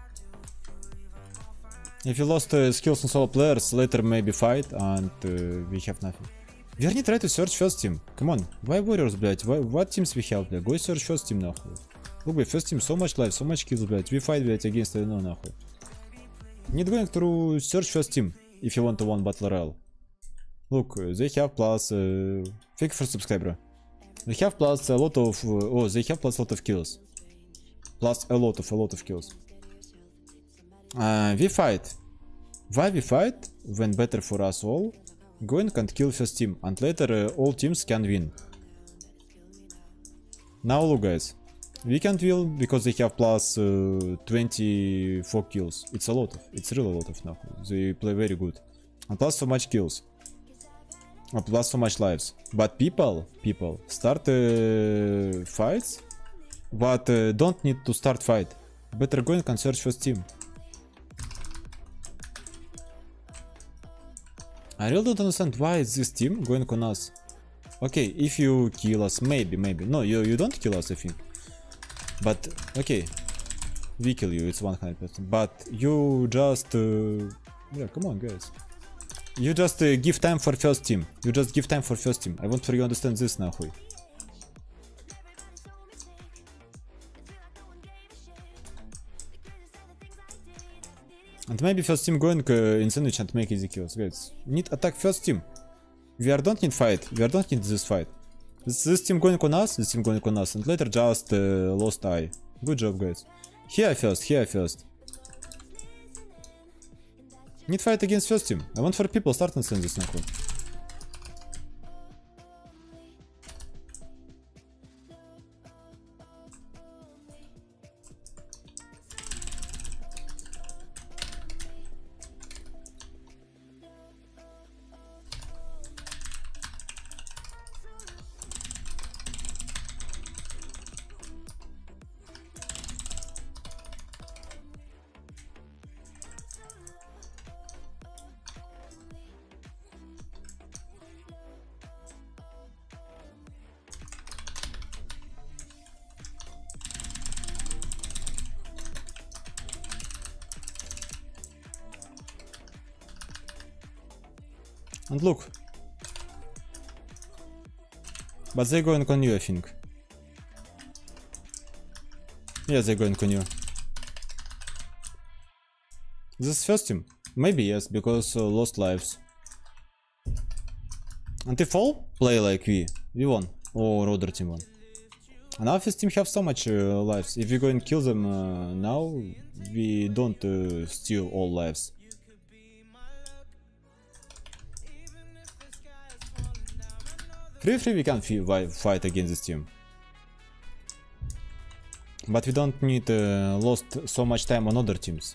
If you lost uh, skills on solo players, later maybe fight and uh, we have nothing. Верни, try to search first team. Come on. Why warriors, блядь? Why, what teams we have, блядь? Go search first team, нахуй. Look, блядь, first team so much life, so much kills, блядь. We fight, блядь, against, uh, no, нахуй. Need going through search first team if you want to win battle royale. Look, uh, they have plus... Uh, thank you for subscriber. They have plus a lot of... Uh, oh, they have plus a lot of kills. Plus a lot of, a lot of kills. Uh, we fight. Why we fight? When better for us all. Going and kill first team. And later uh, all teams can win. Now look guys. We can't win because they have plus uh, 24 kills. It's a lot of. It's really a lot of now. They play very good. And plus so much kills. Uh, plus so much lives. But people, people start uh, fights, but uh, don't need to start fight. Better going and search for Steam. I really don't understand why is this team going on us. Okay, if you kill us, maybe, maybe. No, you, you don't kill us, I think. But, okay. We kill you, it's 100%. But you just... Uh, yeah, come on, guys. You just uh, give time for first team. You just give time for first team. I want for you to understand this now, Hui. And maybe first team going uh, in sandwich and make easy kills. Guys, need attack first team. We are don't need fight. We are don't need this fight. This, this team going on us, this team going on us, and later just uh, lost eye. Good job, guys. Here first, here first. Need fight against first team. I want for people starting in this knuckle. And look. But they're going on you, I think. Yeah, they're going on you. This first team? Maybe yes, because uh, lost lives. And if all play like we, we won. Or other team won. And our first team have so much uh, lives. If we go and kill them uh, now, we don't uh, steal all lives. Free free we can fight against this team. But we don't need uh, lost so much time on other teams.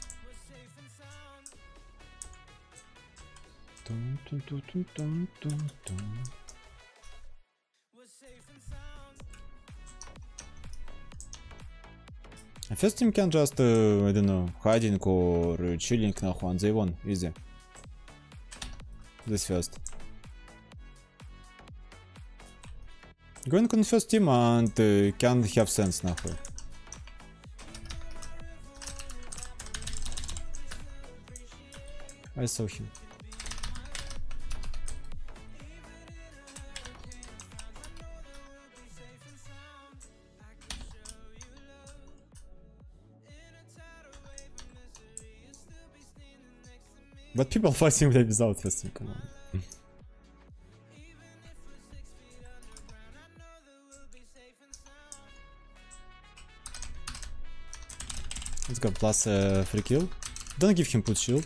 First team can just, uh, I don't know, hiding or uh, chilling now one they won, easy. This first. Going on first team and uh, can have sense нахуй. I saw him. But people fighting like without fasting, come on. Let's go plus uh, free kill. Don't give him put shield.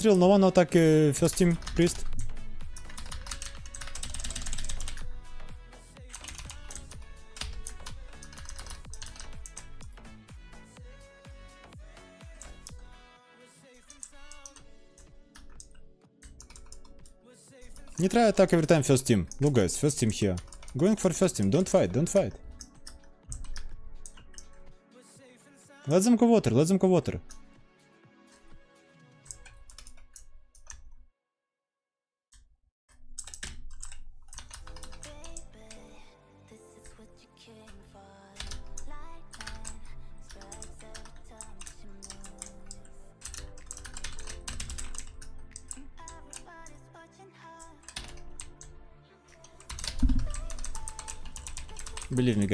Until no one attack uh, first team priest. Не try attack every time first team. Look guys, first team here. Going for first team. Don't fight, don't fight. Let them go water, let them go water.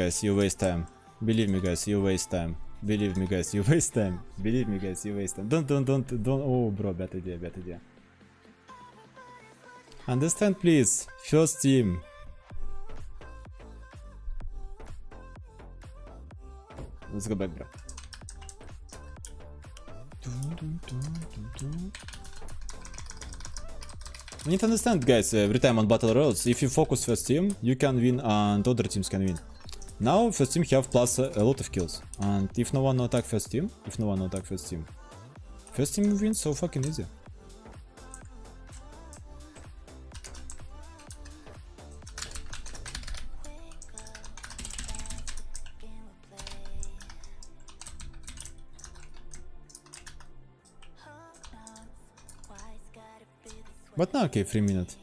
Guys, you waste time. Believe me guys, you waste time. Believe me guys, you waste time. Believe me guys, you waste time. Don't, don't, don't, don't. Oh bro, bad idea, bad idea. Understand please. First team. Let's go back, bro. You need to understand, guys, uh, every time on battle royals, if you focus first team, you can win and other teams can win. Now first team have plus a lot of kills, and if no one attack first team, if no one attack first team, first team wins so fucking easy. But now okay, 3 minutes.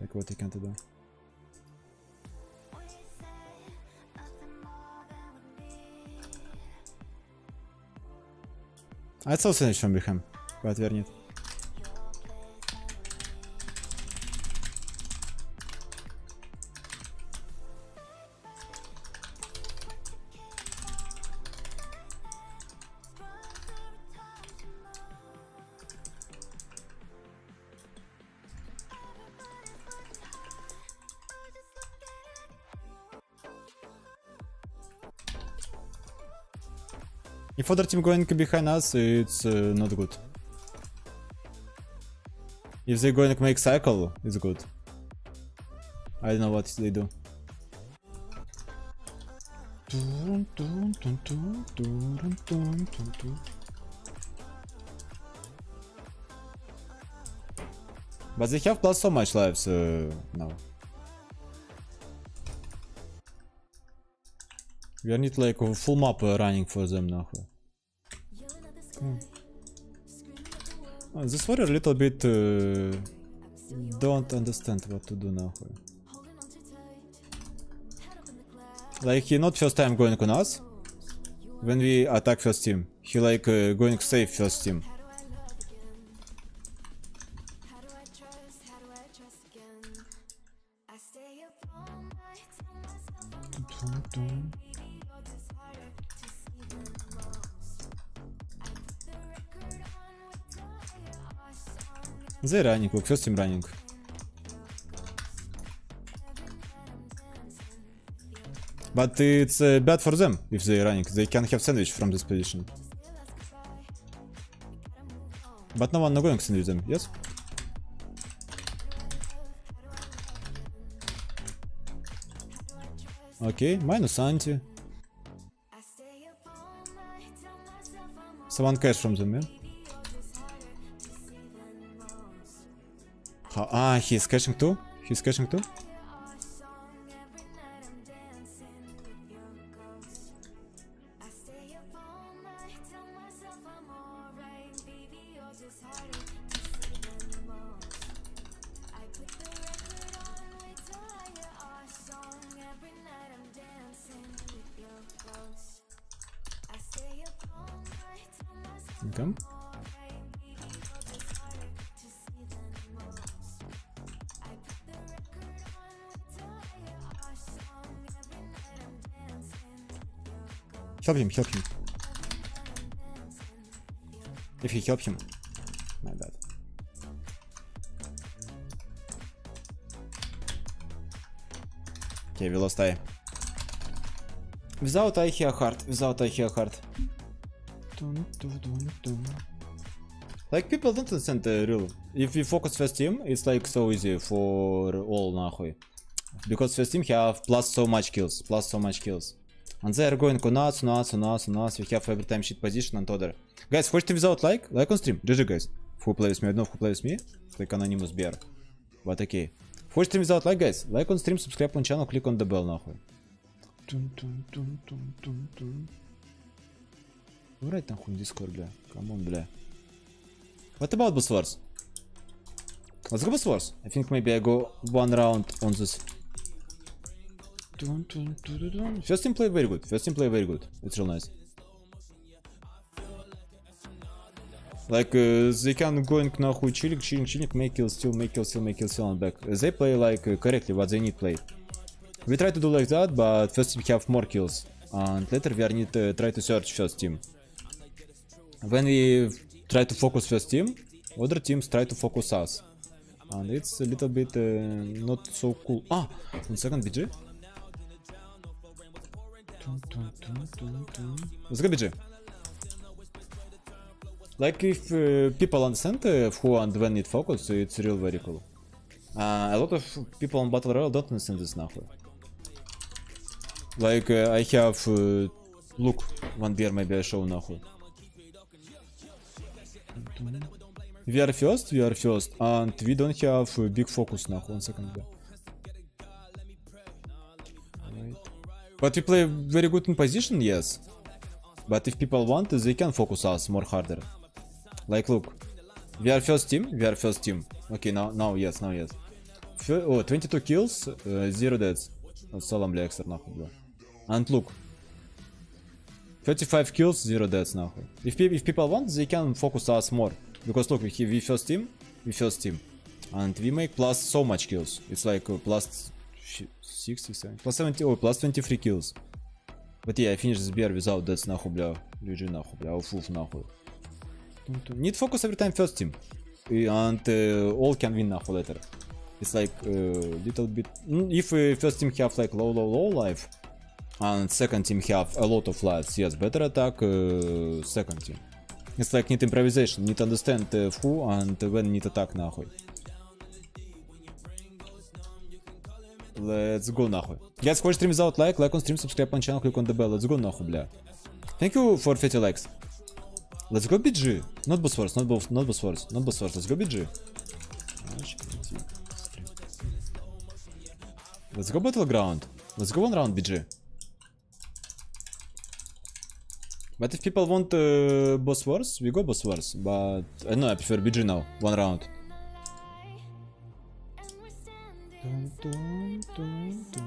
Like what you can do. I saw finish from fodder team going behind us, it's uh, not good. If they're going to make cycle, it's good. I don't know what they do. But they have plus so much lives uh, now. We need like a full map uh, running for them now. Oh, this warrior a little bit uh, don't understand what to do now. Like he not first time going on us. When we attack first team, he like uh, going safe first team. The running, walk, first team running. But it's bad for them if they running. They can have sandwich from this position. But no one no going sandwich them, yes? Окей, минус анти. Someone cash from them, yeah? А, he's catching too? He's catching too? Help him, help him. If he help him. My bad. Okay, we lost eye. Without eye here hard, without dun, dun, dun. Like people don't understand the rule. If we focus first team, it's like so easy for all нахуй. Because first team have plus so much kills, plus so much kills. And they are going nuts, nuts, nuts, nuts. We have every time shit position and other. Guys, хочете without like? Like on stream. GG, guys. Who plays me? I don't know who plays me. Like anonymous bear. But okay. Хочете without like, guys? Like on stream, subscribe on channel, click on the bell, нахуй. Врать нахуй Discord, бля. On, бля. What about Boss Wars? Let's go Boss Wars. I think maybe I go one round on this. Dun, dun, dun, First team play very good. First team play very good. It's real nice. Like uh, they can going now who chilling, chilling, chilling, make kill, still make kill, still make kill, still on back. They play like uh, correctly what they need play. We try to do like that, but first team have more kills, and later we are need to try to search first team. When we try to focus first team, other teams try to focus us, and it's a little bit uh, not so cool. Ah, one second, BG. Zgadajcie. Like if uh, people understand uh, who and when need focus, it's real very cool. Uh, a lot of people on Battle Royale don't understand this now. Like uh, I have uh, look one beer maybe I show now. We are first, we are first, and we don't have uh, big focus now. One second. Beer. But we play very good in position, yes. But if people want, they can focus us more harder. Like, look, we are first team, we are first team. Okay, now, now, yes, now, yes. Фё- oh, 22 kills, uh, 0 deaths. Салам, бля, экстра, нахуй, бля. And look, 35 kills, 0 deaths, нахуй. If, pe- if people want, they can focus us more. Because look, we, we first team, we first team. And we make plus so much kills. It's like uh, plus fi- 60, 70, plus 70, oh, plus 23 kills. But yeah, I finished this beer without deaths, нахуй, бля. GG, нахуй, бля, уф, уф, нахуй. Need focus every time first team. And uh, all can win нахуй later. It's like uh, little bit. Mm, If uh, first team have like low, low, low life, and second team have a lot of lives, yes, better attack uh, second team. It's like need improvisation, need understand uh, who and when need attack нахуй. Let's go нахуй. Guys, watch stream without like, like on stream, subscribe on channel, click on the bell. Let's go нахуй, бля. Thank you for 50 likes. Let's go BG. Not boss wars, not boss, not boss wars, not boss wars. Let's go BG. Let's go battleground. Let's go one round BG. But if people want uh, boss wars, we go boss wars. But uh, no, I prefer BG now. One round. Dun, dun, dun.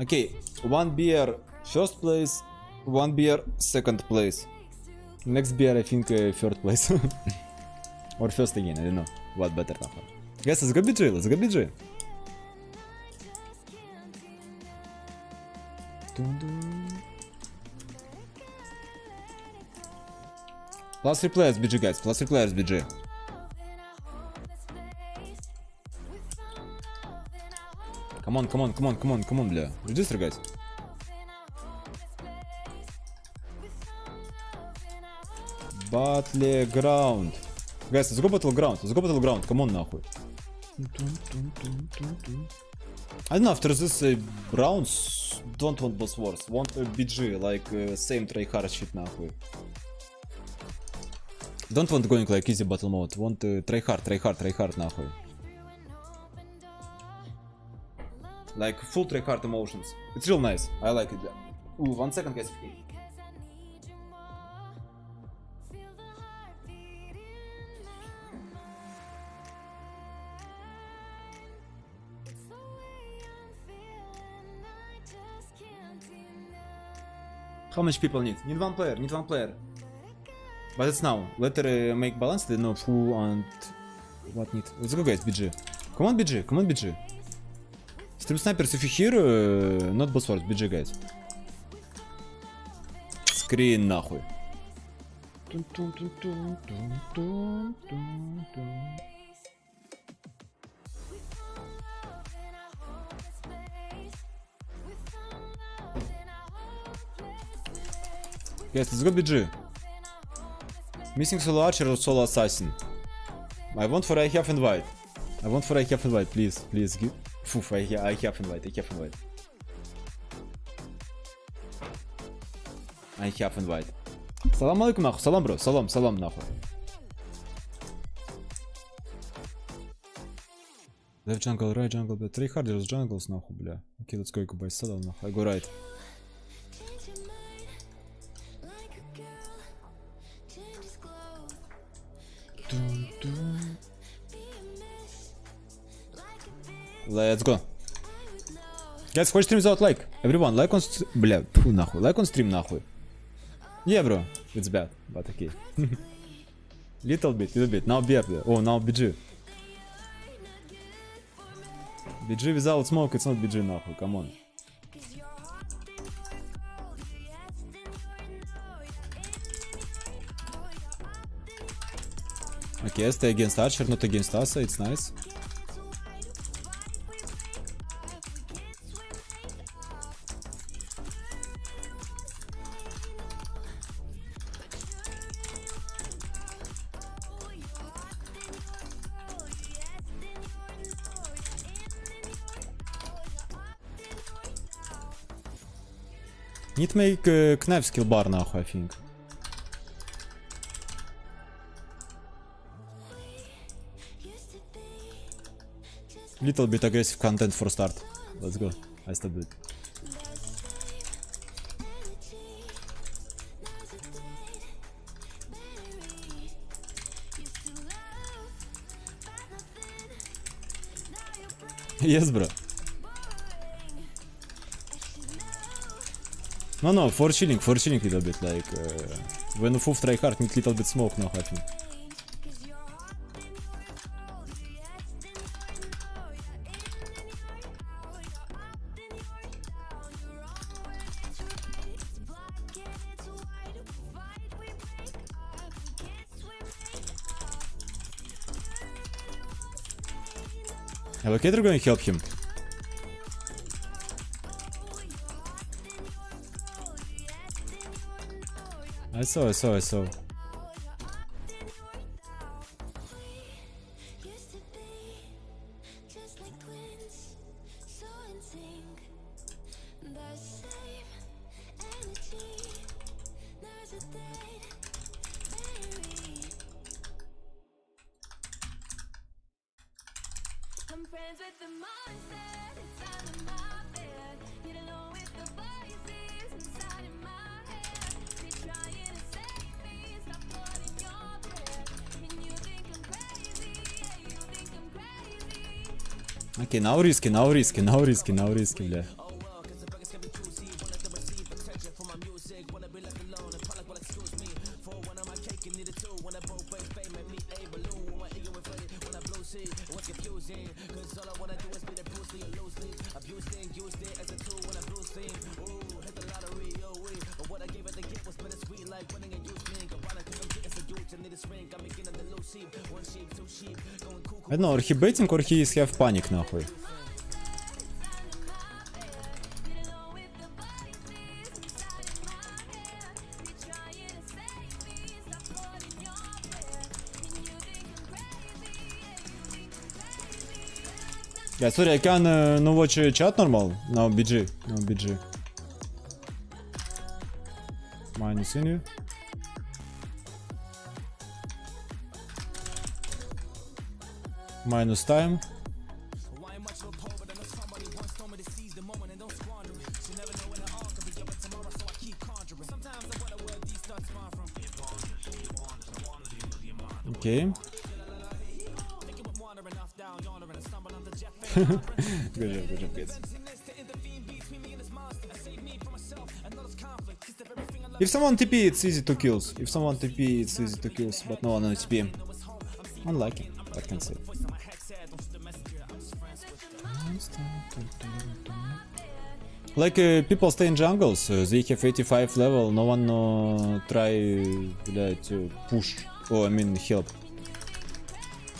Okay, one beer first place, one beer second place. Next beer I think uh, third place. <laughs> or first again, I don't know. What better now. Guys, let's go BG, let's go BG. Plus three players BG guys, plus three players BG. On, come on, come on, бля. Register, guys. Battleground. Guys, let's go battleground. Let's go battleground. On, нахуй. I know, after this uh, rounds, don't want boss wars, want a BG, like uh, same tryhard shit нахуй. Don't want going like easy battle mode, want uh, tryhard, tryhard, tryhard нахуй. Like full tryhard emotions. It's real nice, I like it. Ooh, one second guys. How much people need? Need one player, need one player. But it's now. Later uh, make balance, then know who and what need. Let's go guys, BG. Come on BG, come on BG. Stream hear, uh, not boss wars, BG. Скрин нахуй. Guys, let's go BG. Missing solo archer or solo assassin. I want for I have invite. I want for I have invite, please, please give. Foof, I, I have invite, I have invite. I have invite. Салам алейкум нахуй, салам бро, салам, салам нахуй. Left jungle, right jungle, бля. Three harders jungles нахуй, бля. Окей, let's go, Кубай, салам нахуй. I go right. Let's go. Guys, хочешь стрим сделать лайк? Everyone, like on stream. Бля, фу, нахуй. Like on stream, нахуй. Yeah, bro. It's bad, but okay. little bit, little bit. Now beer. Oh, now BG. BG without smoke, it's not BG, нахуй. Come on. Oh, Okay, stay against Archer, not against us. It's nice. Need make uh, knife skill bar нахуй, I think. Little bit aggressive content for start. Let's go. I stopped it. the same No, no, for chilling, for chilling little bit. Like, uh, when you full try hard, need little bit smoke now, I think. Cause you're hot and I saw, I Скинал риски, скинал риски, скинал риски, скинал риски, бля. I don't know, or he baiting or he is have panic нахуй. Guys, sorry, I can uh, no watch uh, chat normal. No BG, no BG. Minus in you. Minus time. Okay. <laughs> good job, good job, guys. If someone TP, it's easy to kills. If someone TP, it's easy to kills, but no one on TP. Unlucky, what can say. Like uh, people stay in jungles, uh, they have 85 level, no one uh, try, блядь, uh, push, oh I mean help.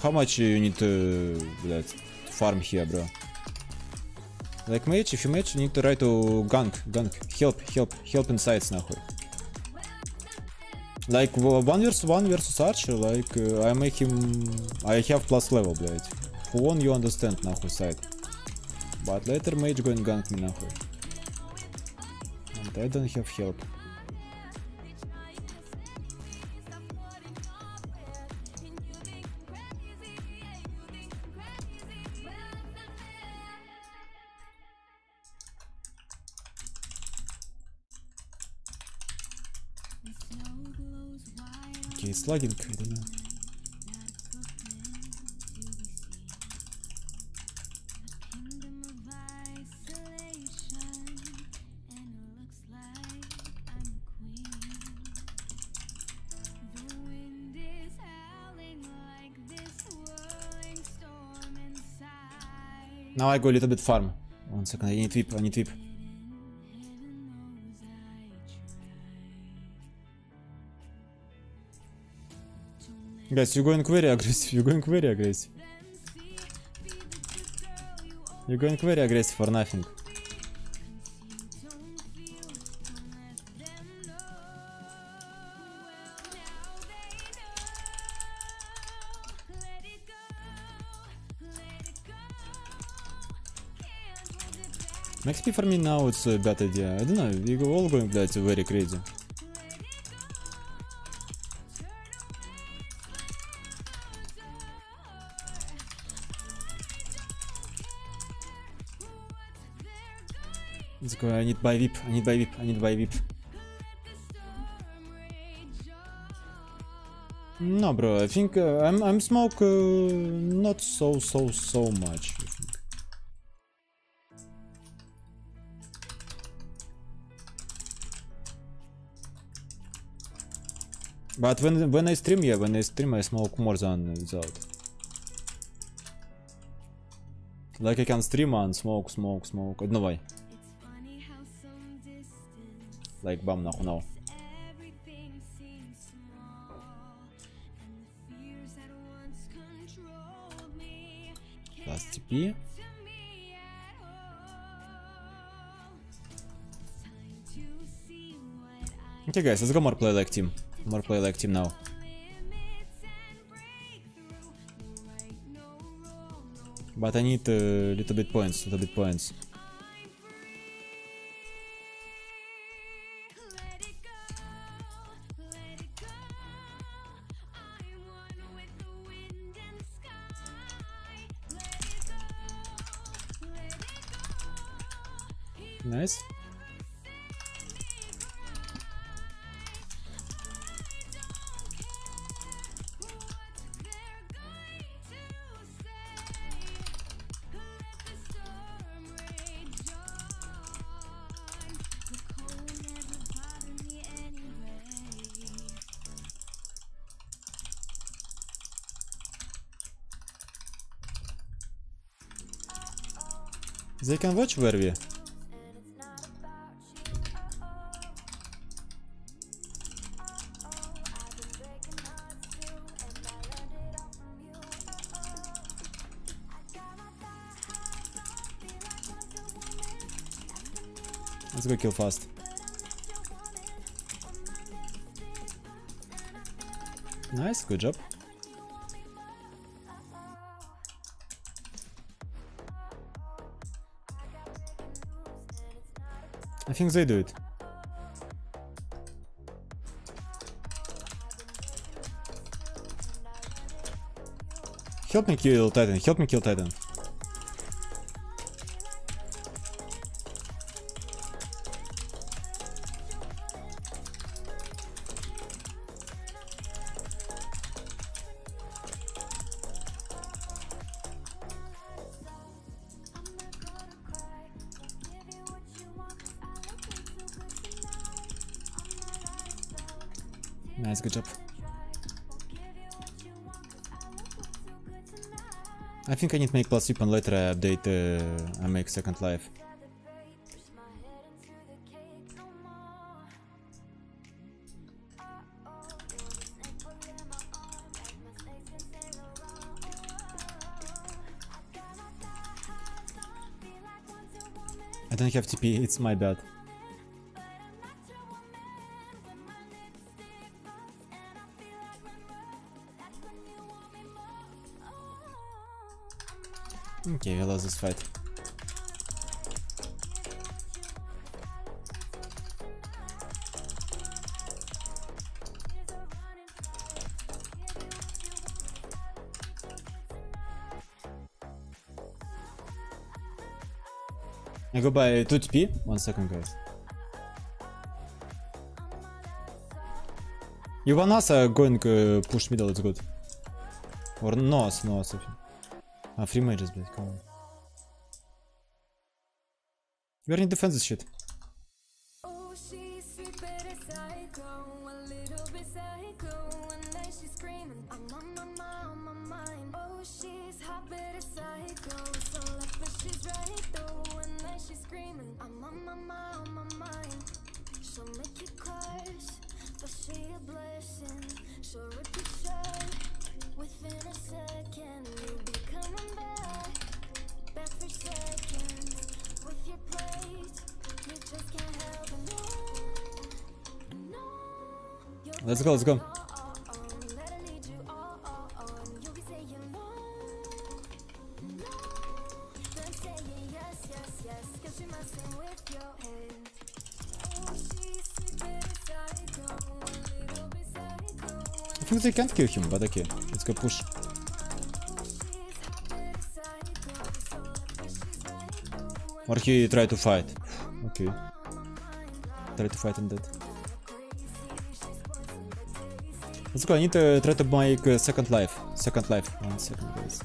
How much you need to, блядь, farm here, bro? Like mage, if you mage, you need to try to gank, gank, help, help, help insides нахуй. Like w- one versus one versus archer, like uh, I make him, I have plus level, блядь. Who won, you understand, нахуй side. But later mage going gank me нахуй. And I don't have help. Okay, it's lagging, I don't know. Now I go a little bit farm. One second, I need whip, I need whip. Guys, you're going very aggressive, you're going very aggressive. You're going very aggressive for nothing. For me now it's a bad idea. I don't know, we go all going, блядь, very crazy. Go, I need buy VIP, I need buy VIP, I need buy VIP. No, bro, I think uh, I'm I'm smoke uh, not so so so much. But when, when I stream, yeah, when I stream, I smoke more than without. Like I can stream and smoke, smoke, smoke. Одновай. Like бам нахуй now. Last TP. Okay guys, let's go more play like team. More play like team now. But I need a little bit points, little bit points. They can watch where we. Let's go kill fast. Nice, good job. think they do it. Help me kill Titan, help me kill Titan. think I need make plus sweep and later I update uh, I make second life. I don't have TP, it's my bad. go by 2TP. One second, guys. You want us uh, going uh, push middle, it's good. Or no us, no I'm free mages, блядь, come on. in defenses shit. go, let's go. I think they can't kill him, but okay, let's go push. Or he try to fight. Okay. Try to fight and that. Let's go, I need to try to make uh, second life. Second life. One second, guys.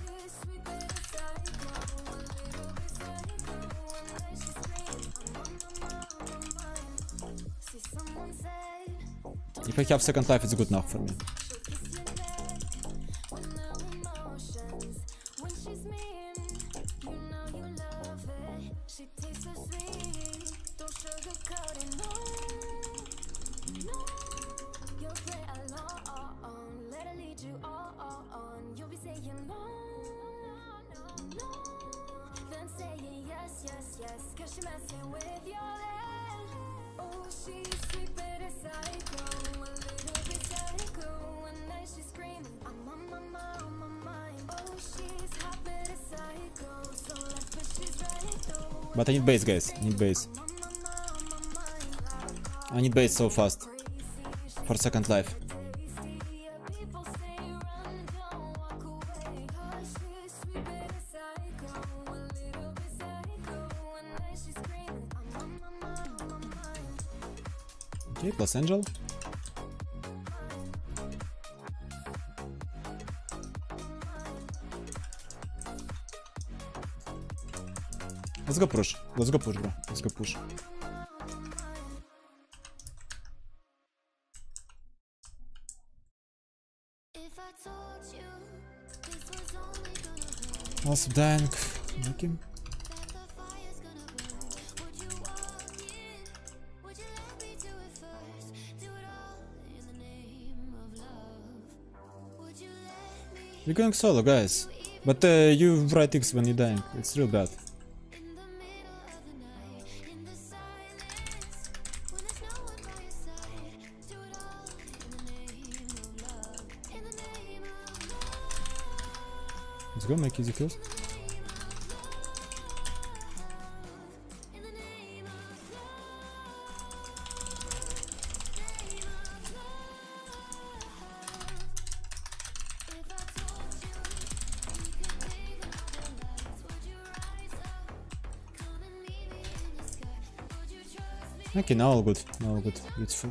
If I have second life, it's good enough for me. need base, guys. Need base. I need base so fast. For second life. Okay, plus Angel. Let's go push. Let's go push, bro. Let's go push. Also dank. дайнг. You're going solo, guys. But uh, you write X when you're dying. It's real bad. Çok easy kills. Okay, now all good, now all good, beautiful.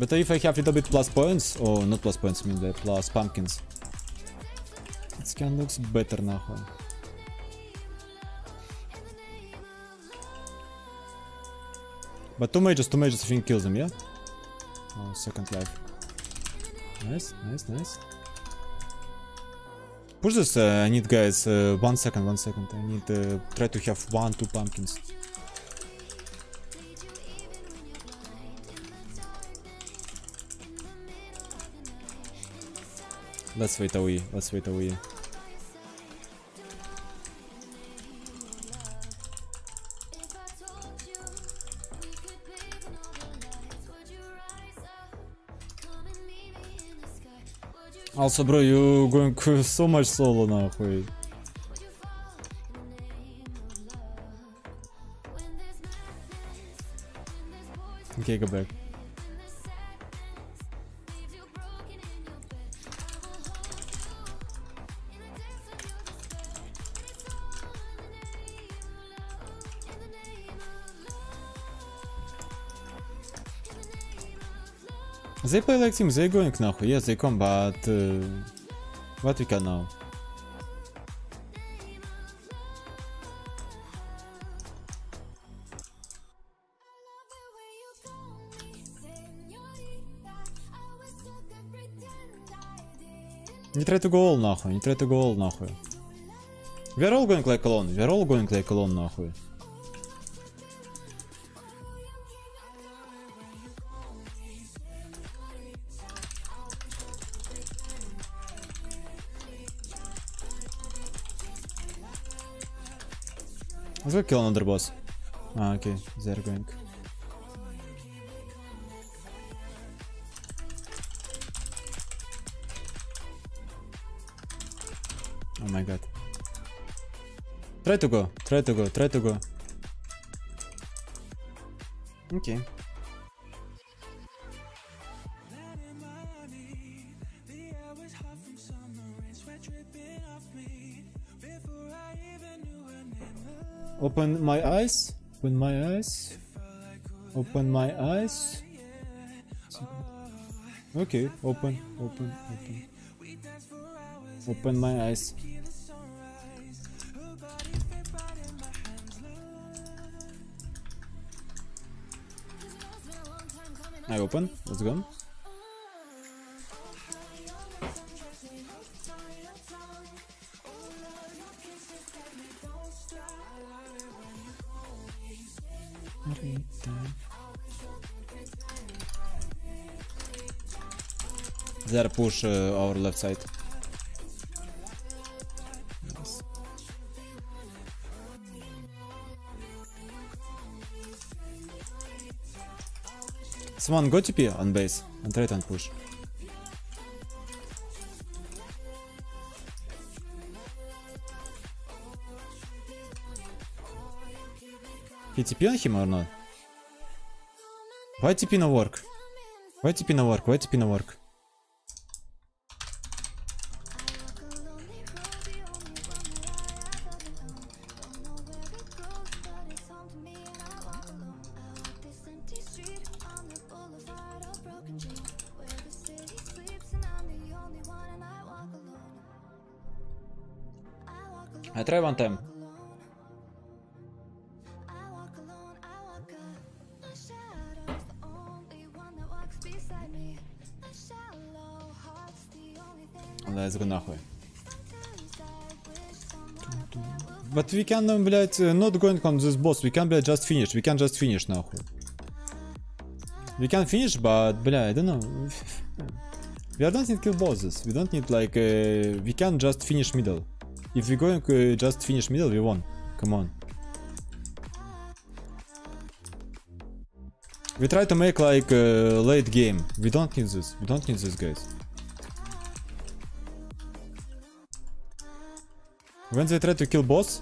But if I have a little bit plus points, or not plus points, I mean the plus pumpkins, it can looks better now. But two mages, two mages, I think kills them, yeah? Oh, second life. Nice, nice, nice. Push this, uh, I need guys, uh, one second, one second. I need uh, try to have one, two pumpkins. Let's wait away, let's wait away. Also, bro, you going so much solo нахуй. Okay, go back. They play like team, they going нахуй. Yes, they come, but uh, what we can now? Не try to go all нахуй, не try to go all нахуй. We are all going like alone, we are all going like alone нахуй. Go kill another boss. Ah, okay, they're going. Oh my god. Try to go, try to go, try to go. Okay. Open my eyes. Open my eyes. Open my eyes. Okay, open, open, open. Open my eyes. I open. Let's go. There push uh, our left side. Nice. Someone go TP on base and try and push. He TP on him or not? Why TP no work? Why TP no work? Why TP no work? can, uh, блядь, uh, not going on this boss. We can, блядь, just finish. We can just finish нахуй. We can finish, but, бля, I don't know. <laughs> We don't need kill bosses. We don't need like, uh, we can just finish middle. If we going uh, just finish middle, we won. Come on. We try to make like uh, late game. We don't need this. We don't need this, guys. When they try to kill boss,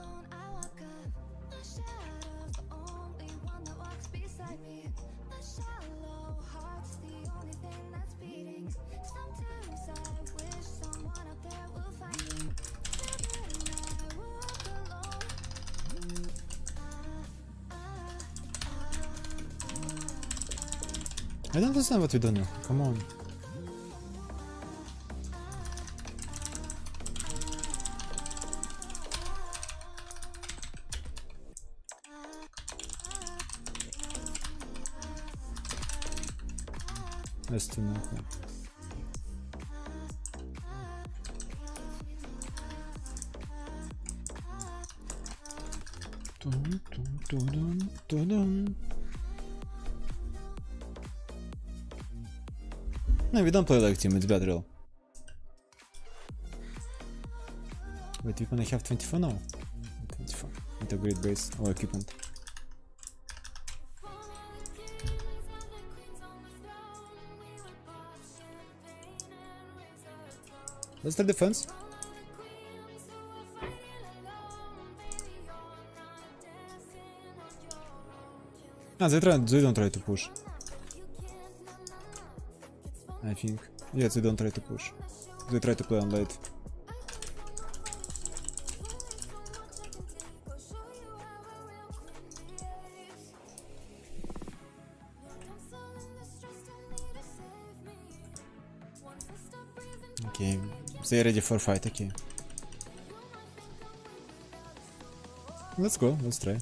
I don't understand what we do No, we don't play like team, it's bad real. Wait, we gonna have 24 now? 24. With a great base or equipment. Let's start defense. Ah, they, try, they don't try to push. I think. Yes, they don't try to push. They try to play on late. Okay, they ready for fight, okay. Let's go, let's try.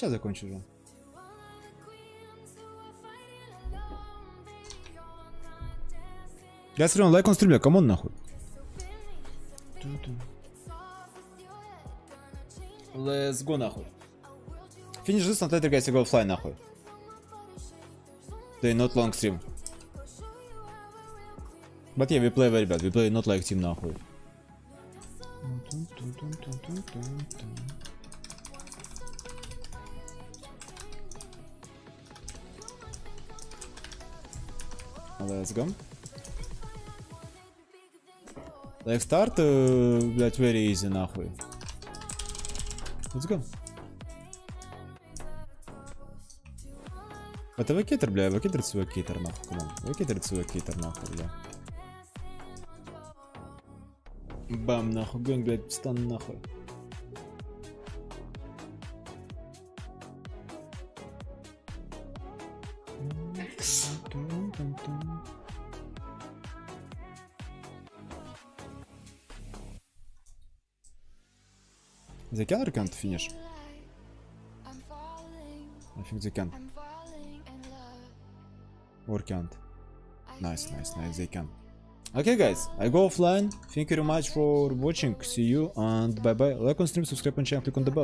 Сейчас закончу уже. Я смотрю, лайк он стримля, камон нахуй. Let's go нахуй. Finish this and later guys you go fly нахуй. They not long stream. But yeah, we play very bad. We play not like team нахуй. Let's go. Like start, uh, блять, very easy нахуй. Let's go. Это вакитер, бля, вакитер свой китер нахуй, камон. Вакитер свой китер нахуй, бля. Бам, нахуй, гонг, блядь, стан нахуй. Or can't finish? I think they can. Or can't. Nice, nice, nice, they can. Okay guys, I go offline. Thank you very much for watching. See you and bye bye. Like on stream, subscribe and channel, click on the bell.